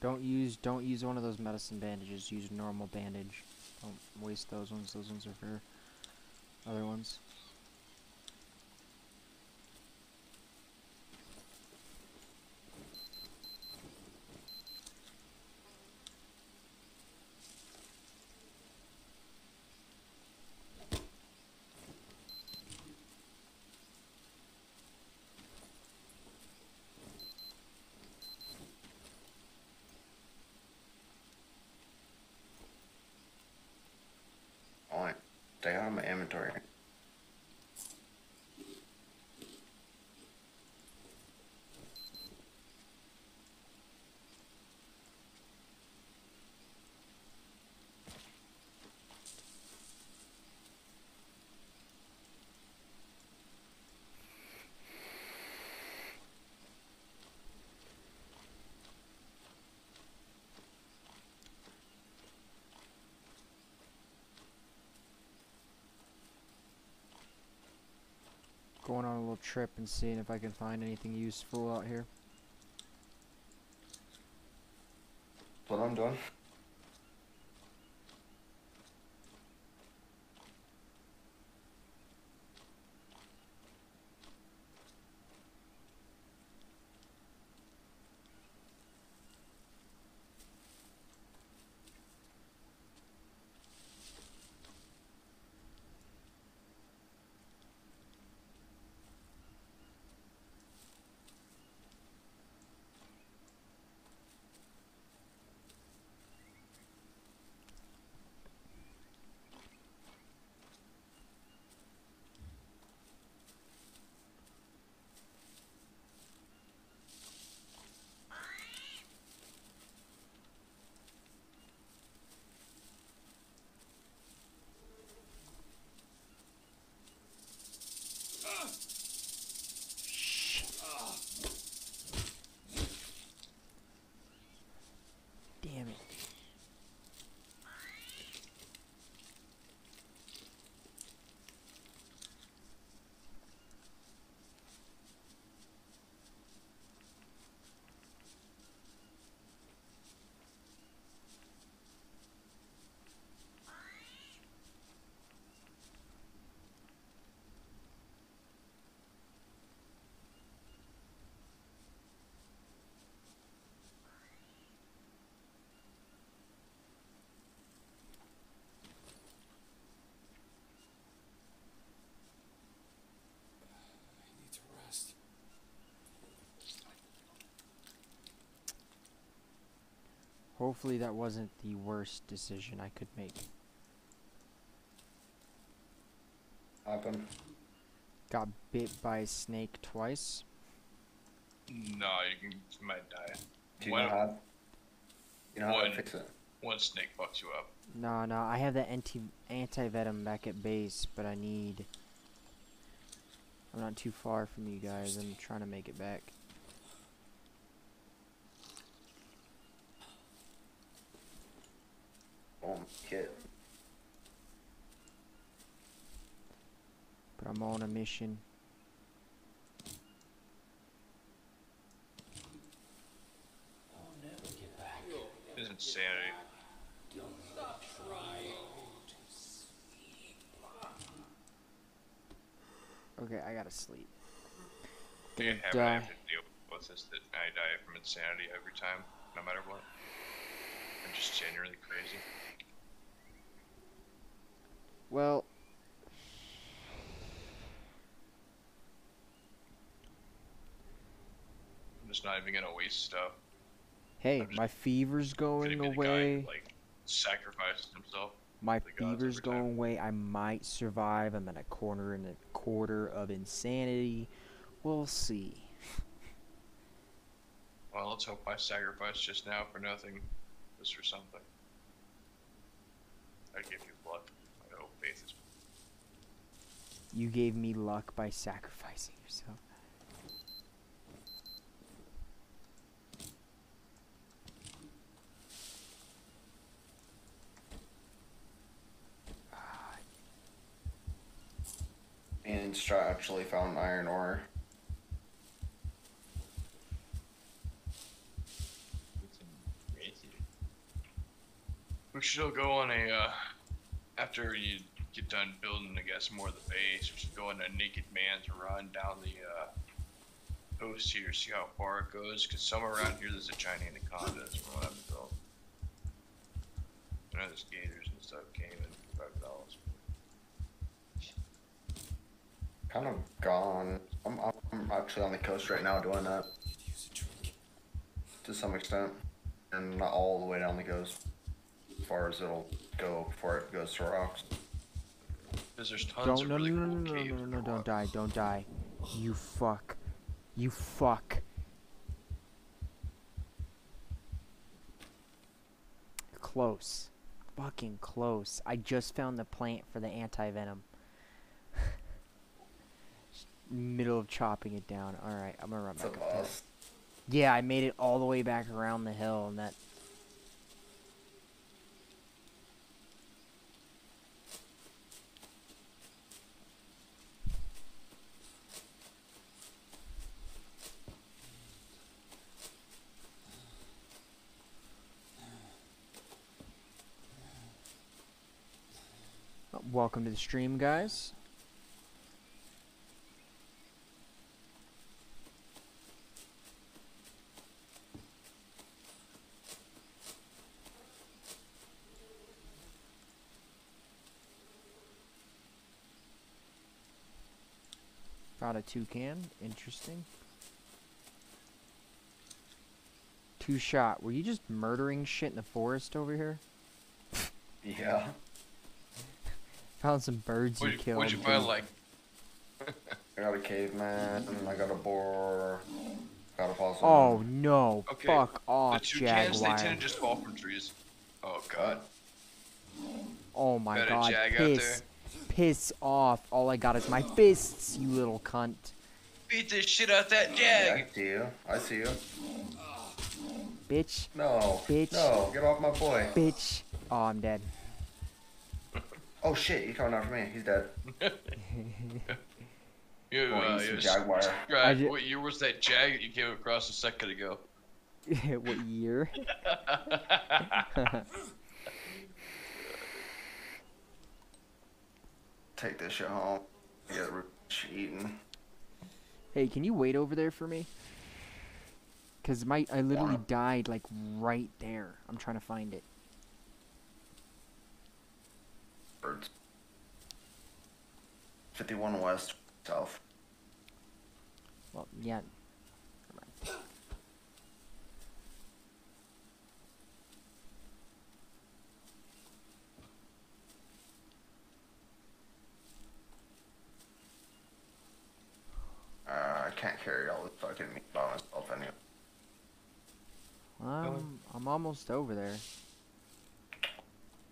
Don't use don't use one of those medicine bandages. Use a normal bandage. Don't waste those ones. Those ones are for other ones. Inventory. Little trip and seeing if I can find anything useful out here. What I'm doing. Damn it. I need to rest. Hopefully that wasn't the worst decision I could make. Happen. Got bit by a snake twice. No, you can you might die. Do you One- know how? You know how to one- fix it? One snake fucks you up. No, no, I have the anti anti venom back at base, but I need. I'm not too far from you guys. I'm trying to make it back. Boom. Kit. But I'm on a mission. I'll never get back. It's insanity. Okay, I gotta sleep. I have, I die. Uh, have to deal with this that I die from insanity every time, no matter what. I'm just genuinely crazy. Well, just not even gonna waste stuff. hey, my fever's going the guy away. like sacrifices himself. My fever's time. going away. I might survive. I'm in a corner and a quarter of insanity. We'll see. [LAUGHS] Well, let's hope I sacrificed just now for nothing just for something. I give you luck. I hope faith is. You gave me luck by sacrificing yourself. And Strat actually found iron ore. We should go on a uh, after you get done building, I guess, more of the base. We should go on a naked man's run down the uh, coast here, see how far it goes. Cause somewhere around here there's a giant anaconda. That's what I'm built. I know there's gators and stuff came in five dollars. Kind of gone. I'm, I'm actually on the coast right now doing that Use a drink. to some extent. And not all the way down the coast. As far as it'll go before it goes to rocks. Cause there's tons Don't of no really no no cool no no caves no no in no don't die don't die. You fuck. You fuck. Close. Fucking close. I just found the plant for the anti venom. Middle of chopping it down. Alright, I'm gonna run It's back up there. Yeah, I made it all the way back around the hill and that Uh, Welcome to the stream, guys. Found a toucan. Interesting. 2Shot. Were you just murdering shit in the forest over here? Yeah. [LAUGHS] Found some birds What'd you you, killed. what'd you find? Like [LAUGHS] I got a caveman, I got a boar, got a possum. Oh no! Okay, Fuck the off, toucans, they tend to just fall from trees. Oh god. Oh my Got a god! jag out Piss, piss off! All I got is my fists, you little cunt. Beat the shit out that Yeah, jag. I see you. I see you. Bitch, No. Bitch. No, get off my boy. bitch. Oh, I'm dead. [LAUGHS] Oh shit, he's coming after me. He's dead. [LAUGHS] You, Oh, uh, he's you jaguar. I Right, what year was that jag that you came across a second ago? [LAUGHS] what year? Take this shit home. Get rich eaten. hey, can you wait over there for me? Cause my I literally Wanna- died like right there. I'm trying to find it. Birds. 51 west, south. Well, yeah. Uh, I can't carry all this fucking meat by myself anyway. Um, I'm almost over there.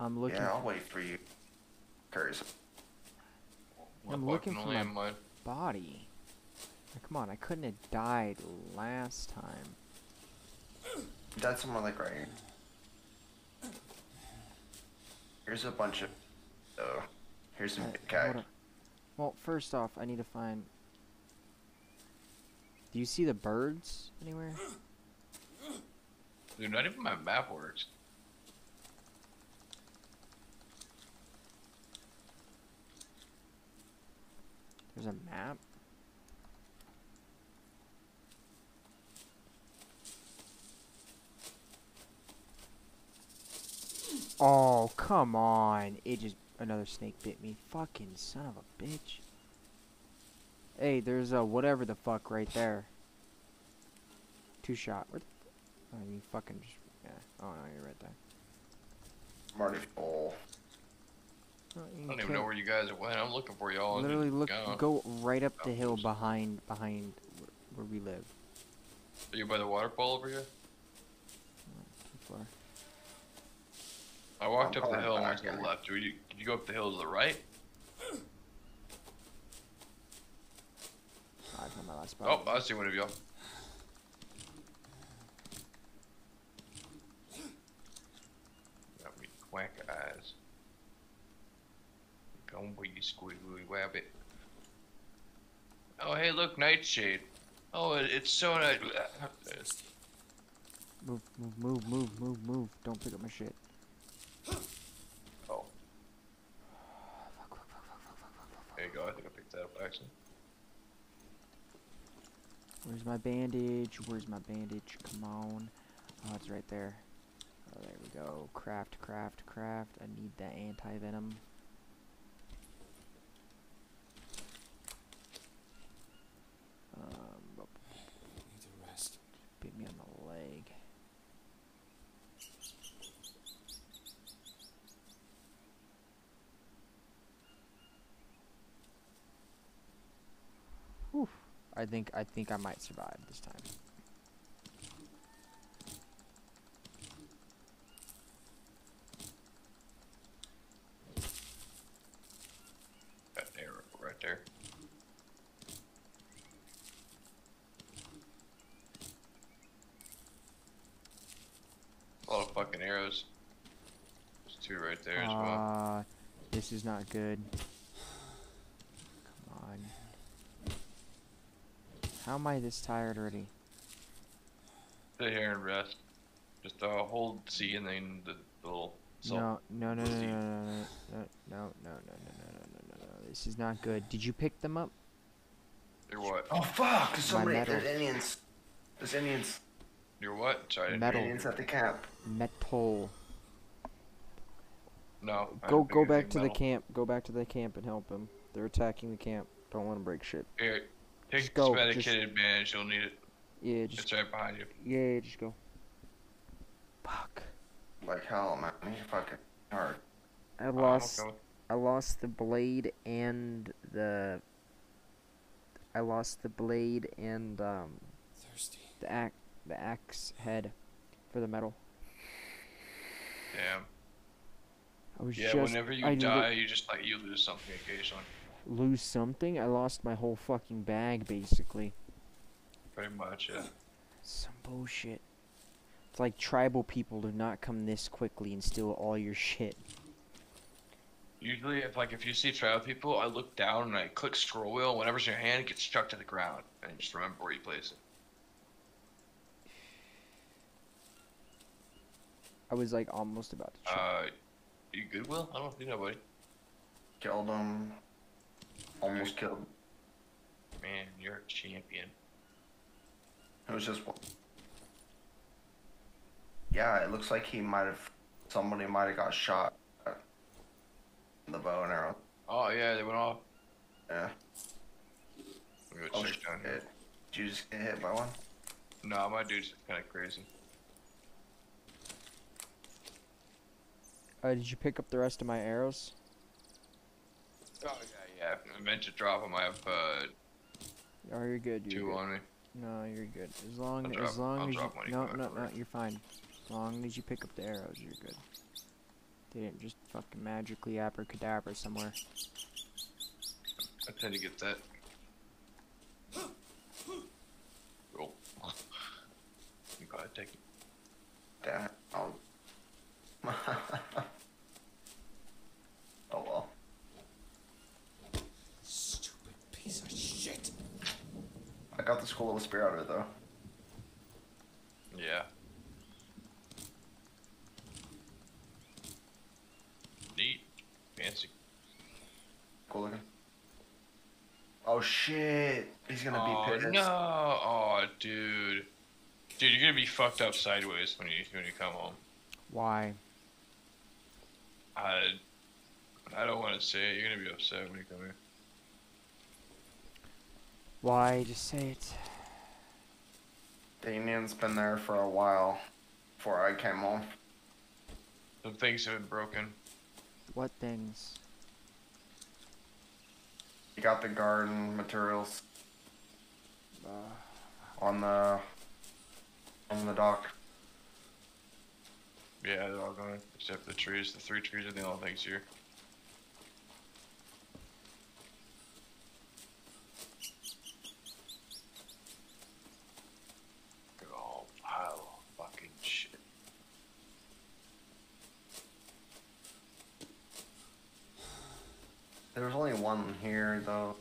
I'm looking. Yeah, I'll wait for you. Carry some. I'm looking for my- landmine? body. Now, come on, I couldn't have died last time. That's somewhere like right here. Here's a bunch of. Oh, here's some Uh, big hold cat. Well, first off, I need to find. Do you see the birds anywhere? Dude, not even my map works. There's a map. Oh, come on. It just another snake bit me. Fucking son of a bitch. Hey, there's a whatever the fuck right there. 2Shot. Where the Oh, you fucking just yeah. Oh no, you're right there. I'm already full. Oh, I don't even know where you guys went. I'm looking for y'all. Literally look gone. go right up the Oh, hill behind behind wh- where we live. Are you by the waterfall over here? Too far. I walked I'm up the hill and went to the left. Did you, did you go up the hill to the right? I found last spot. Oh, I see one of y'all. Got me quack eyes. Come with you, squiggly wabbit. Oh, hey, look, Nightshade. Oh, it, it's so nice. Move, move, move, move, move, move. Don't pick up my shit. Oh, there you go. I think I picked that up actually. Where's my bandage? Where's my bandage? Come on. Oh, it's right there. Oh, there we go. Craft, craft, craft. I need that anti-venom. Um, oh, Need to rest. bit me on the leg. Whew. I think I think I might survive this time. Got an arrow right there. A lot of fucking arrows. There's two right there as well. Uh, this is not good. Come on. How am I this tired already? Sit here and rest. Just uh, hold C and then the little. salt. No, no, no, no, no, Steve. no, no, no, no, no, no, no, no, no, no, no. This is not good. Did you pick them up? You're what? Oh fuck! There's so My many. metal. There's Indians. There's Indians. You're what? Sorry. I didn't Metal. hear you. Indians at the camp. Metal. No. I Go, didn't pick go back anything to the metal. camp. Go back to the camp and help them. They're attacking the camp. Don't let them break shit. Here, take Just this go, medicated advantage. You'll need it. Yeah, just It's right behind you. yeah, yeah, just go. Fuck. Like hell, man. You fucking hard. I Uh, I'm lost. okay with- I lost the blade and the. I lost the blade and um Thirsty. the axe the axe head for the metal. Damn. I was Yeah. just whenever you I die, you just like you lose something occasionally. Lose something. I lost my whole fucking bag basically. Pretty much. Yeah. Some bullshit. It's like tribal people do not come this quickly and steal all your shit. Usually, if like if you see tribal people, I look down and I click scroll wheel. Whatever's in your hand gets struck to the ground, and just remember where you place it. I was like almost about to check. Uh, you good, Will? I don't see nobody. Killed him. Almost killed. Man, you're a champion. It was just one. Yeah, it looks like he might have. Somebody might have got shot. The bow and arrow. Oh yeah, they went off. Yeah. Let me go Oh check shit. down here. Did you just get hit by one? Nah, my dude's kind of crazy. Uh, did you pick up the rest of my arrows? Oh yeah, yeah. I meant to drop them. I have uh, Oh, you're good. You're two good. on me. No, you're good. As long I'll as drop- long I'll as you, you no no no, you're fine. As long as you pick up the arrows, you're good. They didn't just fucking magically abracadabra somewhere. I tend to get that. Oh. [LAUGHS] You gotta take it. Damn [LAUGHS] it. I'll... oh well. Stupid piece of shit. I got the school of the spear out of it though. Yeah. Neat. Fancy. Cool looking. Oh shit! He's gonna oh, be pissed. no! Oh, dude. Dude, you're gonna be fucked up sideways when you when you come home. Why? I I don't want to say it. You're gonna be upset when you come here. Why? Just say it. The Union's been there for a while before I came home. Some things have been broken. What things? You got the garden materials Uh, on the on the dock. Yeah, they're all gone except the trees. The three trees are the only things here. Big ol' pile of fucking shit. There's only one here though.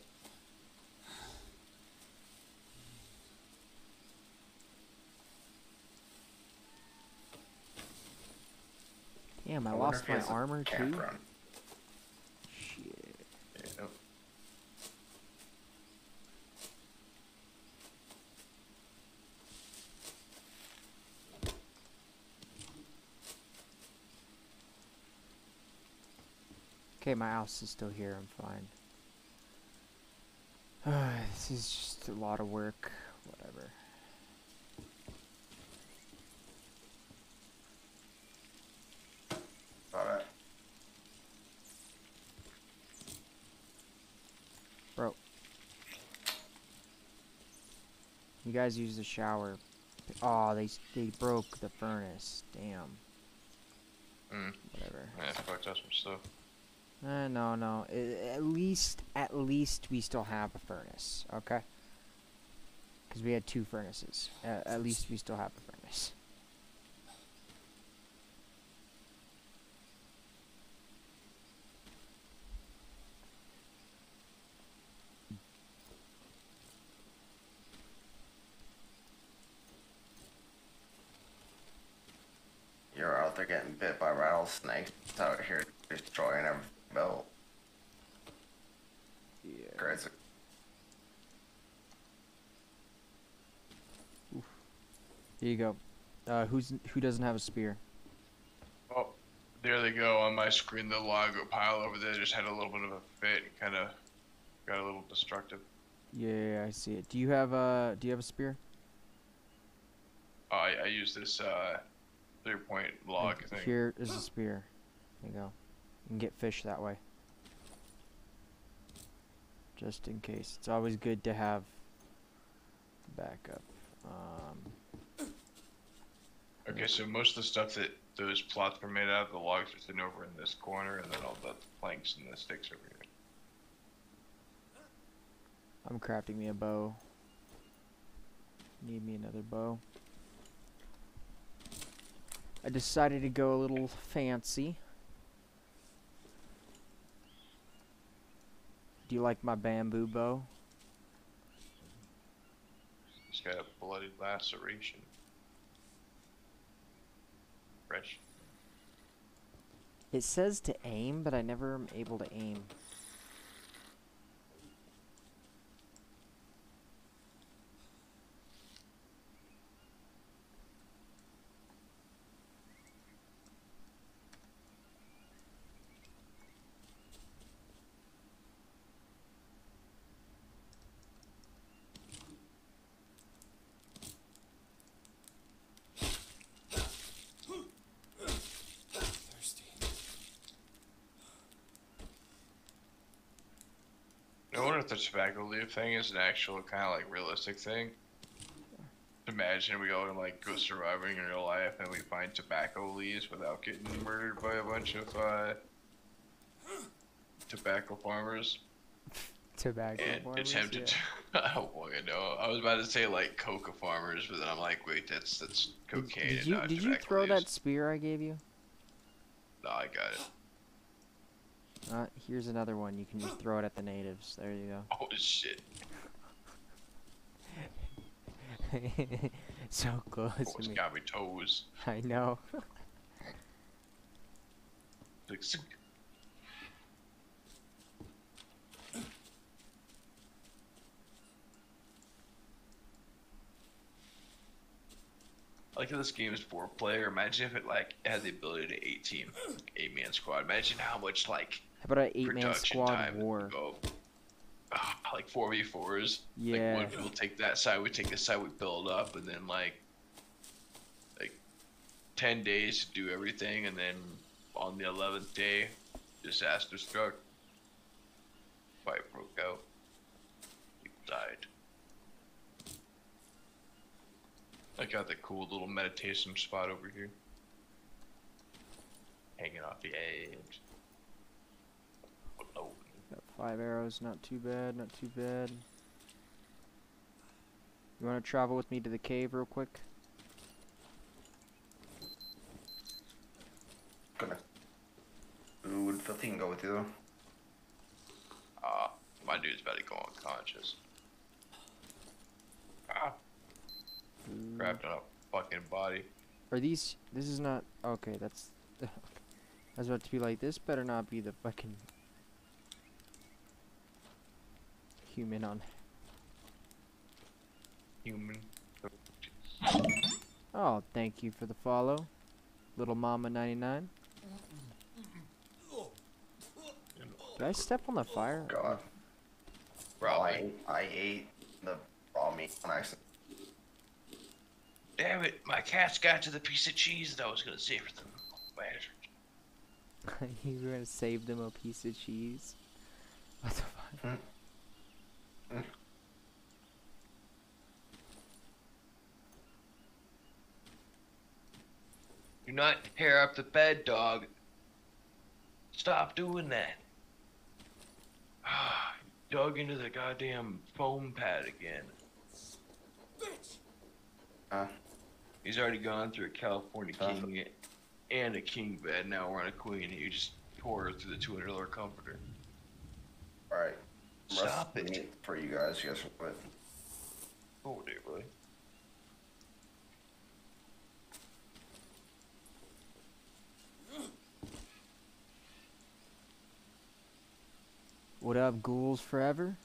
Damn, I, lost my armor too run. Shit. Yeah, nope. Okay, my house is still here. I'm fine. [SIGHS] this is just a lot of work. Whatever. Alright. Bro. You guys use the shower. Oh, they they broke the furnace. Damn. Mm. Whatever. Yeah, fucked up some stuff. Uh, no, no. At least, at least we still have a furnace, okay? Because we had two furnaces. Uh, at least we still have a furnace. You're out there getting bit by rattlesnakes out here destroying every built. Yeah. Crazy. Here you go. Uh, who's who doesn't have a spear? Oh, there they go on my screen. The log pile over there just had a little bit of a fit and kind of got a little destructive. Yeah, I see it. Do you have a Do you have a spear? Oh, I, I use this uh, three point log thing. Here is a spear. There you go. You can get fish that way. Just in case. It's always good to have backup. Um, Okay, so most of the stuff that those plots were made out of, the logs are sitting over in this corner, and then all the planks and the sticks over here. I'm crafting me a bow. Need me another bow. I decided to go a little fancy. Do you like my bamboo bow? It's got a bloody laceration. It says to aim, but I never am able to aim. Thirsty. I wonder if the tobacco leaf thing is an actual kind of like realistic thing. Imagine we go and like go surviving in real life and we find tobacco leaves without getting murdered by a bunch of uh, tobacco farmers Tobacco and farmers, attempted yeah. to. [LAUGHS] I don't fucking know. I was about to say like coca farmers, but then I'm like, wait, that's that's Did- cocaine. Did, and you did you throw that spear I gave you? No, I got it. Uh, here's another one. You can just throw it at the natives. There you go. Oh shit! [LAUGHS] so close Almost to me. got me toes. [LAUGHS] I know. Like, I like how this game is four player. Imagine if it like had the ability to eight team, eight man squad. Imagine how much like about an eight-man squad time war? go. Ah, like four v fours. Yeah. Like one people take that side, we take this side, we build up, and then like like ten days to do everything, and then on the eleventh day, disaster struck. Fight broke out. People died. I got the cool little meditation spot over here. Hanging off the edge. Got five arrows, not too bad, not too bad. You want to travel with me to the cave real quick? Gonna. Ooh, would Filthy can go with you though? ah, my dude's about to go unconscious. Ah, Ooh. grabbed on a fucking body. Are these? This is not. Okay, that's. [LAUGHS] I was about to be like, this better not be the fucking human on. Human. Oh, thank you for the follow, little mama ninety nine. Did I step on the fire? God. Bro, I I, ate, the raw meat on accident. damn it, my cats got to the piece of cheese that I was gonna save for them. Bastard. [LAUGHS] you were gonna save them a piece of cheese. What the fuck? Hmm. Do not tear up the bed, dog. Stop doing that. Ah, dug into the goddamn foam pad again. Bitch! Huh? He's already gone through a California Uh, king and a king bed. Now we're on a queen. He just tore her through the two hundred dollar comforter. Alright. Stop it. For you guys, you guys can quit. Oh dear, boy. What up, ghouls forever?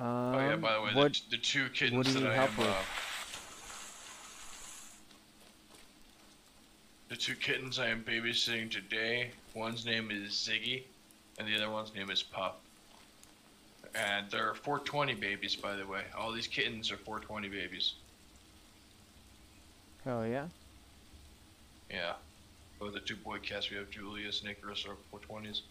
Um, oh yeah, by the way, what? the, two kittens what do that you I help am, with? uh, the two kittens I am babysitting today. One's name is Ziggy, and the other one's name is Puff. And they're 420 babies, by the way. All these kittens are 420 babies. Hell yeah. Yeah. Oh, the two boy cats we have, Julius, Nicholas, are 420s.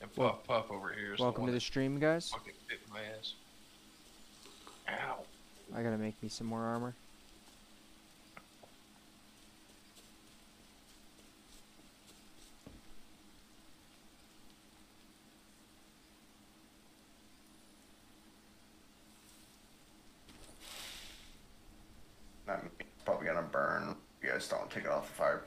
And Puff Puff over here is Welcome the to the stream, guys. fucking bit my ass. Ow. I gotta make me some more armor. Not me. Probably gonna burn. You guys don't take it off the fire.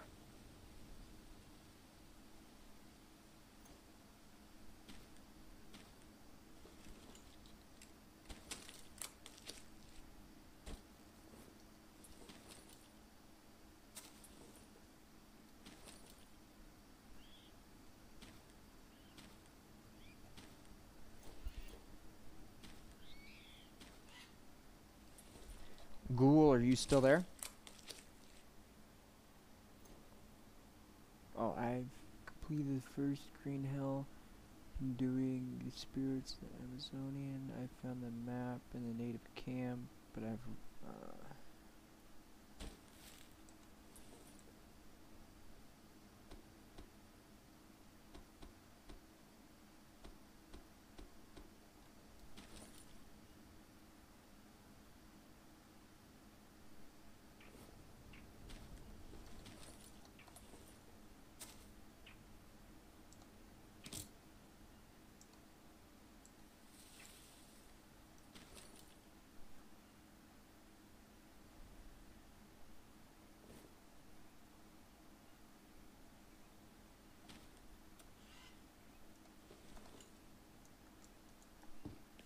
Ghoul, are you still there? Oh, I've completed the first Green Hell. I'm doing the Spirits of the Amazonian. I found the map in the native camp, but I've. Uh,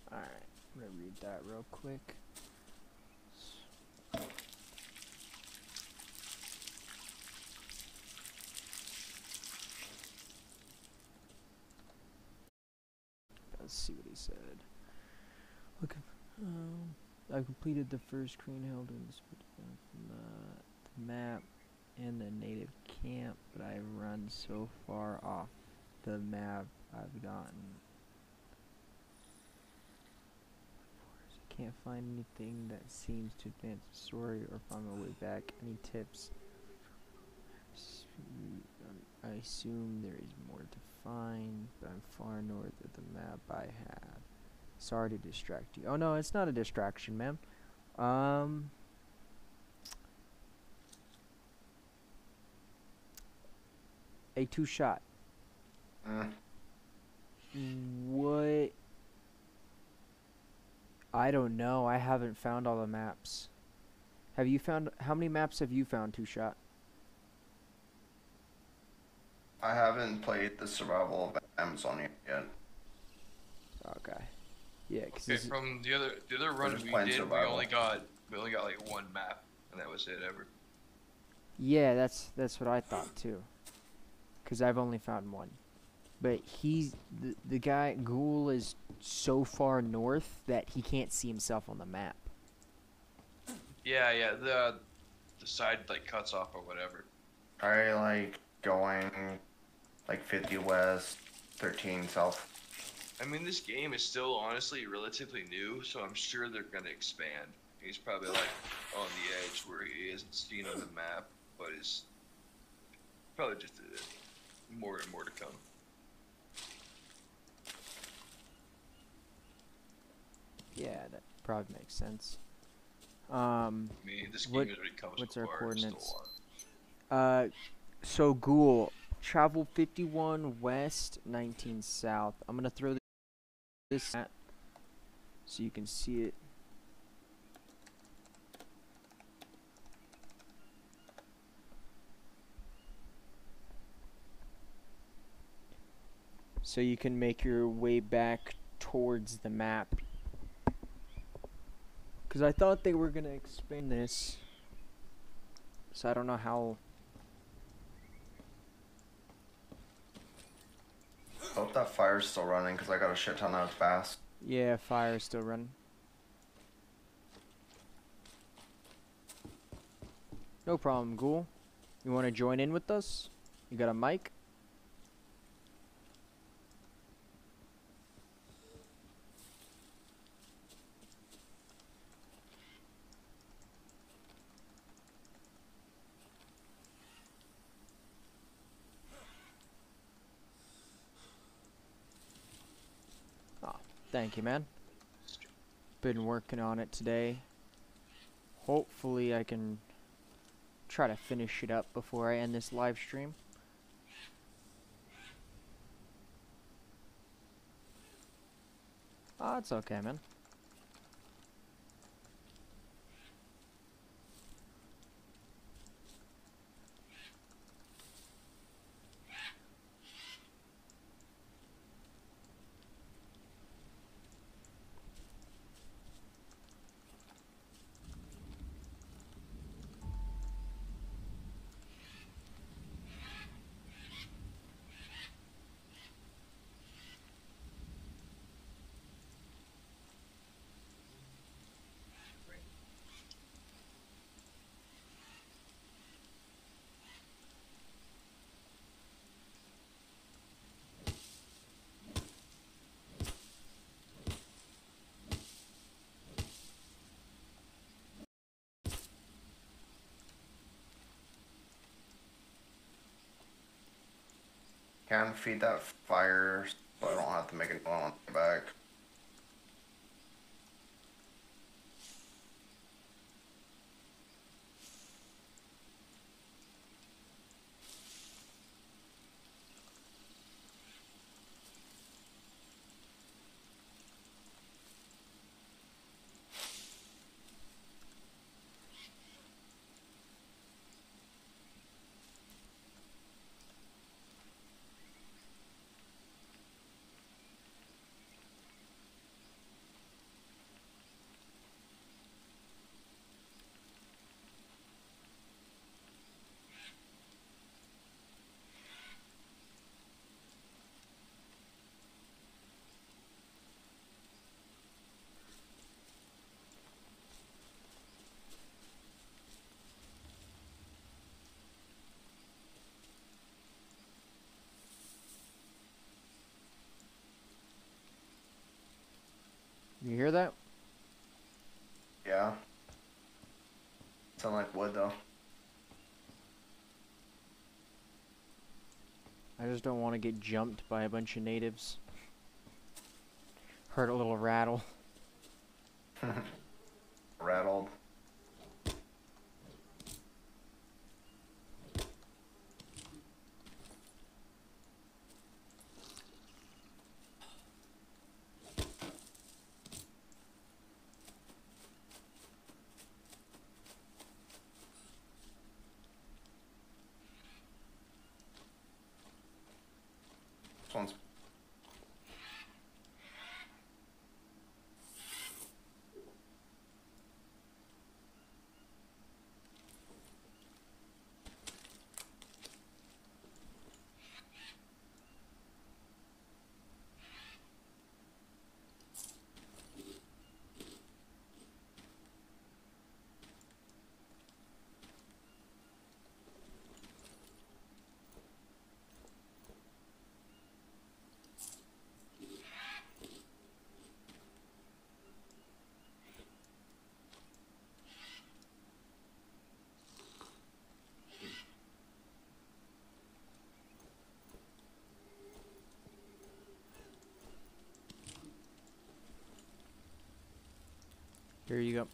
Alright, I'm gonna read that real quick. see what he said. Okay. Um, I completed the first Green Hell in the, the map and the native camp, but I've run so far off the map I've gotten. Can't find anything that seems to advance the story or find my way back. Any tips? I assume there is more to find, but I'm far north of the map I have. Sorry to distract you. Oh no, it's not a distraction, ma'am. Um. A 2Shot. Mm. What? I don't know. I haven't found all the maps. Have you found? How many maps have you found, 2Shot? I haven't played the survival of Amazonia yet. Okay. Yeah, 'cause Okay, this is- from the other the other run just we playing did, we only got we only got like one map, and that was it ever. Yeah, that's that's what I thought too. Cause I've only found one, but he's the the guy Ghoul is so far north that he can't see himself on the map. Yeah, yeah. The the side like cuts off or whatever. I like going like 50 west, 13 south. I mean, this game is still honestly relatively new, so I'm sure they're gonna expand. He's probably like on the edge where he isn't seen on the map, but is probably just uh, more and more to come. Yeah, that probably makes sense. Um, I mean, this game What- has already what's our coordinates? uh, so Ghoul travel 51 west, 19 south. I'm gonna throw this at so you can see it. So you can make your way back towards the map. Cause I thought they were gonna expand this. So I don't know how I Hope that fire's still running because I got a shit ton of fast. Yeah, fire's still running. No problem, Ghoul. You want to join in with us? You got a mic? Oh, thank you, man. Been working on it today. Hopefully, I can try to finish it up before I end this live stream. Oh, it's okay, man. Can feed that fire so I don't have to make it back. Wood though. I just don't want to get jumped by a bunch of natives. Heard a little rattle. [LAUGHS] Rattled. This one's Here you go.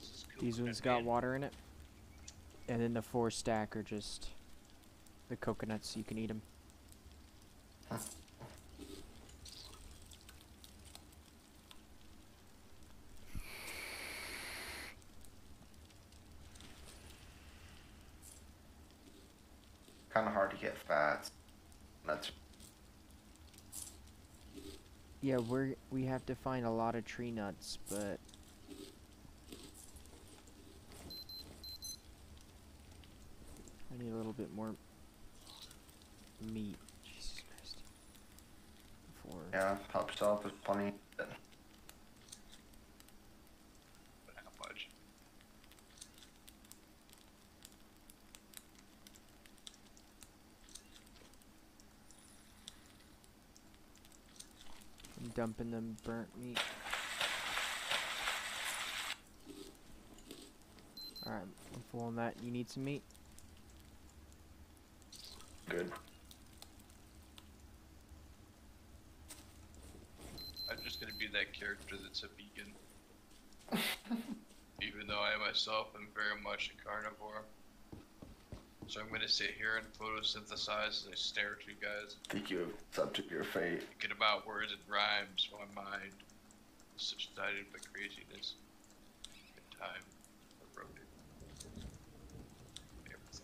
This is cool. These ones got water in it. And then the four stack are just the coconuts. You can eat them. kind of hard to get fats. That's Yeah, we're we have to find a lot of tree nuts, but I need a little bit more meat. Jesus Christ. Before yeah. Help yourself. There's plenty. But how much? I'm dumping them burnt meat. Alright, I'm full on that. You need some meat? Good. I'm just gonna be that character that's a vegan. [LAUGHS] Even though I myself am very much a carnivore. So I'm gonna sit here and photosynthesize as I stare at you guys, Think you accepted your fate. thinking about words and rhymes my mind is subsided by craziness and time eroded. Everything.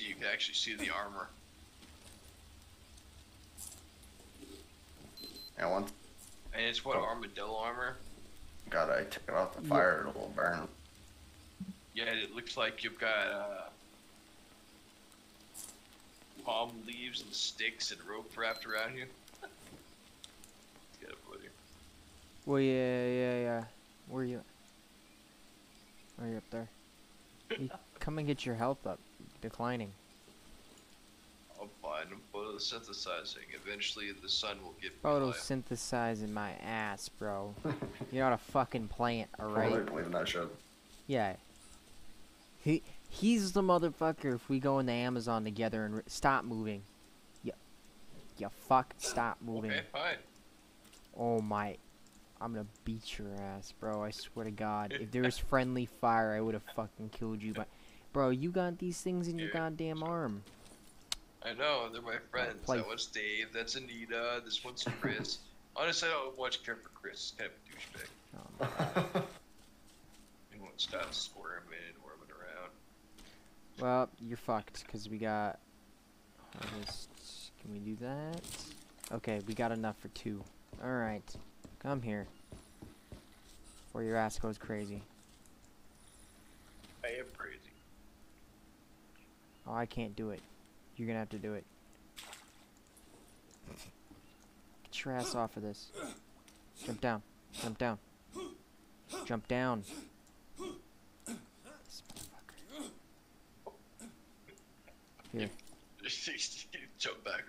I just see you can actually see the armor. And once And it's what Oh. armadillo armor? God, I took it off the Yeah. fire, it will burn. Yeah, it looks like you've got uh, palm leaves and sticks and rope wrapped around you. [LAUGHS] Get a buddy. Well, yeah, yeah, yeah. Where you? Are you up there? You [LAUGHS] come and get your health up. Declining. I'm fine. I'm photosynthesizing. Eventually, the sun will get. Photosynthesizing my ass, bro. You're not a fucking plant, [LAUGHS] alright? believe in that shit. Yeah. He he's the motherfucker. If we go in the Amazon together and stop moving, you you fuck stop [LAUGHS] moving. Okay, fine. Oh my, I'm gonna beat your ass, bro. I swear to God. [LAUGHS] If there was friendly fire, I would have fucking killed you. But, bro, you got these things in your Yeah, goddamn arm. I know, they're my friends. play- That one's Dave, that's Anita, this one's Chris. [LAUGHS] Honestly, I don't much care for Chris. He's kind of a douchebag. Um, [LAUGHS] He won't stop squirming and worming around. well, you're fucked because we got harvest. Can we do that? Okay, we got enough for two. All right, come here. Or your ass goes crazy. I am crazy. Oh, I can't do it. You're gonna have to do it. Get your ass off of this. Jump down. Jump down. Jump down. This motherfucker. Here, [LAUGHS] Jump back.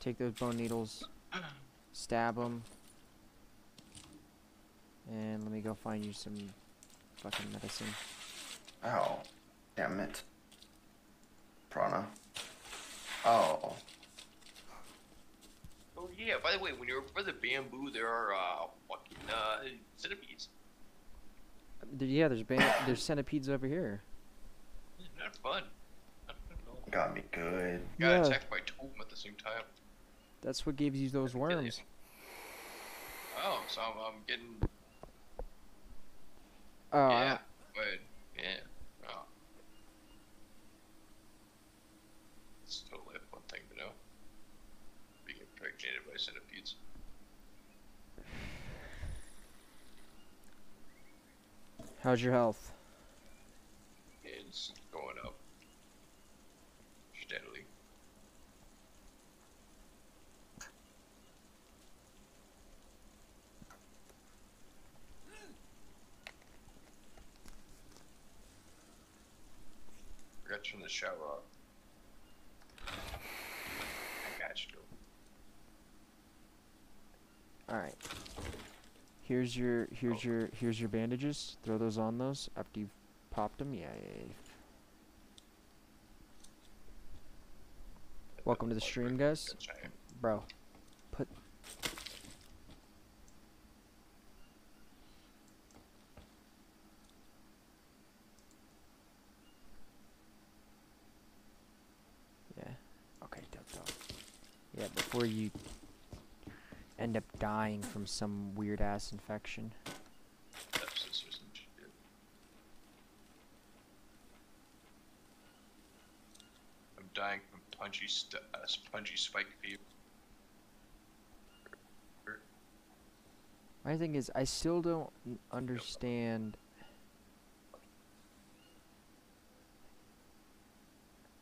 take those bone needles. Stab them. And let me go find you some fucking medicine. Ow. Damn it. Prana. Oh. Oh yeah. By the way, when you're over the bamboo, there are uh fucking uh centipedes. Yeah, there's ban- [COUGHS] there's centipedes over here. Not fun. Not fun at all. Got me good. Got Yeah. attacked by two of them at the same time. That's what gives you those Kill worms. Oh, so I'm, I'm getting Oh, I yeah, don't- but yeah. Oh. It's totally a fun thing to know. Being impregnated by centipedes. How's your health? It's going up steadily. Forgot to turn the shower off. I got you. All right. Here's your here's oh. your here's your bandages. Throw those on those after you've popped them. Yeah. yeah, yeah. Welcome to the stream, guys. Bro, put. Yeah. Okay, dope, dope. Yeah, before you end up dying from some weird ass infection. Sepsis or some shit. I'm dying from punchy, st- uh, punchy spike fever. My thing is, I still don't understand.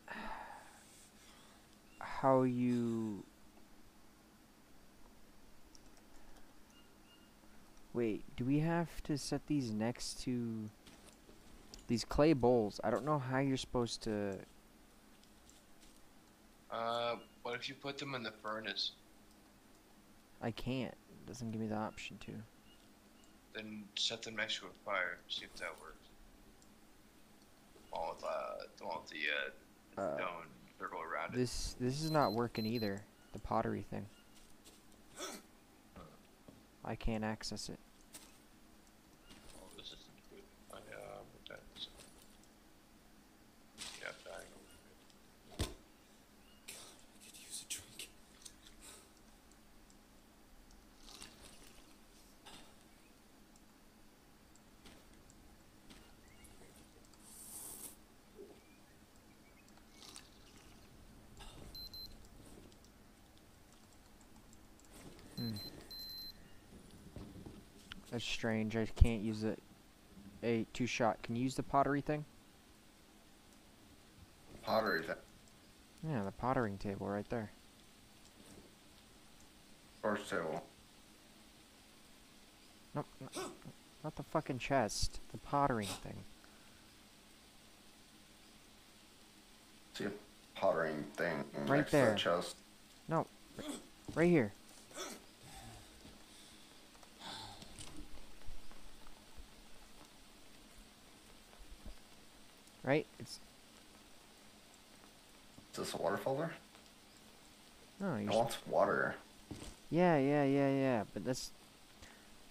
[SIGHS] How you. Wait, do we have to set these next to these clay bowls? I don't know how you're supposed to. Uh, what if you put them in the furnace? I can't. It doesn't give me the option to. Then set them next to a fire. See if that works. All with uh, the one with the uh, Uh, stone circle around it. This this is not working either. The pottery thing. [GASPS] I can't access it. Oh, this isn't good. I uh, what that is. Yeah, I'm dying. over here. I could use a drink. That's strange. I can't use it. A 2Shot. Can you use the pottery thing? Pottery thing. Yeah, the pottering table right there. Or so. Nope, not, not the fucking chest. The pottering thing. See a pottering thing Right next there. to the chest. Right here. Right? It's Is this a water filter? no. It You're, s- wants water. yeah, yeah, yeah, yeah. But that's.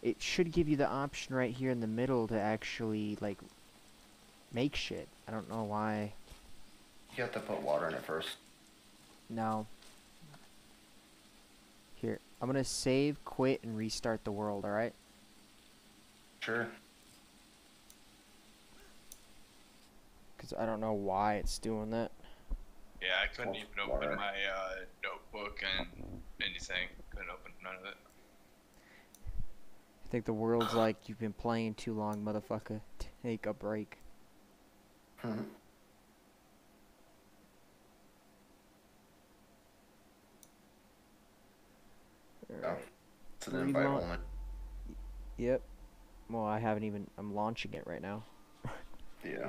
It should give you the option right here in the middle to actually like make shit. I don't know why. You have to put water in it first. No. Here, I'm gonna save, quit, and restart the world. All right. Sure. Because I don't know why it's doing that. Yeah, I couldn't Well, even open water. my uh, notebook and anything. Couldn't open none of it. I think the world's [SIGHS] like, you've been playing too long, motherfucker. Take a break. Hmm. Yeah. Alright. It's an invite mon- only. Yep. Well, I haven't even. I'm launching it right now. [LAUGHS] Yeah.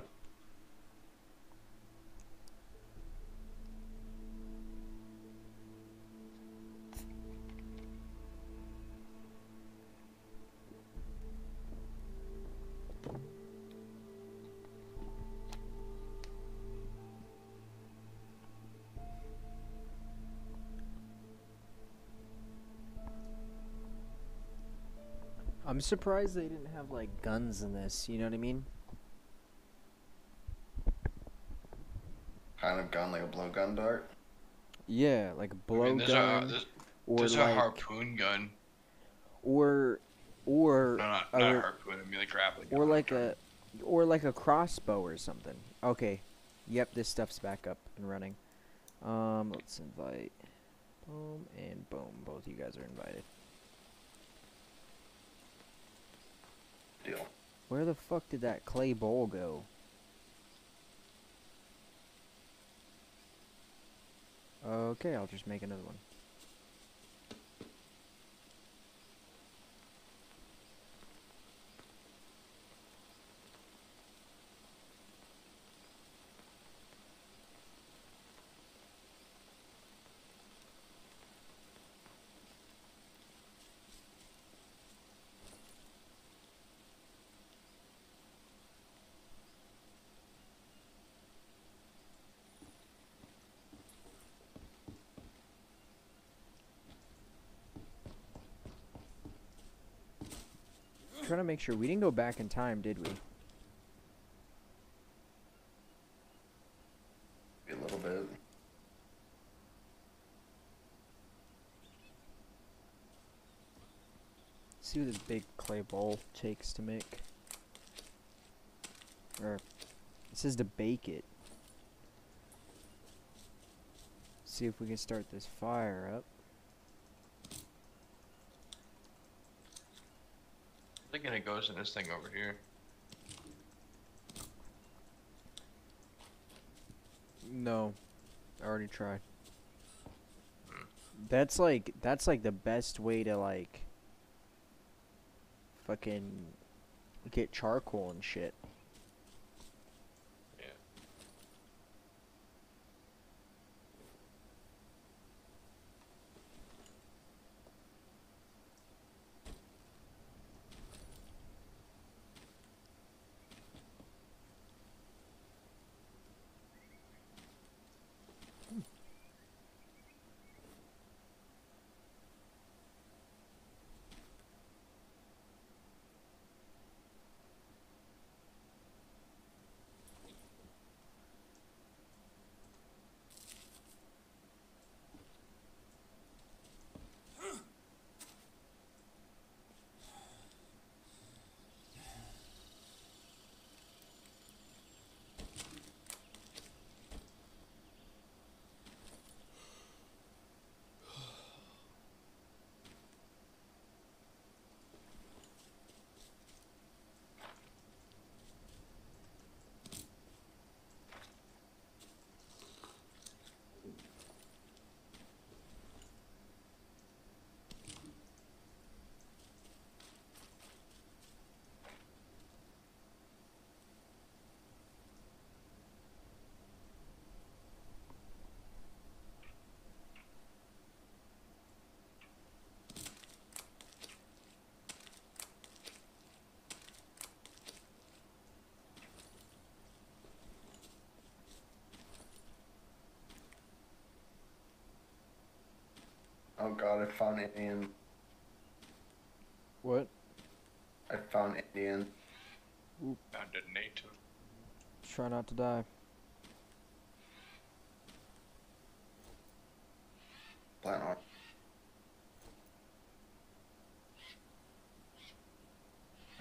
I'm surprised they didn't have like guns in this. You know what I mean? Kind of gun like a blowgun dart. Yeah, like a I blow mean, there's a gun, there's, or there's like, a harpoon gun. or, or, No, not, not re- a harpoon. I mean, like grappling or like trying- a, or like a crossbow or something. Okay. Yep, this stuff's back up and running. Um, let's invite. Boom and boom. Both of you guys are invited. Deal. Where the fuck did that clay bowl go? Okay, I'll just make another one. Trying to make sure we didn't go back in time, did we? A little bit. see what this big clay bowl takes to make. Or it says to bake it. See if we can start this fire up. Thinking it goes in this thing over here. No, I already tried. Hmm. That's like that's like the best way to like fucking get charcoal and shit. Yeah. Oh god, I found Indian. What? I found Indian. Found a native. Try not to die. Plan on.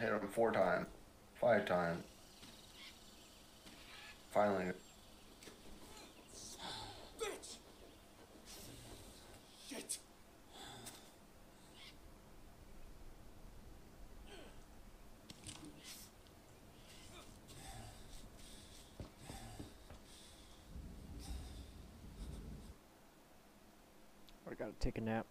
Hit him four times. Five times. Finally. Bitch! Shit! Gotta take a nap.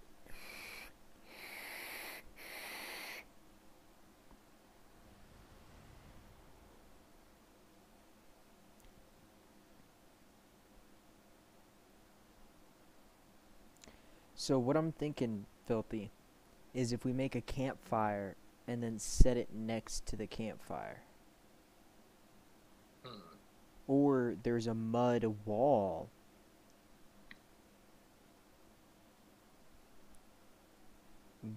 So what I'm thinking, Filthy, is if we make a campfire and then set it next to the campfire. Hmm. Or there's a mud wall.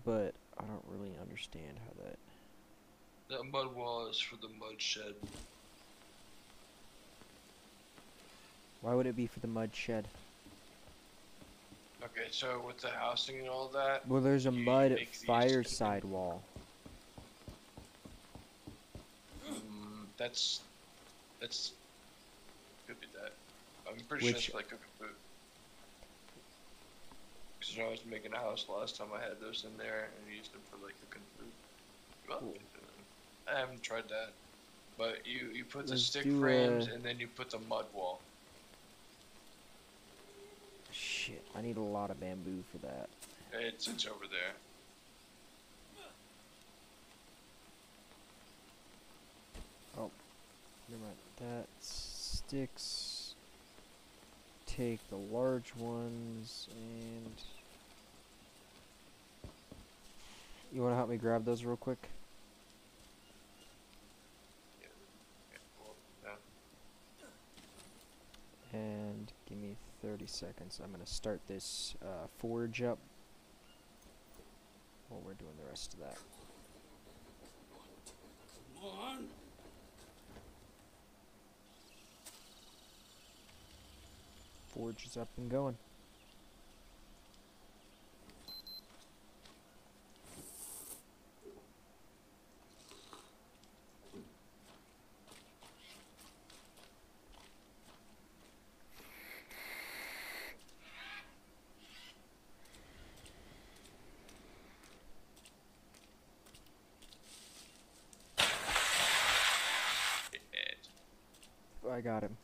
But I don't really understand how that. That mud wall is for the mud shed. Why would it be for the mud shed? Okay, so with the housing and all that, Well, there's a mud fireside wall. mm, that's that's could be that. I'm pretty sure it's like food. Because when I was making a house last time, I had those in there and used them for like cooking food. Well, I haven't tried that, but you you put the Let's stick frames uh, and then you put the mud wall. Shit, I need a lot of bamboo for that. It's it's over there. Oh, never mind. That sticks. Take the large ones and. You want to help me grab those real quick? Yeah. And give me 30 seconds. I'm going to start this uh, forge up while we're doing the rest of that. Come on. Forge is up and going. It- I got him.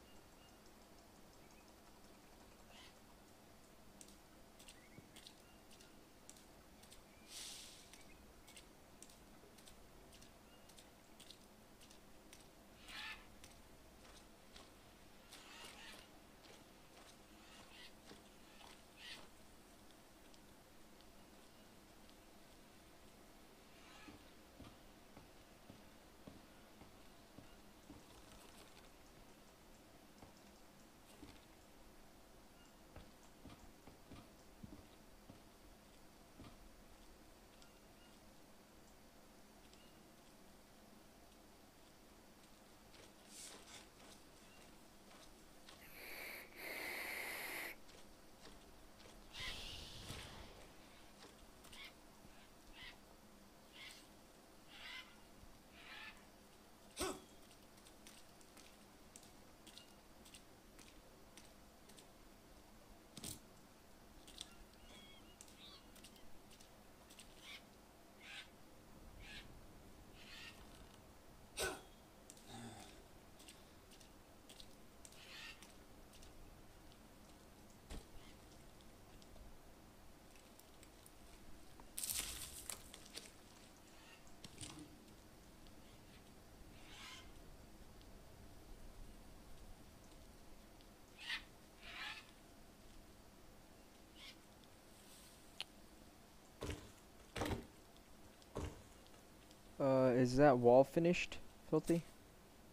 Uh, is that wall finished, Filthy?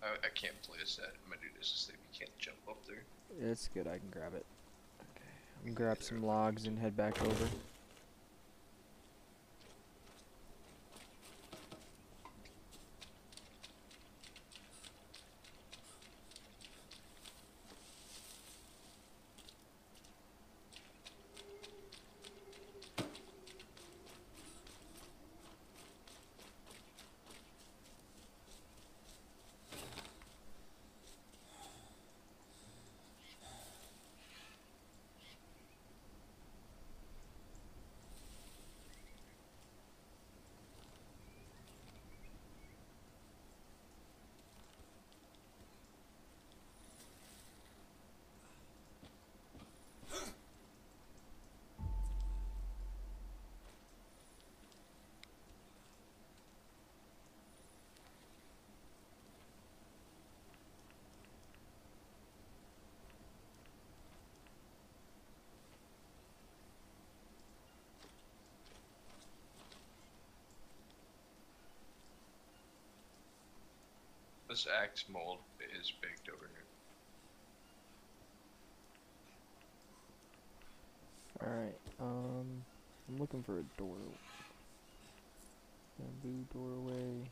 I, I can't place that. I'm gonna do this so you can't jump up there. It's good, I can grab it. Okay. I'm gonna grab some logs and head back over. This axe mold is baked over here. Alright, um, I'm looking for a door. Bamboo doorway.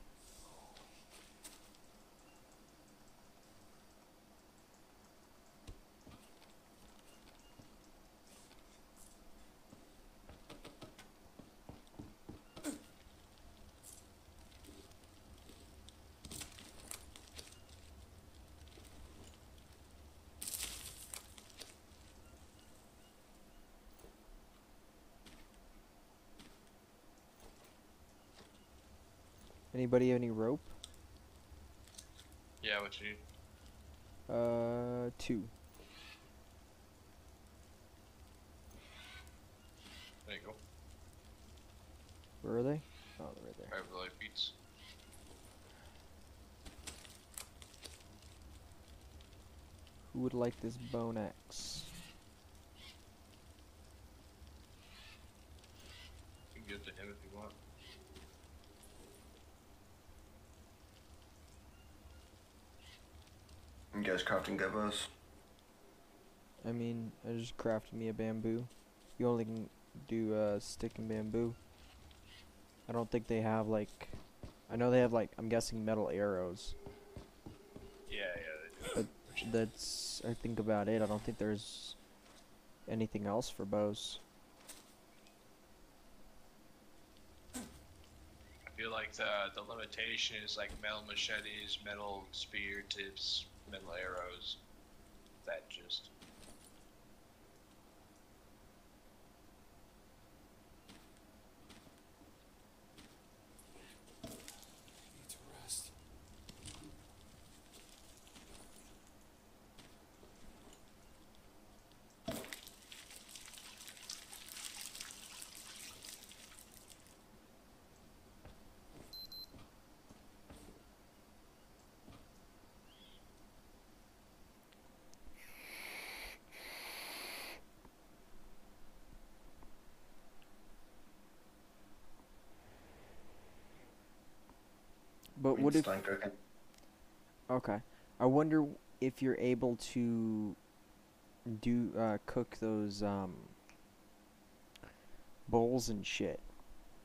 Anybody have any rope? Yeah, what you need? Uh, two. There you go. Where are they? Oh, they're right there. I have the light beats. Who would like this bone axe? You can give it to him if you want. You guys crafting good bows? I mean, I just crafted me a bamboo. You only can do uh, stick and bamboo. I don't think they have like. I know they have like. I'm guessing metal arrows. Yeah, yeah, they do. That's I think about it. I don't think there's anything else for bows. I feel like the the limitation is like metal machetes, metal spear tips, metal arrows. That just. What if? Start. Okay, I wonder if you're able to do uh, cook those um bowls and shit,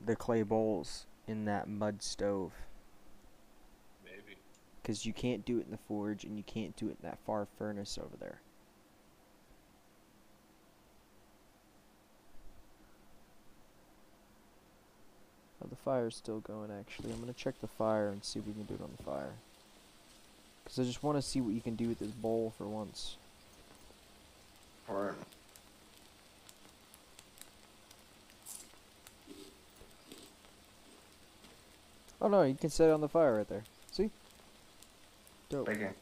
the clay bowls in that mud stove. Maybe. Because you can't do it in the forge and you can't do it in that far furnace over there. Oh, the fire's still going actually. I'm gonna check the fire and see if we can do it on the fire. Because I just want to see what you can do with this bowl for once. Or Oh no, you can set it on the fire right there. See? Dope. baking.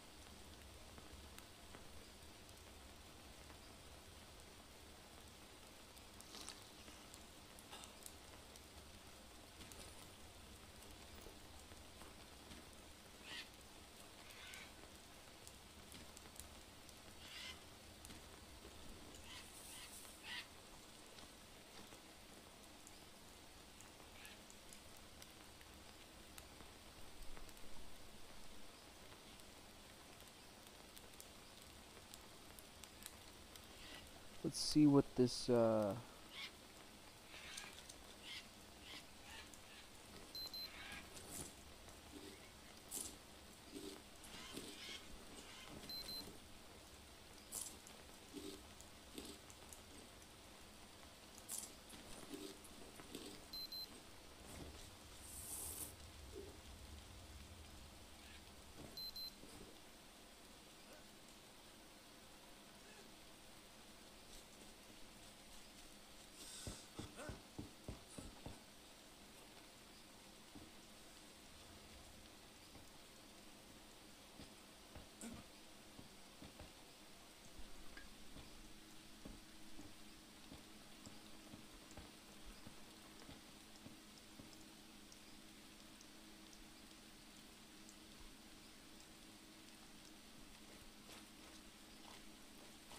Let's see what this uh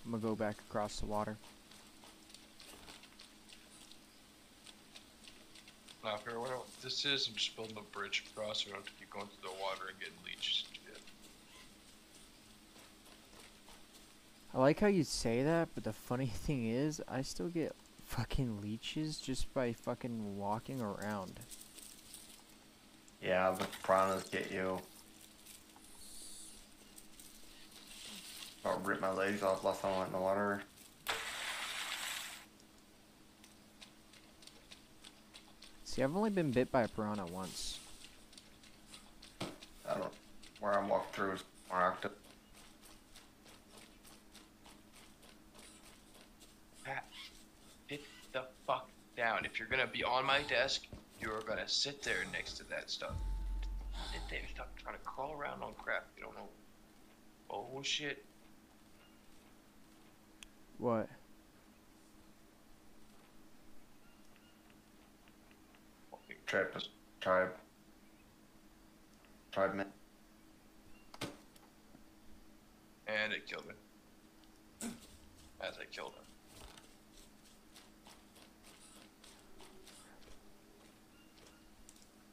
I'm gonna go back across the water. Now, fair what this is, I'm just building a bridge across so I don't have to keep going through the water and getting leeches I like how you say that, but the funny [LAUGHS] thing is, I still get fucking leeches just by fucking walking around. Yeah, the piranhas get you. About rip my legs off last time I went in the water. See, I've only been bit by a piranha once. I don't. Where I'm walking through is more active. Pat, sit the fuck down. If you're gonna be on my desk, you're gonna sit there next to that stuff. Sit there, stop trying to crawl around on crap. You don't know. Oh shit. What? Fucking Trip. Tribe. Tribe man. And it killed me. As I killed him.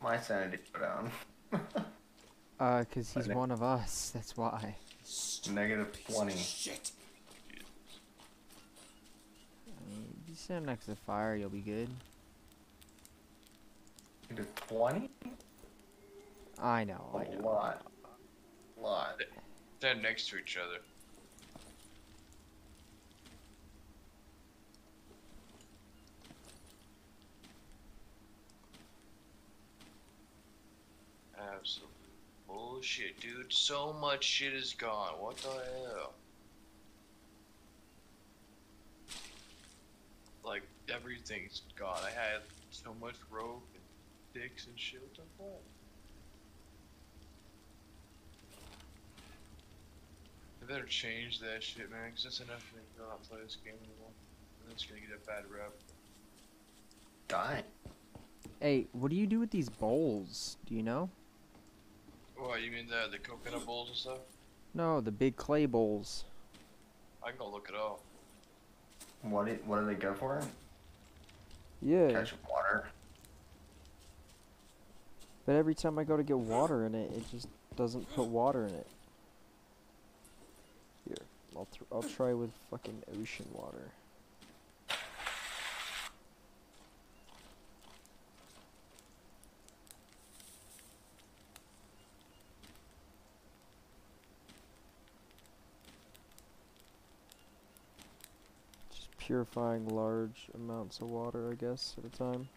My sanity go down. Uh, cause he's [LAUGHS] one of us. That's why. Negative 20. Shit. I mean, if you stand next to the fire, you'll be good. Negative 20? I know. I A know. lot. Lot. Stand next to each other. Absolute bullshit, dude. So much shit is gone. What the hell? Like, everything's gone. I had so much rope and sticks and shit. What the fuck? They better change that shit, man, 'cause that's enough for me to not play this game anymore. And it's gonna get a bad rep. Dying. Hey, what do you do with these bowls? Do you know? What, you mean the, the coconut bowls and stuff? No, the big clay bowls. I can go look it up. What do, what do they go for? Yeah. Catch water. But every time I go to get water in it, it just doesn't put water in it. Here, I'll I'll try with fucking ocean water. Just purifying large amounts of water, I guess, at a time.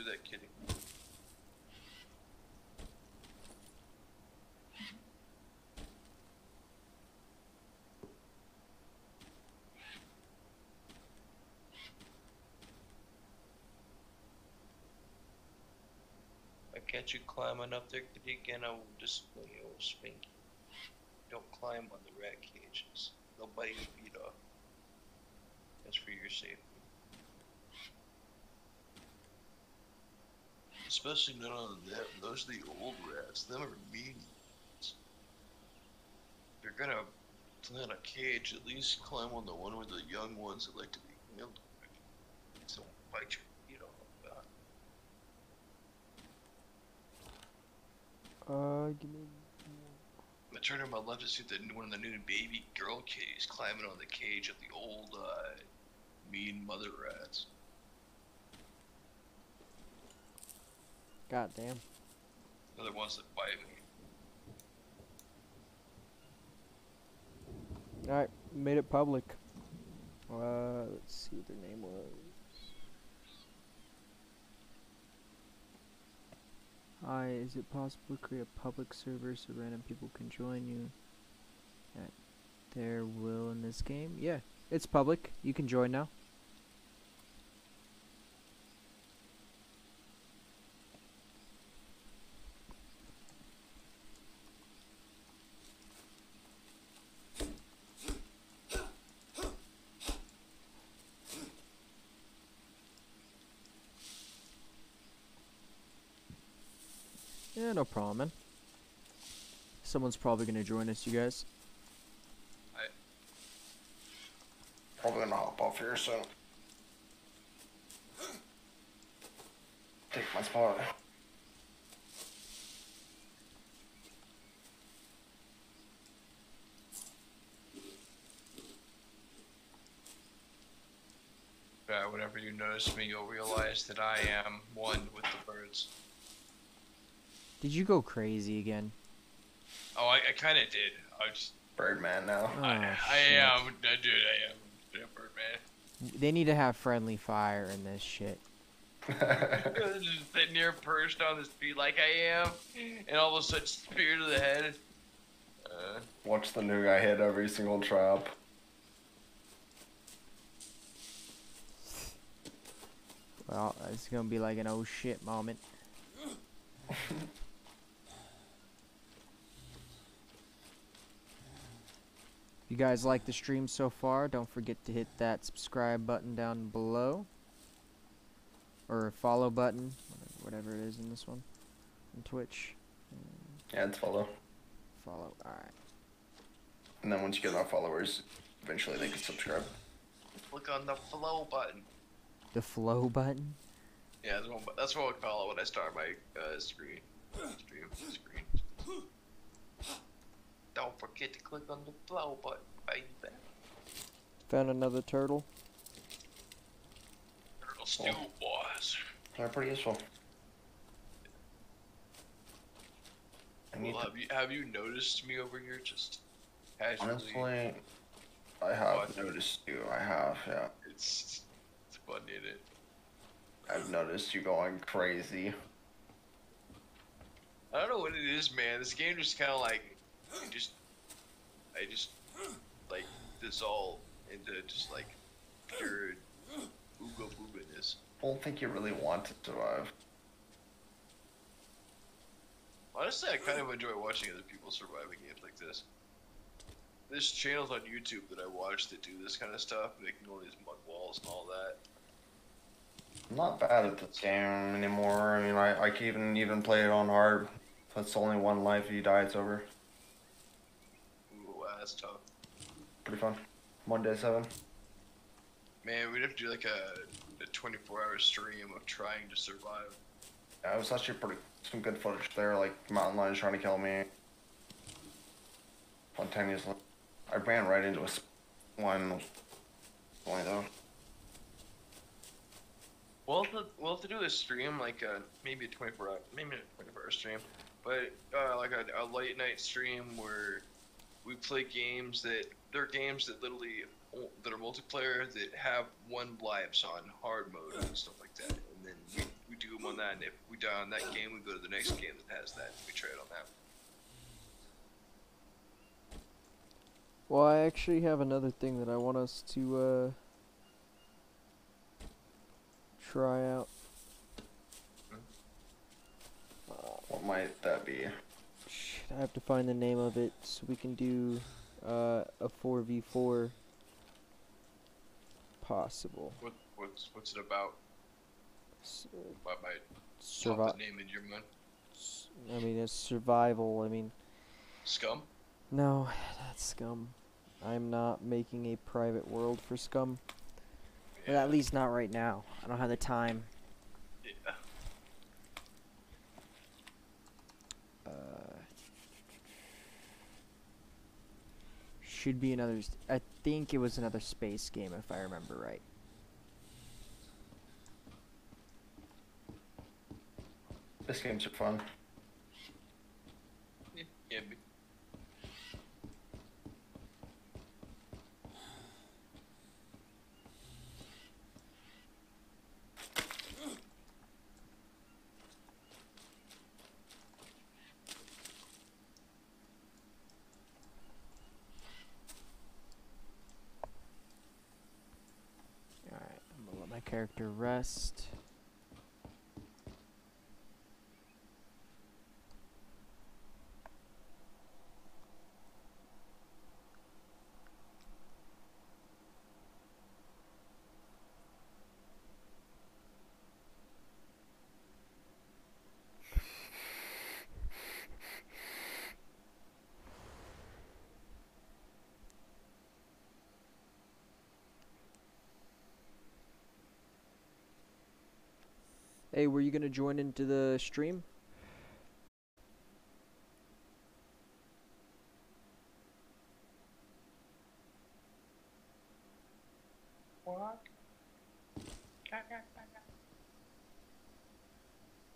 Do that kidding. I catch you climbing up there, again, I will discipline display your spanky. Don't climb on the rat cages. They'll bite your feet off. That's for your safety. Especially none of that. Those are the old rats. Them are mean. If you're gonna plant a cage, at least climb on the one with the young ones that like to be handled. So bite your feet off. Uh, give me. I turned on my left to see the one of the new baby girl kitties climbing on the cage of the old, uh, mean mother rats. God damn. They're the ones that bite me. Alright, made it public. Uh, let's see what their name was. Is it possible to create a public server so random people can join you at their will in this game? Yeah, it's public. You can join now. Yeah, no problem, man. Someone's probably gonna join us, you guys. Probably gonna hop off here soon. [CLEARS THROAT] Take my spot. Yeah, whenever you notice me, you'll realize that I am one with the birds. Did you go crazy again? Oh, I, I kind of did. I just, Birdman now. Oh, I, I shit. am, I did, I am, yeah, Birdman. They need to have friendly fire in this shit. just sitting here perched on this tree like I am, and all of a sudden, spear to the head. Uh, Watch the new guy hit every single trap. Well, it's gonna be like an oh shit moment. [LAUGHS] you guys like the stream so far, don't forget to hit that subscribe button down below. Or follow button, whatever it is in this one. On Twitch. Yeah, it's follow. Follow, alright. And then once you get enough followers, eventually they can subscribe. click on the flow button. The flow button? Yeah, that's what, that's what I call it when I start my uh, screen. Stream screen. Don't forget to click on the flow button, baby. Found another turtle. Turtle stew, boys. They're pretty useful. Well, have you have you noticed me over here just casually? honestly, I have What? noticed you. I have, yeah. It's it's funny, isn't it? I've noticed you going crazy. I don't know what it is, man. This game just kind of like, it just, I just like dissolve into just like pure ooga booganess. I don't think you really want to survive. Honestly, I kind of enjoy watching other people surviving games like this. There's channels on YouTube that I watch that do this kind of stuff, making all these mud walls and all that. I'm not bad at this game anymore. I mean, I, I can even even play it on hard. That's only one life. If you die, it's over. That's tough. Pretty fun. One day seven. Man, we'd have to do like a, a 24 hour stream of trying to survive. Yeah, it was actually pretty some good footage there. Like mountain lions trying to kill me. Spontaneously. I ran right into a one. Only though. We'll have to, we'll have to do a stream, like uh maybe a 24 hour, maybe a 24 hour stream, but uh, like a, a late night stream where we play games that they're games that literally that are multiplayer that have one lives on hard mode and stuff like that, and then we, we do them on that, and if we die on that game, we go to the next game that has that, and we try it on that. Well, I actually have another thing that I want us to uh, try out. What might that be? I have to find the name of it so we can do uh, a 4v4 possible. What what's what's it about? S- What might survi- the name in your mind? I mean, it's survival. I mean, Scum. no, that's scum. I'm not making a private world for scum. Well, at least not right now. I don't have the time. Yeah. Uh, should be another. I think it was another space game if I remember right. This games fun. Yeah, yeah, but- my character rest. Hey, were you gonna join into the stream? What?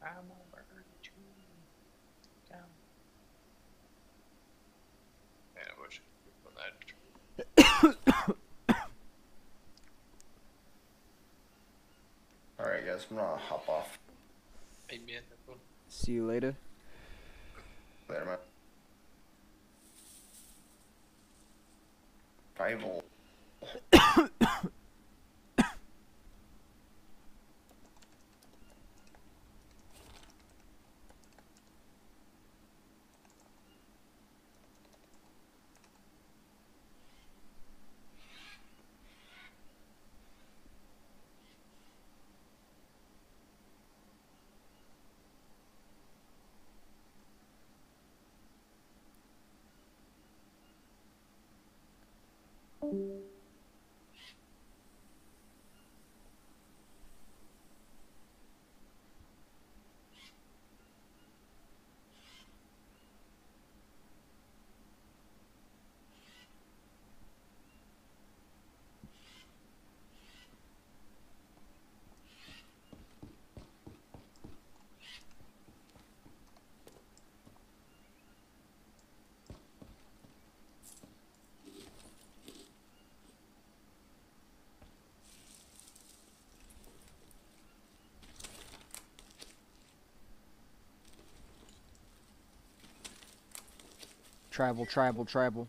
I'm over two down. Man, I wish I could that. [COUGHS] Alright, guys, I'm gonna hop off. Hey man, that one. See you later. Later, man. Bible. Tribal, tribal, tribal.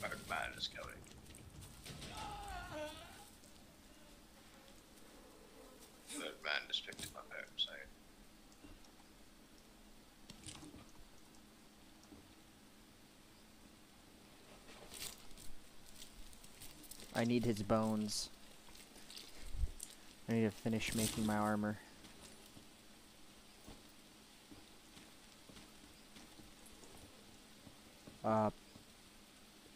Dark man is coming. That man just picked him up outside. I need his bones. I need to finish making my armor. Uh.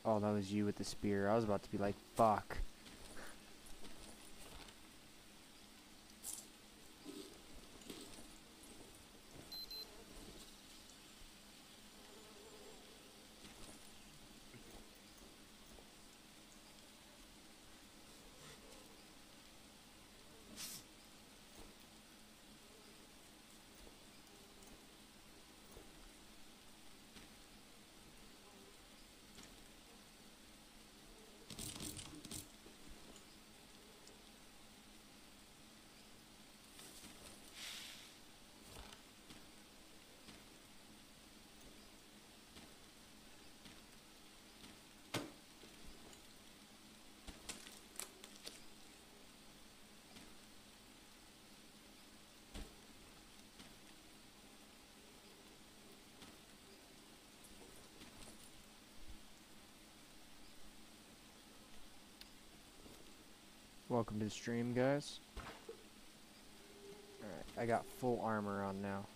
Oh, that was you with the spear. I was about to be like, fuck. Welcome to the stream, guys. Alright, I got full armor on now.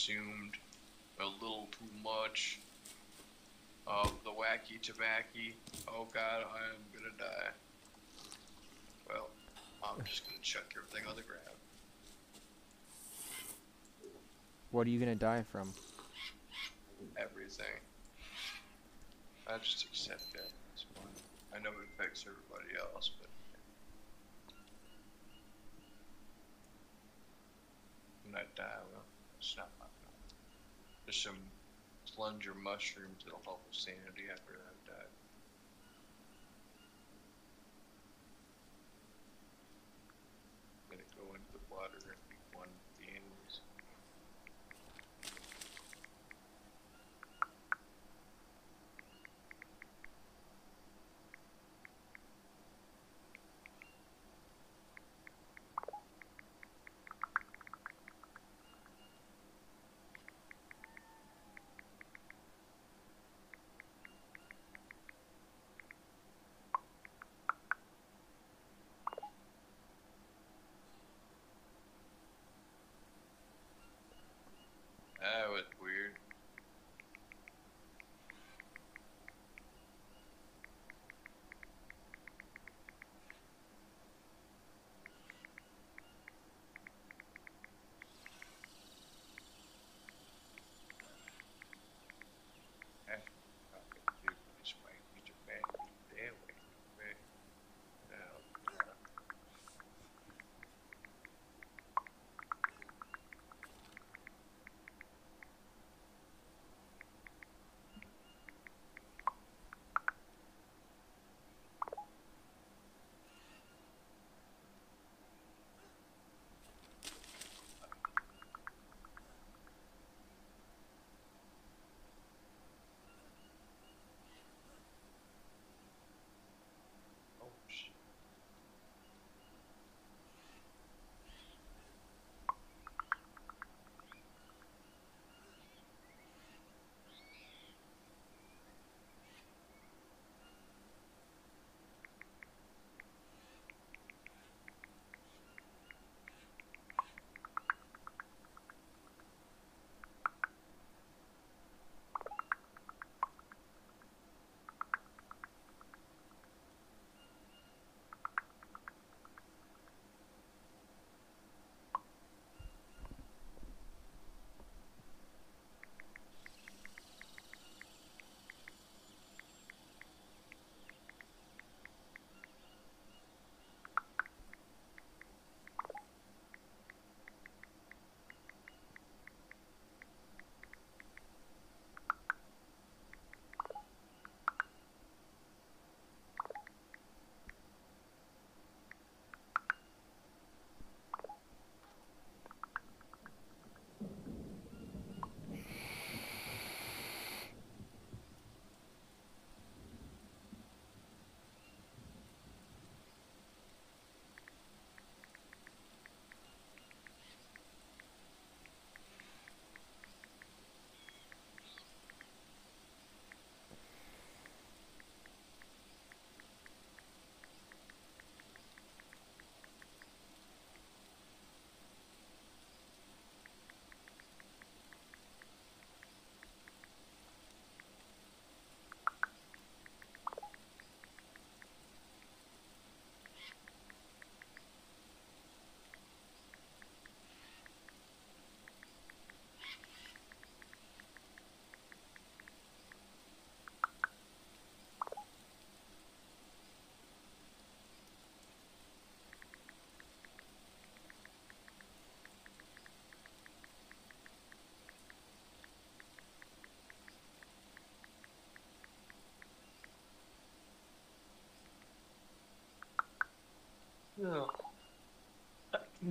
consumed a little too much of the wacky tobacco. Oh god, I am gonna die. Well, I'm just gonna chuck everything on the ground. What are you gonna die from? Everything. I just accept it. I know it affects everybody else, but just some plunger mushrooms that'll help with sanity after that.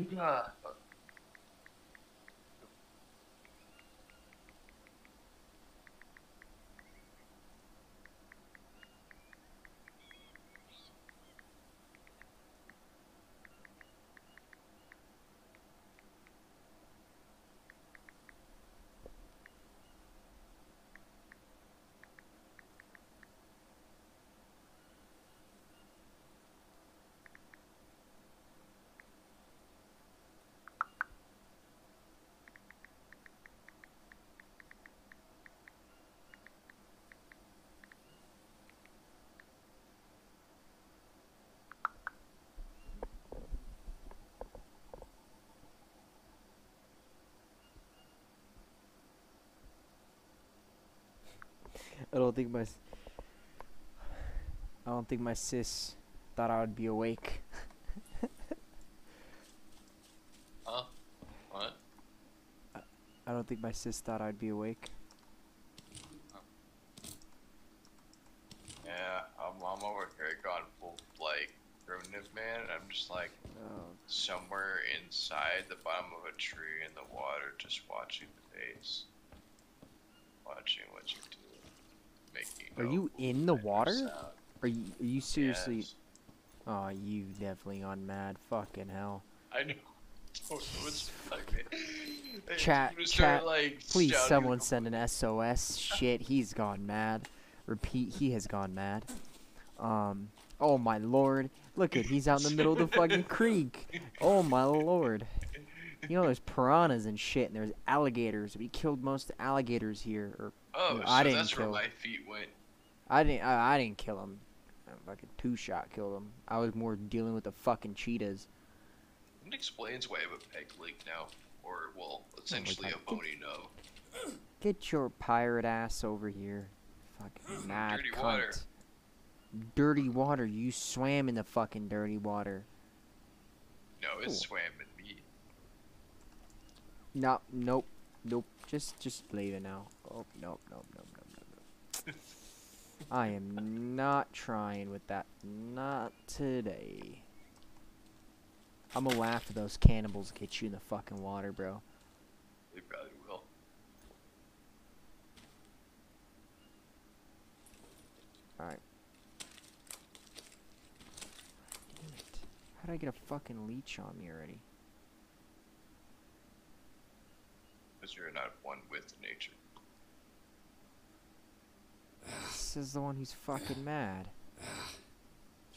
Bruder. Don't think my. I don't think my sis thought I would be awake. Huh? What? I don't think my sis thought I'd be awake. Yeah, I'm, I'm over here gone full like primitive man. I'm just like Oh, somewhere inside the bottom of a tree in the water, just watching the face, watching what you do. Are you in the water? are you are you seriously? Yes. Oh, you definitely on mad. Fucking hell. I know. Don't know what's like Chat- chat, like, Please, someone send an SOS. [LAUGHS] Shit, he's gone mad. Repeat, he has gone mad. Um. Oh my lord! Look at he's out in the middle of the fucking [LAUGHS] creek. Oh my lord! You know there's piranhas and shit, and there's alligators. We killed most alligators here, or Oh, No, so I didn't that's kill. where my feet went. I didn't. I, I didn't kill him. I fucking two shot killed him. I was more dealing with the fucking cheetahs. It explains why I have a peg leg now, or well, oh essentially a God. bony no. Get your pirate ass over here. Fucking hmm, mad Dirty cunt. water. Dirty water. You swam in the fucking dirty water. No, it Cool. swam in me. No, nope, nope. Just, just leave it now. Oh, nope, nope, nope, nope, nope, nope. I am not trying with that. Not today. I'm gonna laugh at those cannibals get you in the fucking water, bro. They probably will. Alright. Damn it. How did I get a fucking leech on me already? Because you're not one with nature. This is the one who's fucking mad.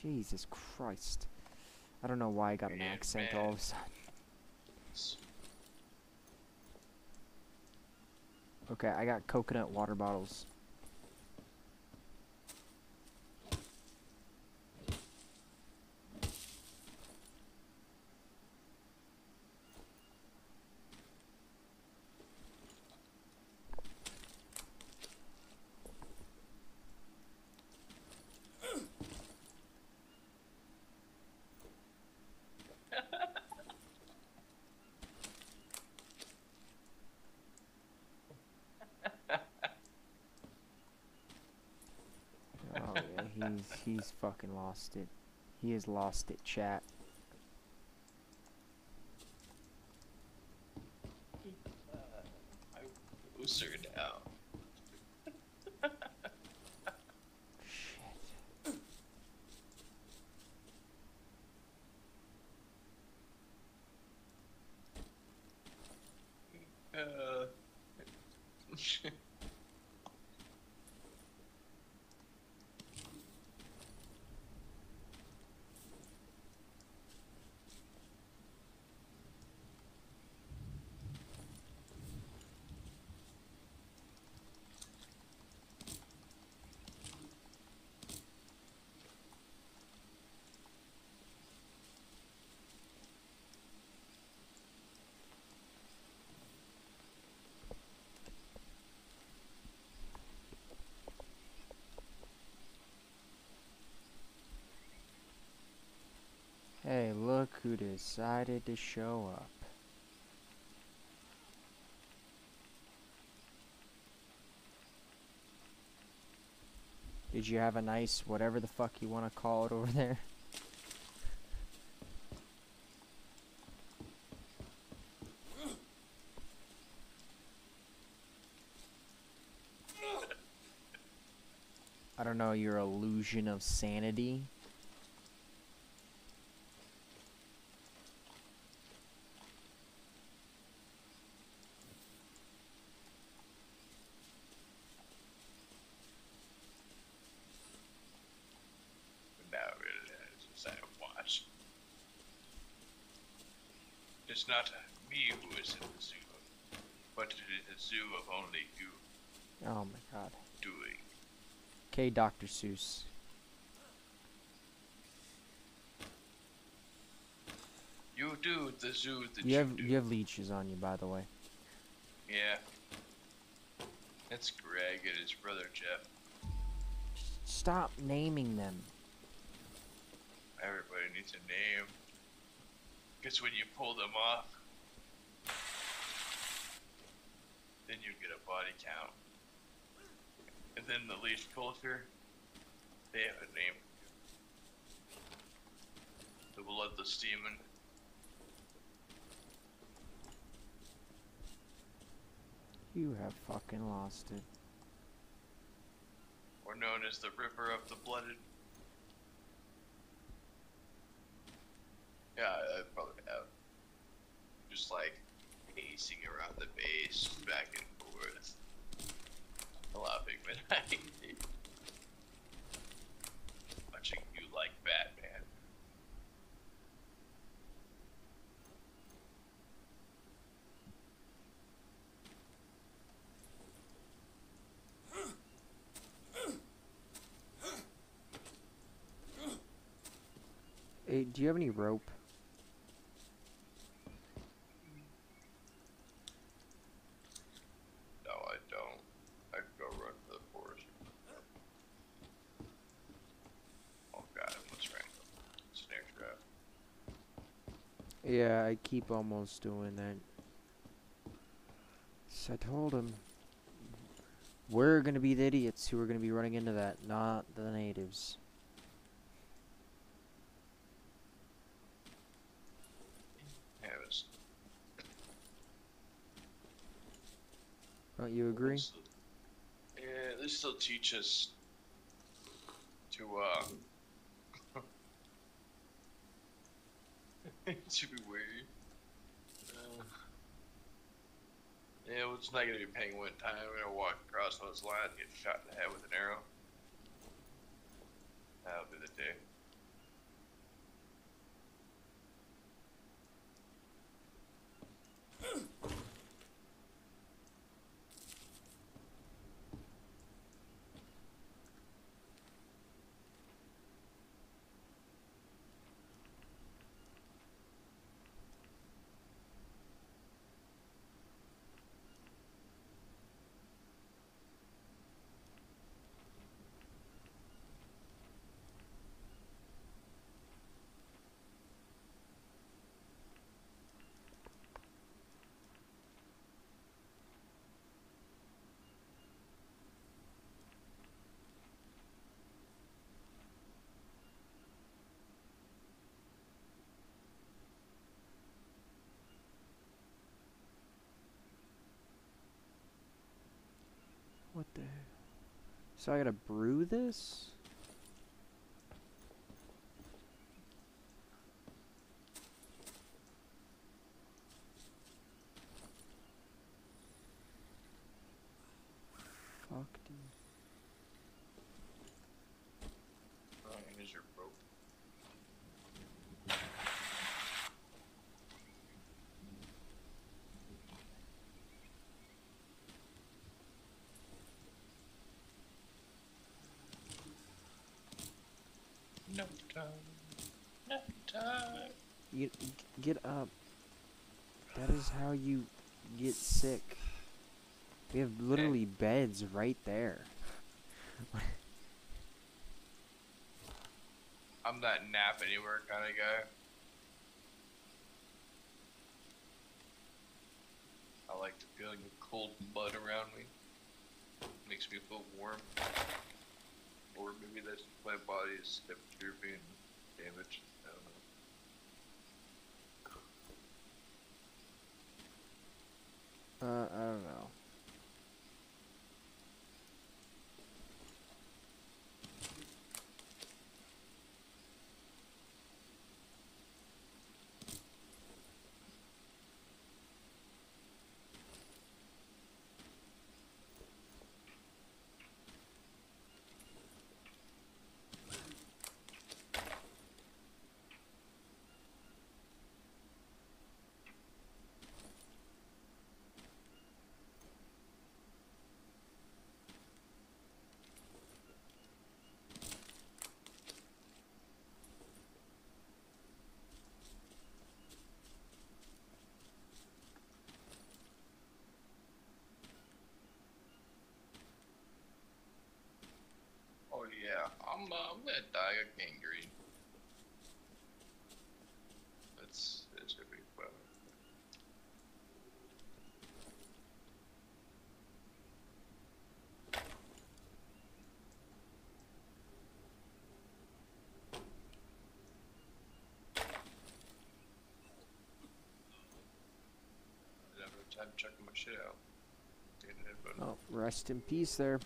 Jesus Christ. I don't know why I got an accent all of a sudden. Okay, I got coconut water bottles. Oh yeah, he's he's fucking lost it. He has lost it, chat. Booster down. Shit. Uh. Hey, look who decided to show up. Did you have a nice whatever the fuck you want to call it over there? I don't know, your illusion of sanity? Now it is as I watch. It's not me who is in the zoo, but it is a zoo of only you Oh my god. doing. Okay, Dr. Seuss. You do the zoo that You you, have do. you have leeches on you, by the way. Yeah. It's Greg and his brother Jeff. Stop naming them. Everybody needs a name. Because when you pull them off, then you get a body count. And then the leash culture, they have a name. The Bloodless Demon. You have fucking lost it. or known as the Ripper of the Blooded. Yeah, I I probably have. Just like pacing around the base, back and forth. Lot of big. [LAUGHS] Watching you like Batman. Hey, do you have any rope? No, I don't. I could go run for the forest. Oh god, what's random? Snare trap. Yeah, I keep almost doing that. So I told him we're gonna be the idiots who are gonna be running into that, not the natives. Yeah, Don't you agree? Yeah, they still teach us to uh [LAUGHS] to be wary. Uh, yeah, well, it's not gonna be penguin time. We're gonna walk across those lines and get shot in the head with an arrow. That'll be the day. What the? So I gotta brew this? Fuck, dude. Oh, here's your rope. No You get up. That is how you get sick. We have literally beds right there. I'm that nap anywhere kind of guy. I like the feeling of cold mud around me. Makes me feel warm. Or maybe that's my body's temperature being damaged. I don't know. Uh, I don't know. I'm, uh, I'm gonna die of gangrene. That's that's gonna be fun. Time checking my shit out. Oh, rest in peace there.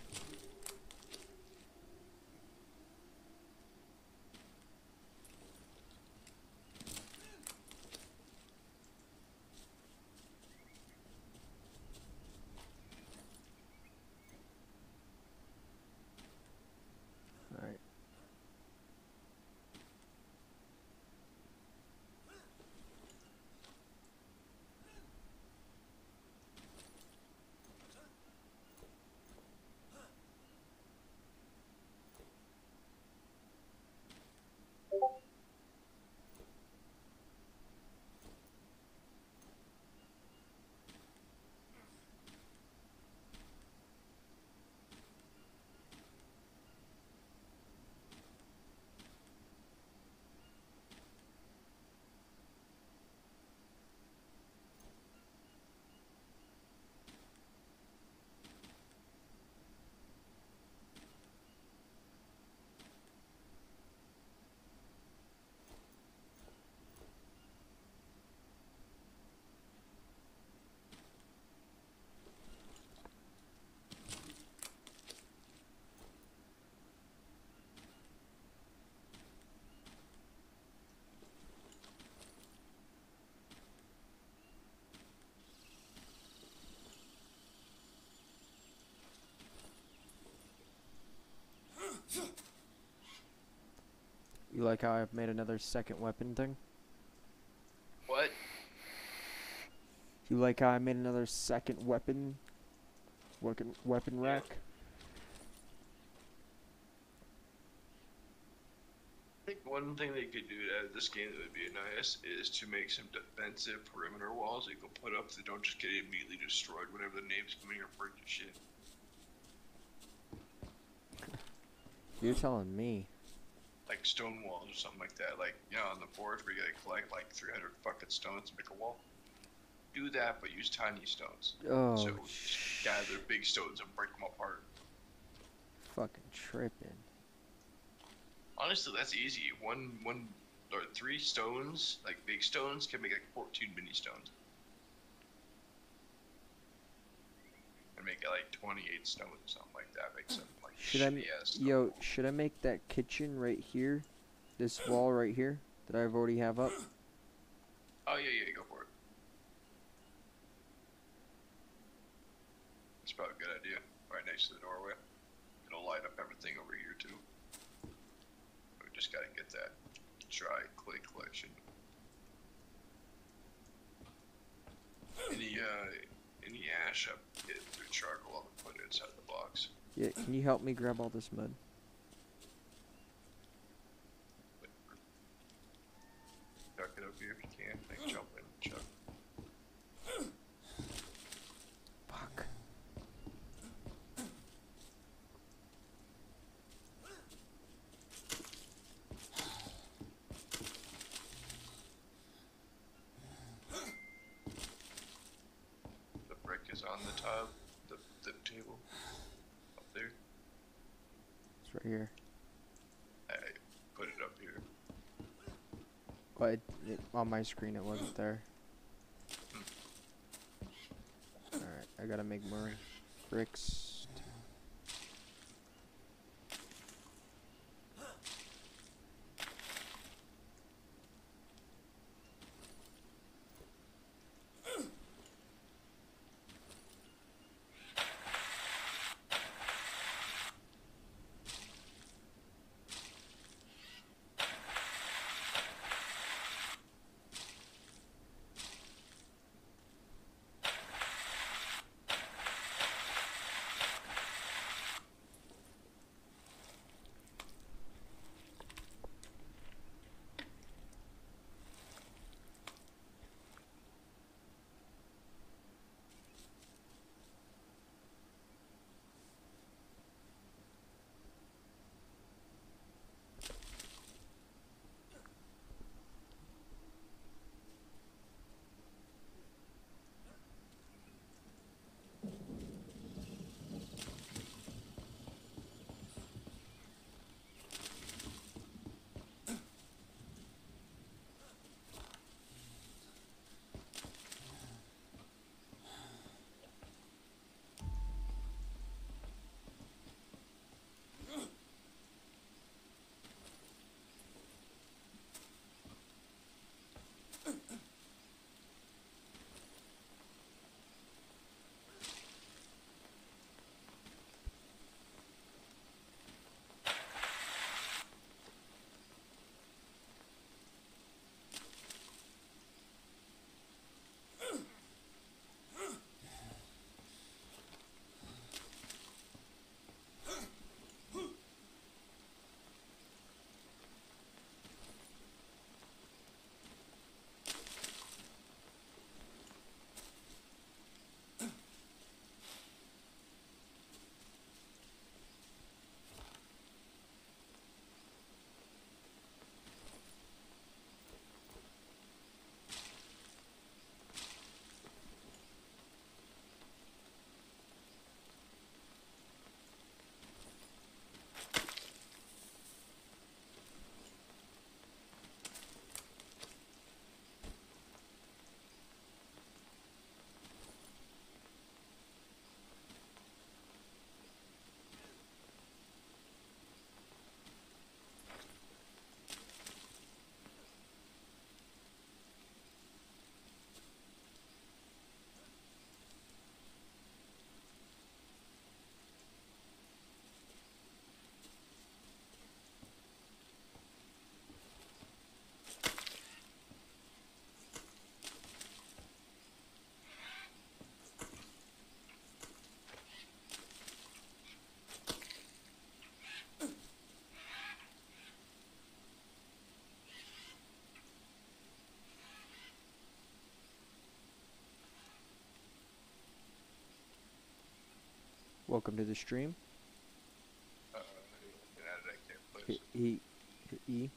You like how I've made another second weapon thing? what? You like how I made another second weapon weapon weapon Yeah. rack? I think one thing they could do to add this game that would be nice is to make some defensive perimeter walls that you can put up that don't just get immediately destroyed whenever the name's coming or break your shit. You're telling me. Like stone walls or something like that. Like, you know, on the forge where you gotta collect like 300 fucking stones to make a wall. Do that, but use tiny stones. Oh, so just gather big stones and break them apart. fucking tripping. Honestly, that's easy. One, one, or three stones, like big stones, can make like 14 mini stones. And make it like 28 stones or something like that. Make some like Should I, m- shitty ass stone. yo, should I make that kitchen right here, this wall right here that I've already have up? Oh yeah, yeah, go for it. It's probably a good idea. Right next to the doorway. It'll light up everything over here too. We just gotta get that dry clay collection. Any uh, any ash up get through charcoal, I'll put it inside the box. Yeah, can you help me grab all this mud? It here if you can. Like jump chuck. Fuck. The brick is on the top, the the table up there. It's right here. I put it up here. Well, it, it, on my screen it wasn't there. Alright, I gotta make more bricks. Welcome to the stream. Uh, get out of that there, please. Hit E. Hit E.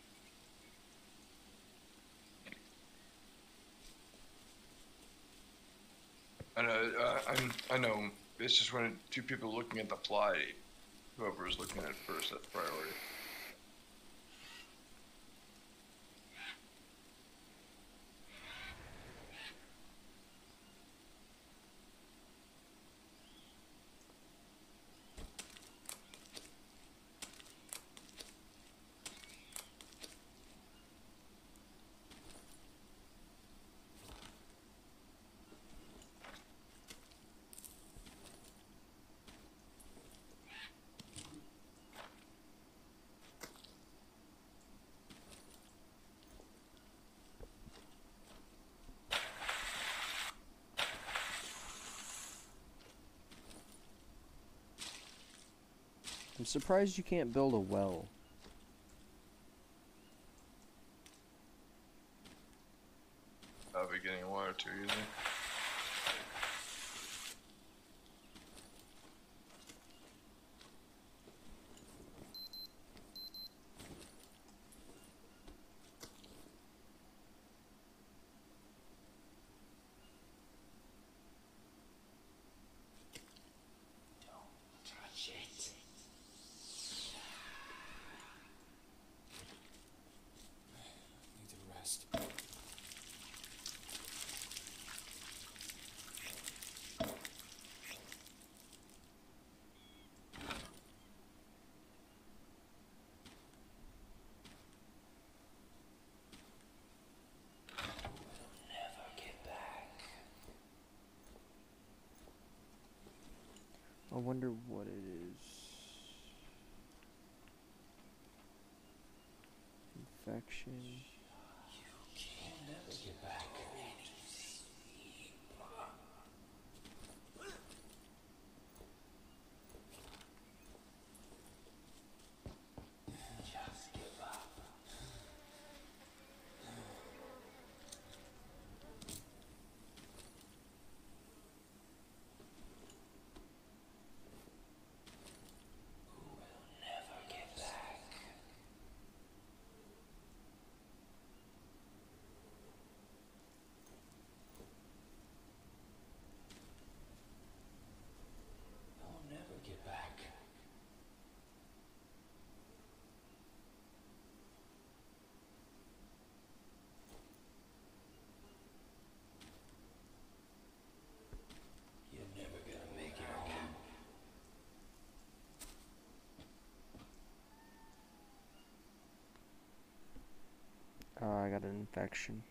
I know. Uh, I'm, I know. It's just when two people looking at the fly, whoever is looking at it first, that's priority. I'm surprised you can't build a well. I'll be getting water too easy. Touch it. Need to rest. Never get back. I wonder what it is. Infection. Can never get back. Just give up. Who will never get back? I'll never get back. You're never gonna make it home. Oh, I got an infection.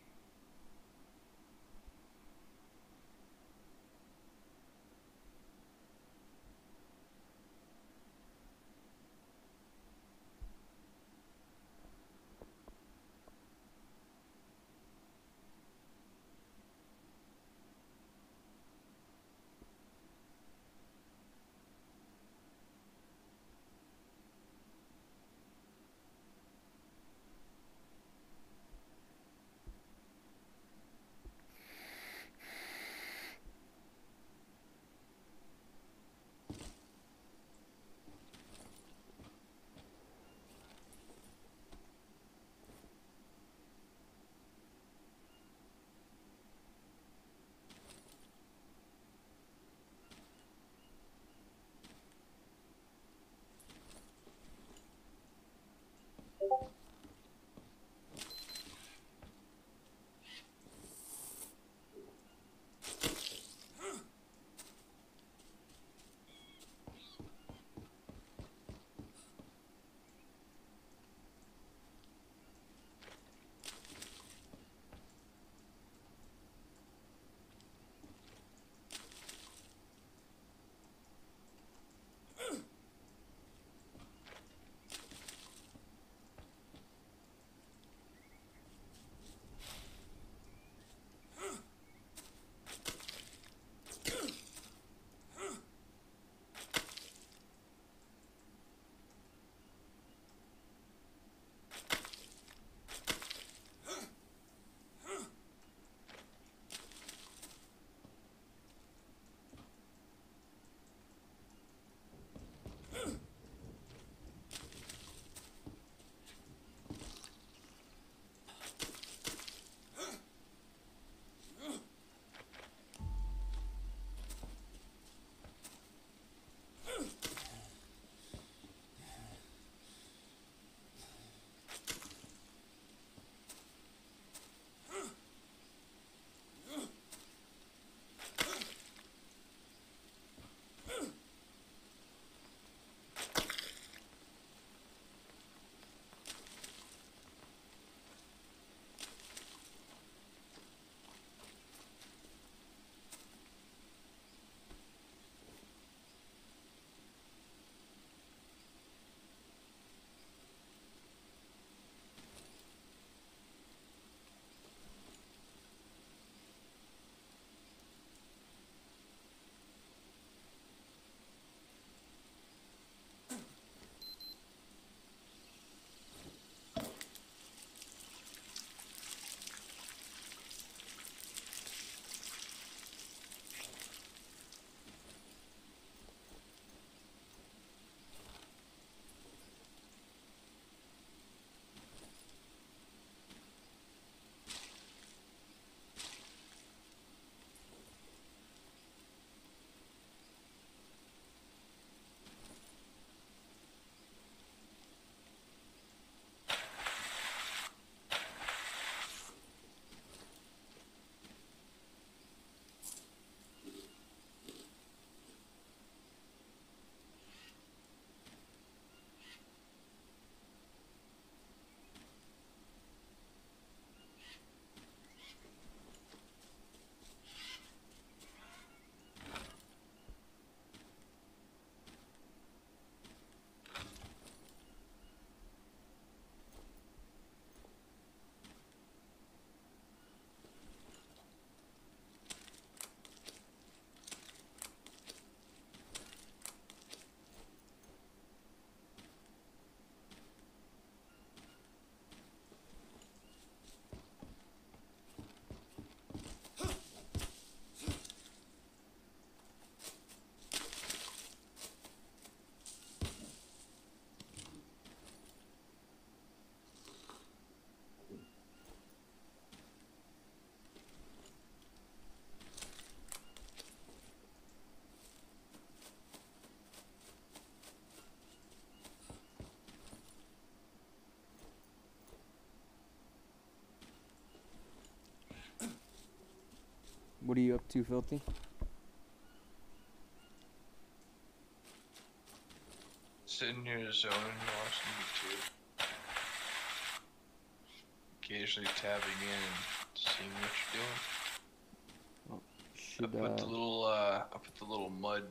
What are you up to, Filthy? Sitting here zoning, watching YouTube. Occasionally tabbing in and seeing what you're doing. Should I put the uh, little uh, I put the little mud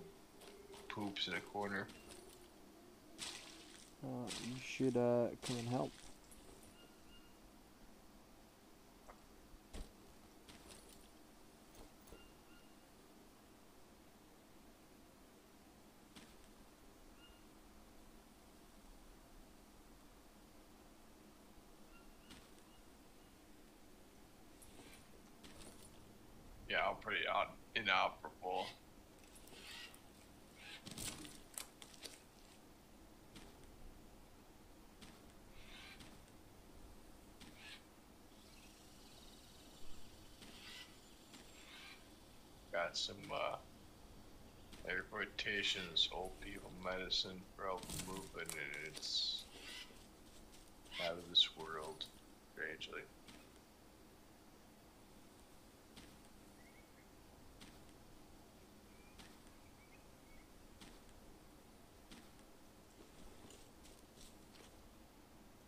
poops in a corner. uh you should uh come and help. Yeah, I'm pretty out inoperable. Got some uh rotations, old people medicine for movement and it's out of this world, strangely.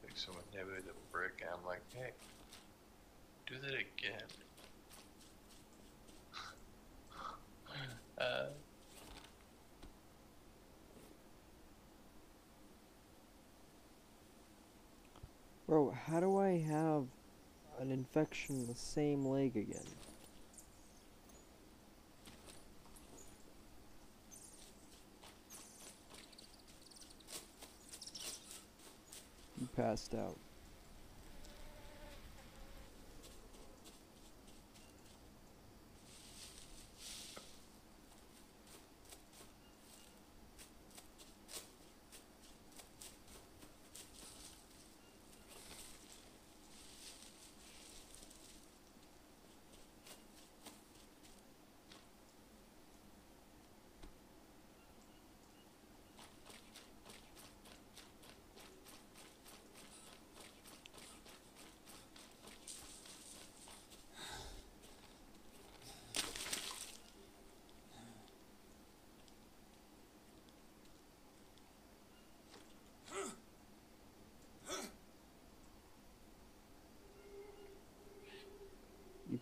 Like someone nibbled a brick, and I'm like, hey, do that again. uh, Bro, how do I have an infection in the same leg again? You passed out.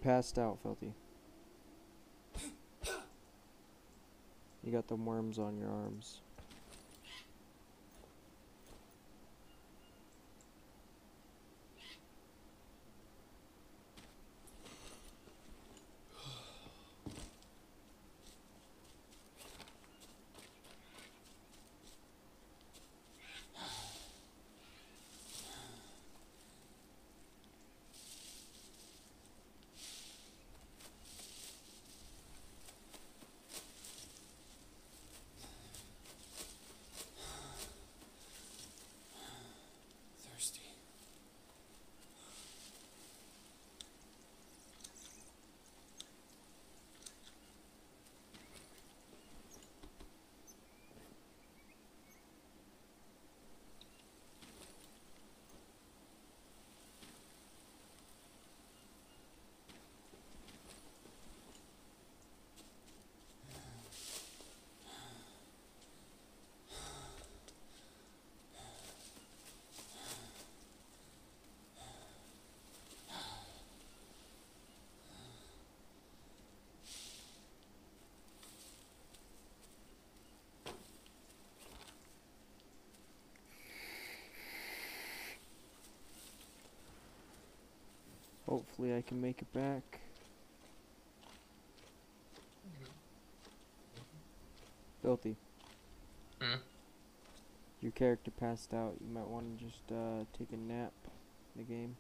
Passed out, Filthy. You got the worms on your arms. Thirsty. Hopefully I can make it back. Filthy. Hmm? Your character passed out. You might want to just uh, take a nap in the game.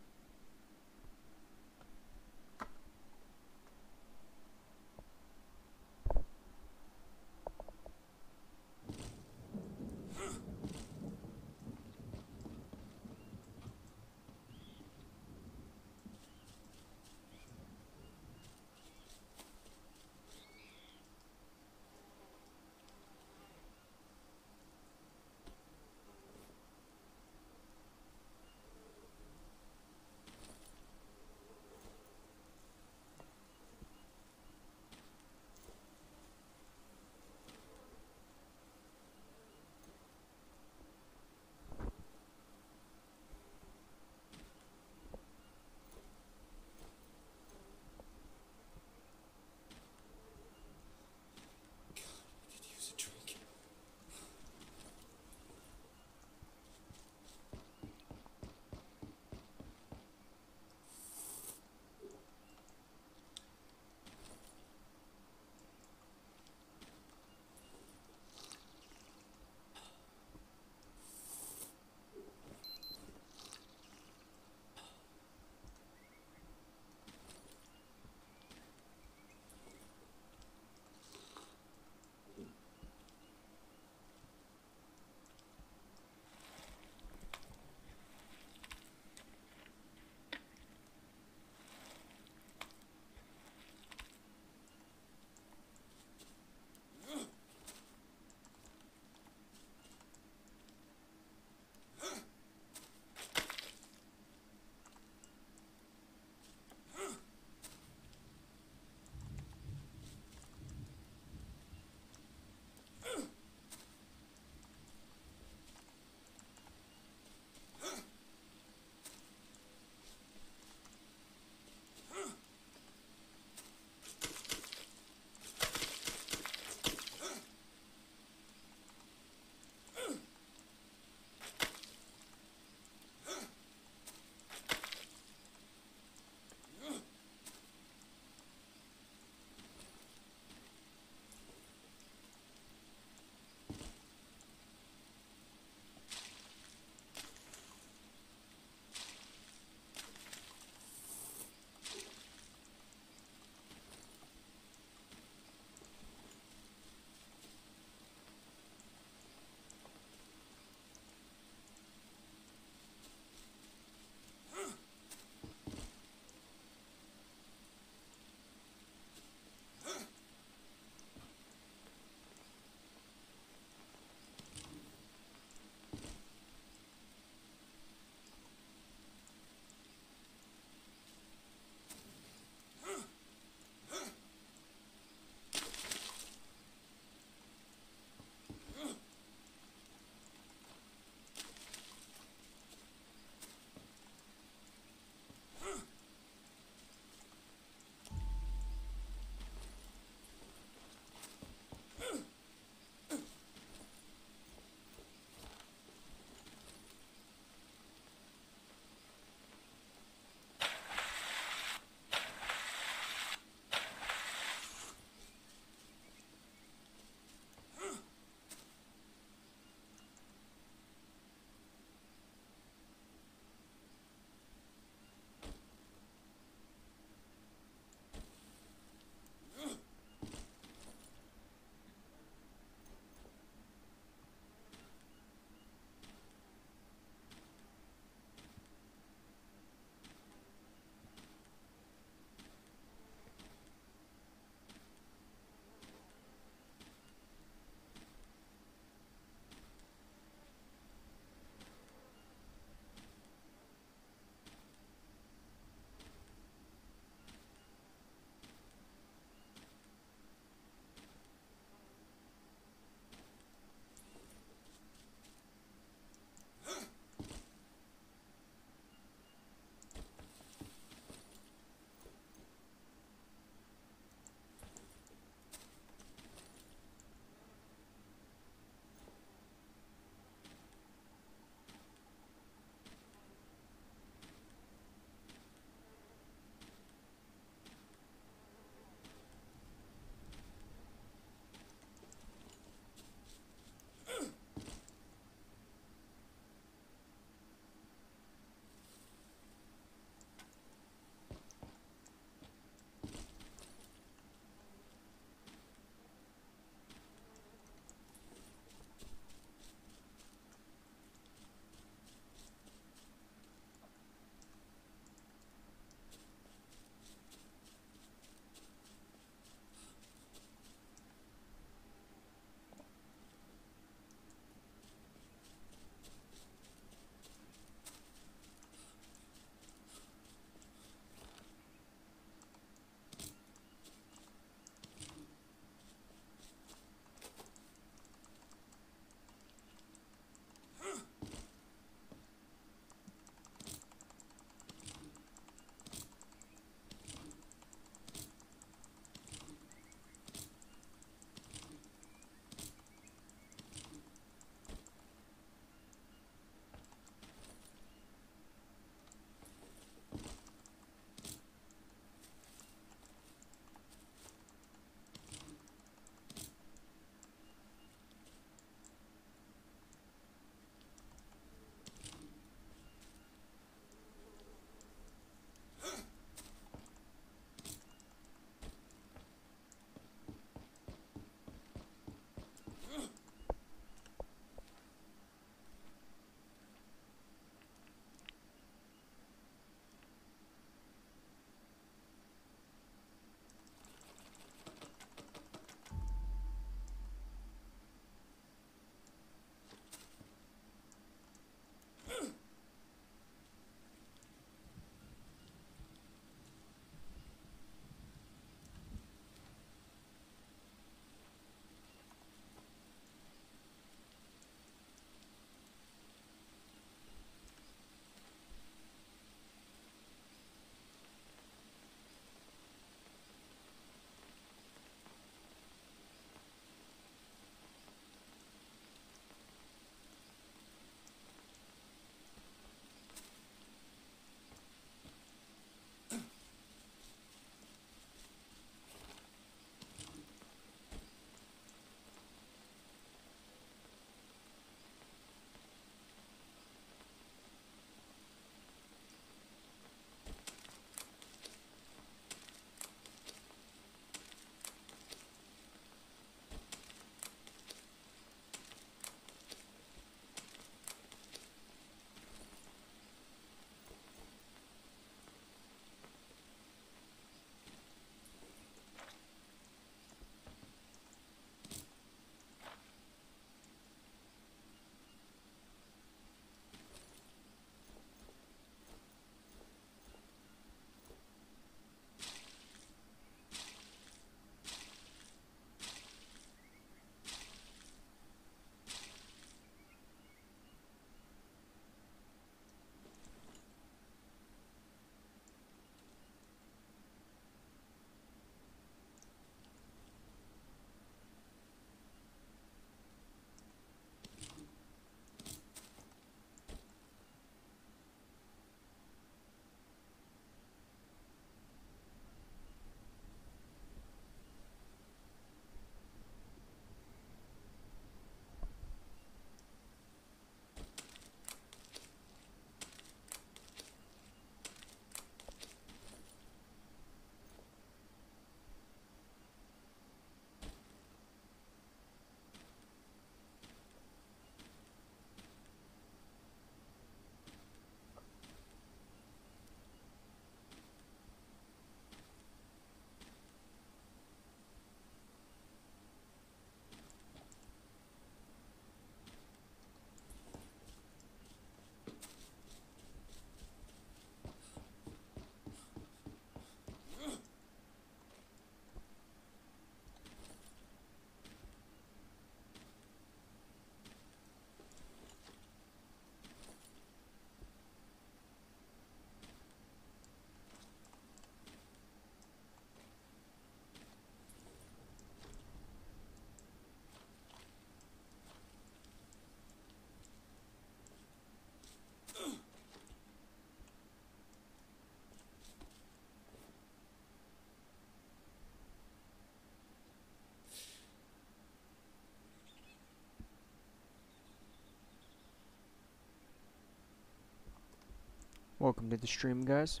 Welcome to the stream, guys.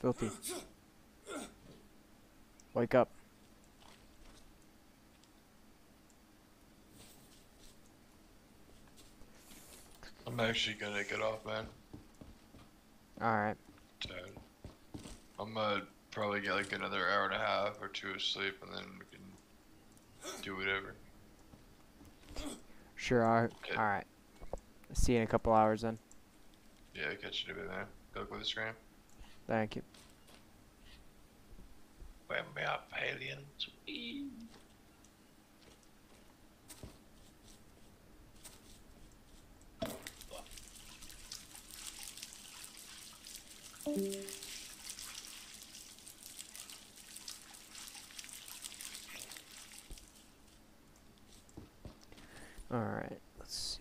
Filthy. Wake up. I'm actually gonna get off, man. Alright. I'm gonna probably get like another hour and a half or two of sleep, and then we can do whatever. Sure, I, Okay. alright. See you in a couple hours then. Yeah, I catch you in a bit, man. Good luck with the scram. Thank you. Wham up, aliens. Whee! Alright, let's see.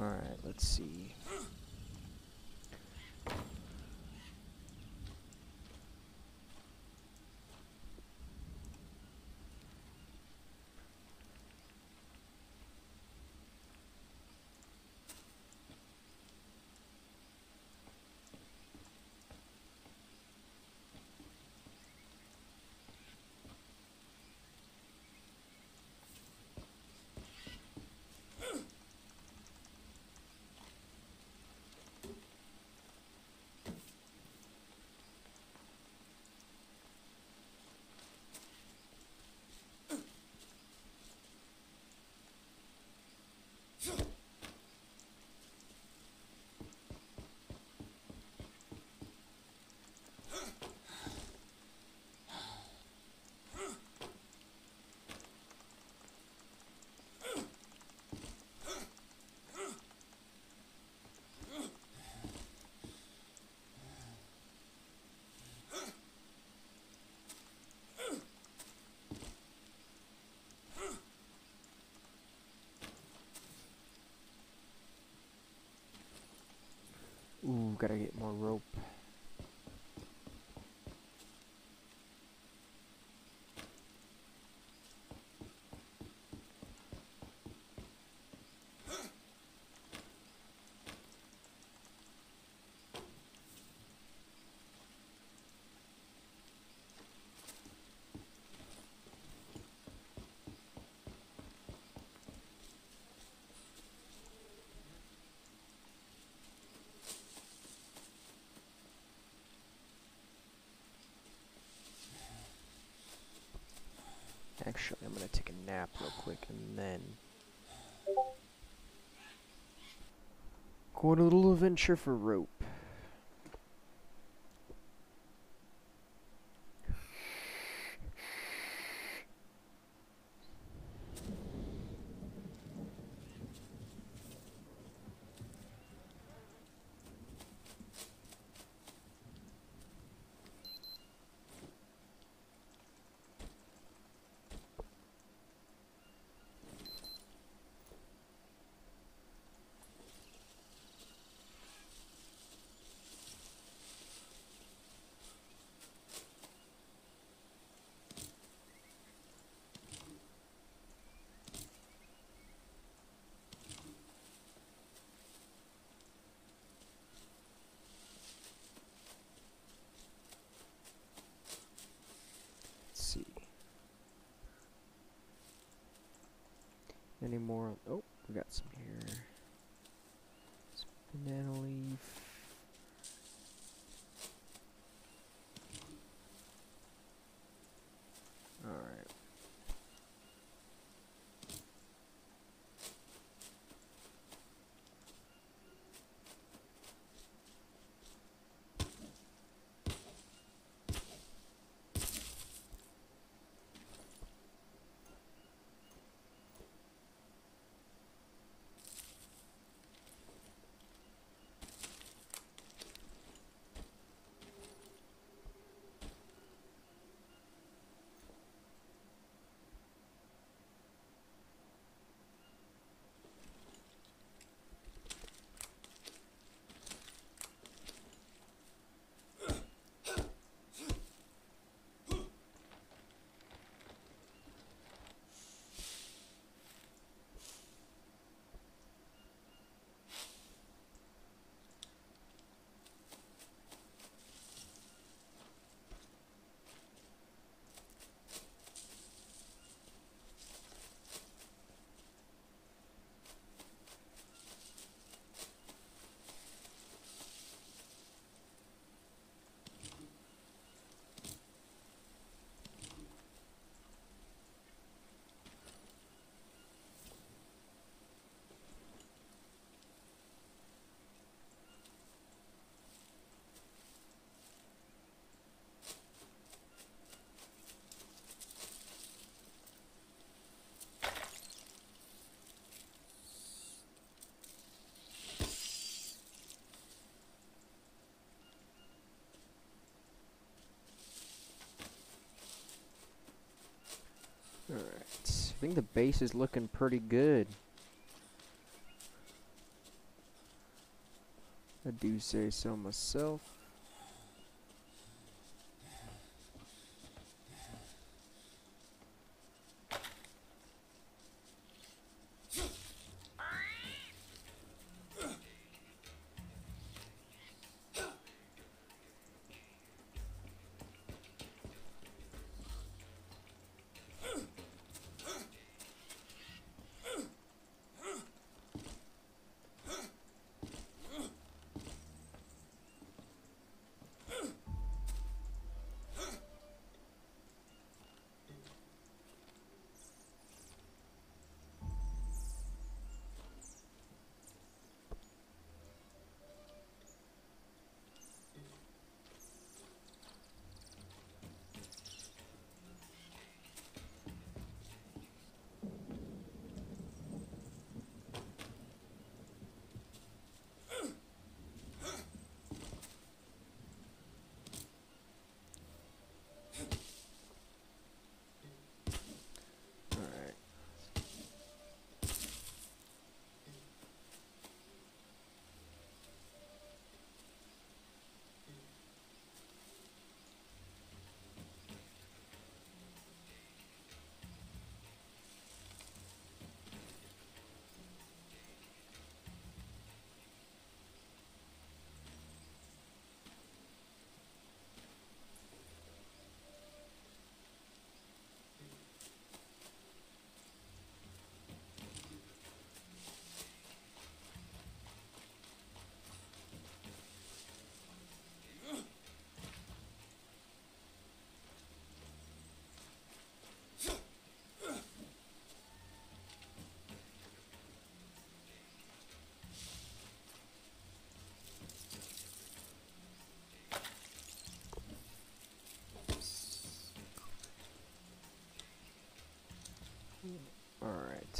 Alright, let's see. Ooh, gotta get more rope. Actually, I'm gonna take a nap real quick and then go on a little adventure for rope. More? Oh, we got some. Some banana leaf. Alright. Alright. I think the base is looking pretty good. I do say so myself. Alright.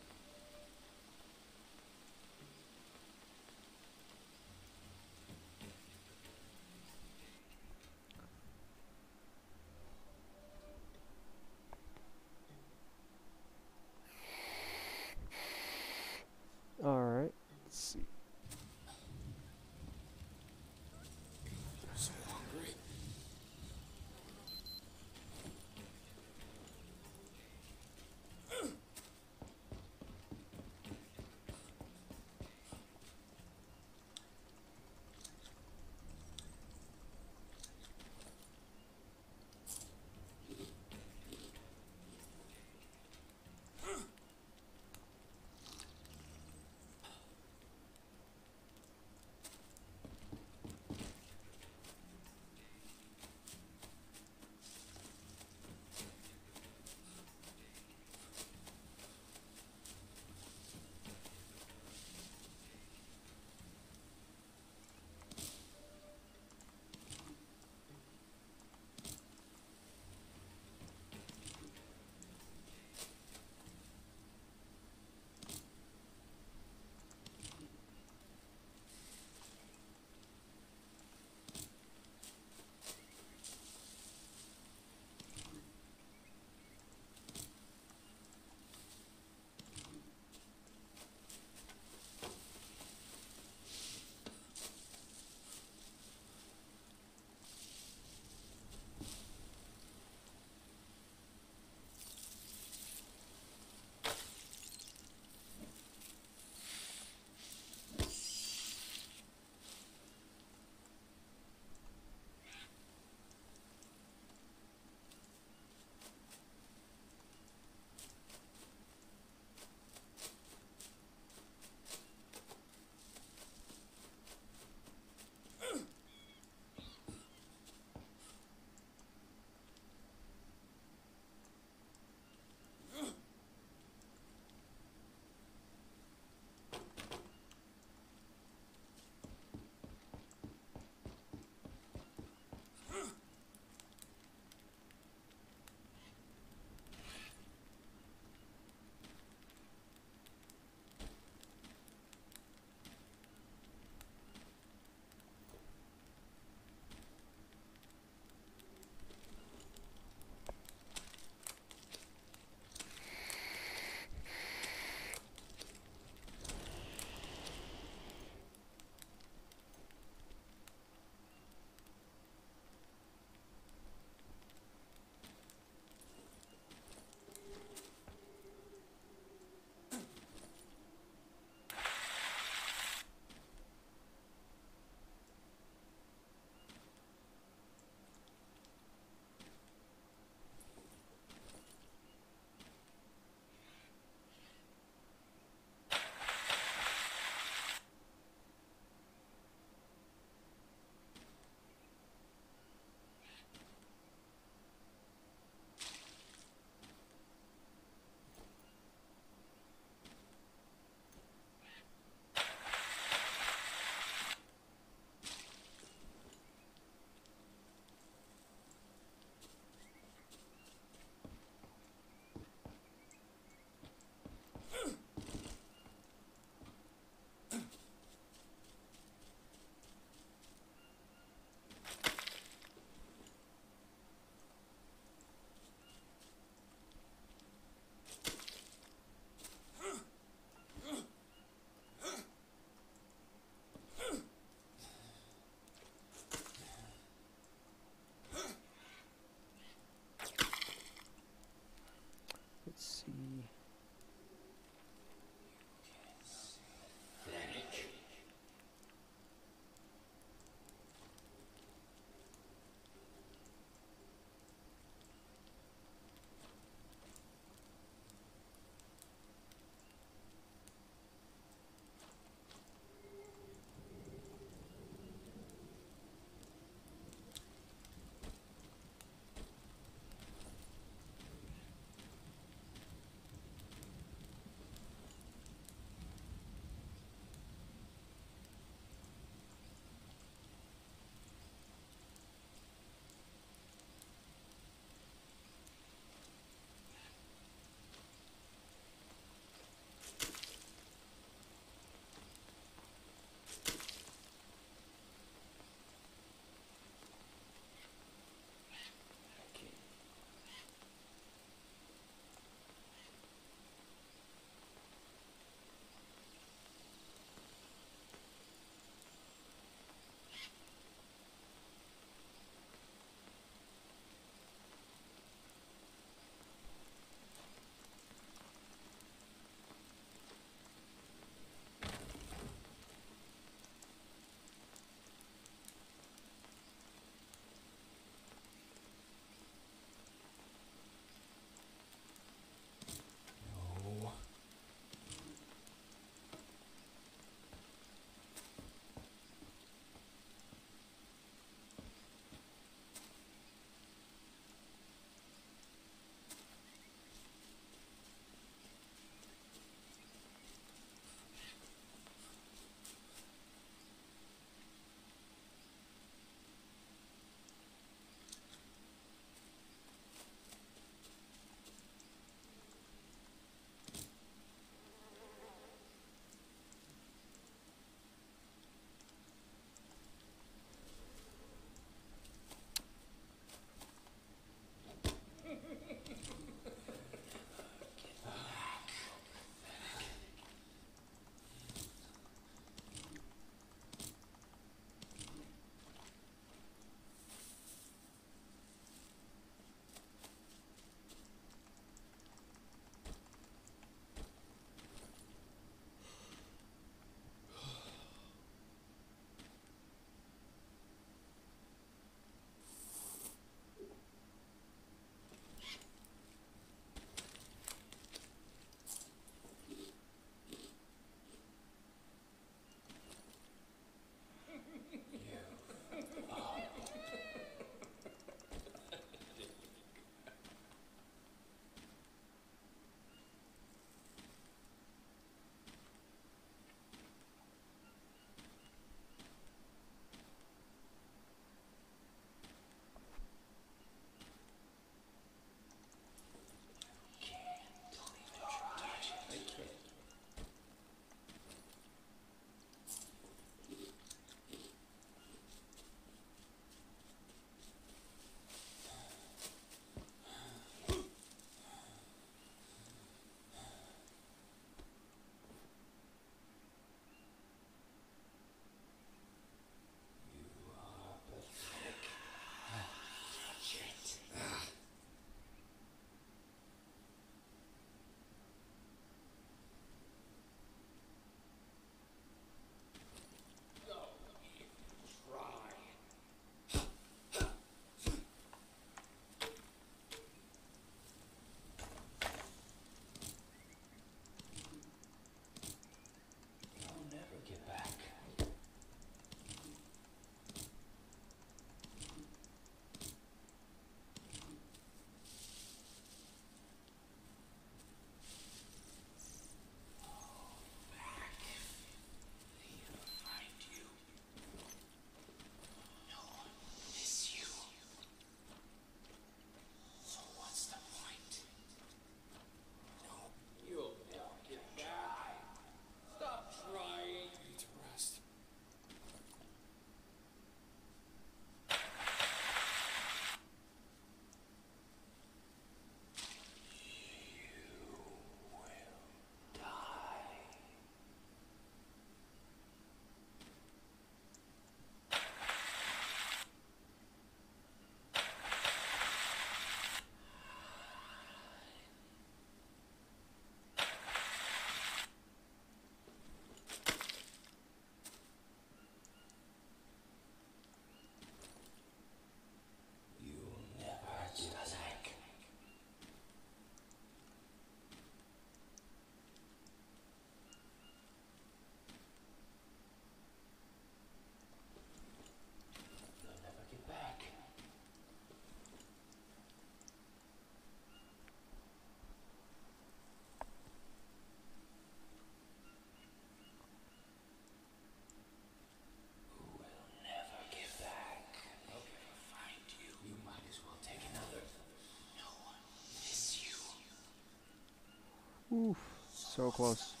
So close.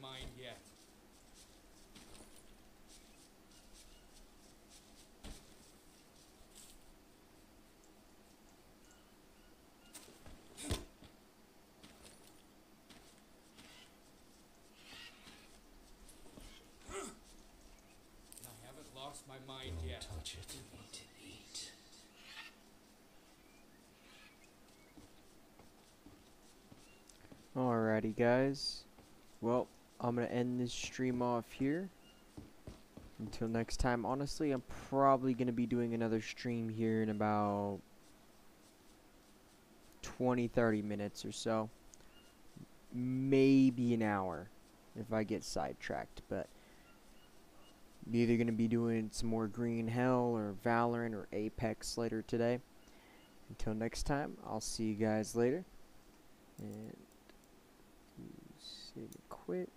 mind yet. I haven't lost my mind Don't yet. touch it. Eat, eat. Alrighty, guys. Well, I'm gonna end this stream off here. Until next time, honestly, I'm probably gonna be doing another stream here in about 20 30 minutes or so. Maybe an hour if I get sidetracked, but I'm either gonna be doing some more Green Hell or Valorant or Apex later today. Until next time, I'll see you guys later. And save and quit.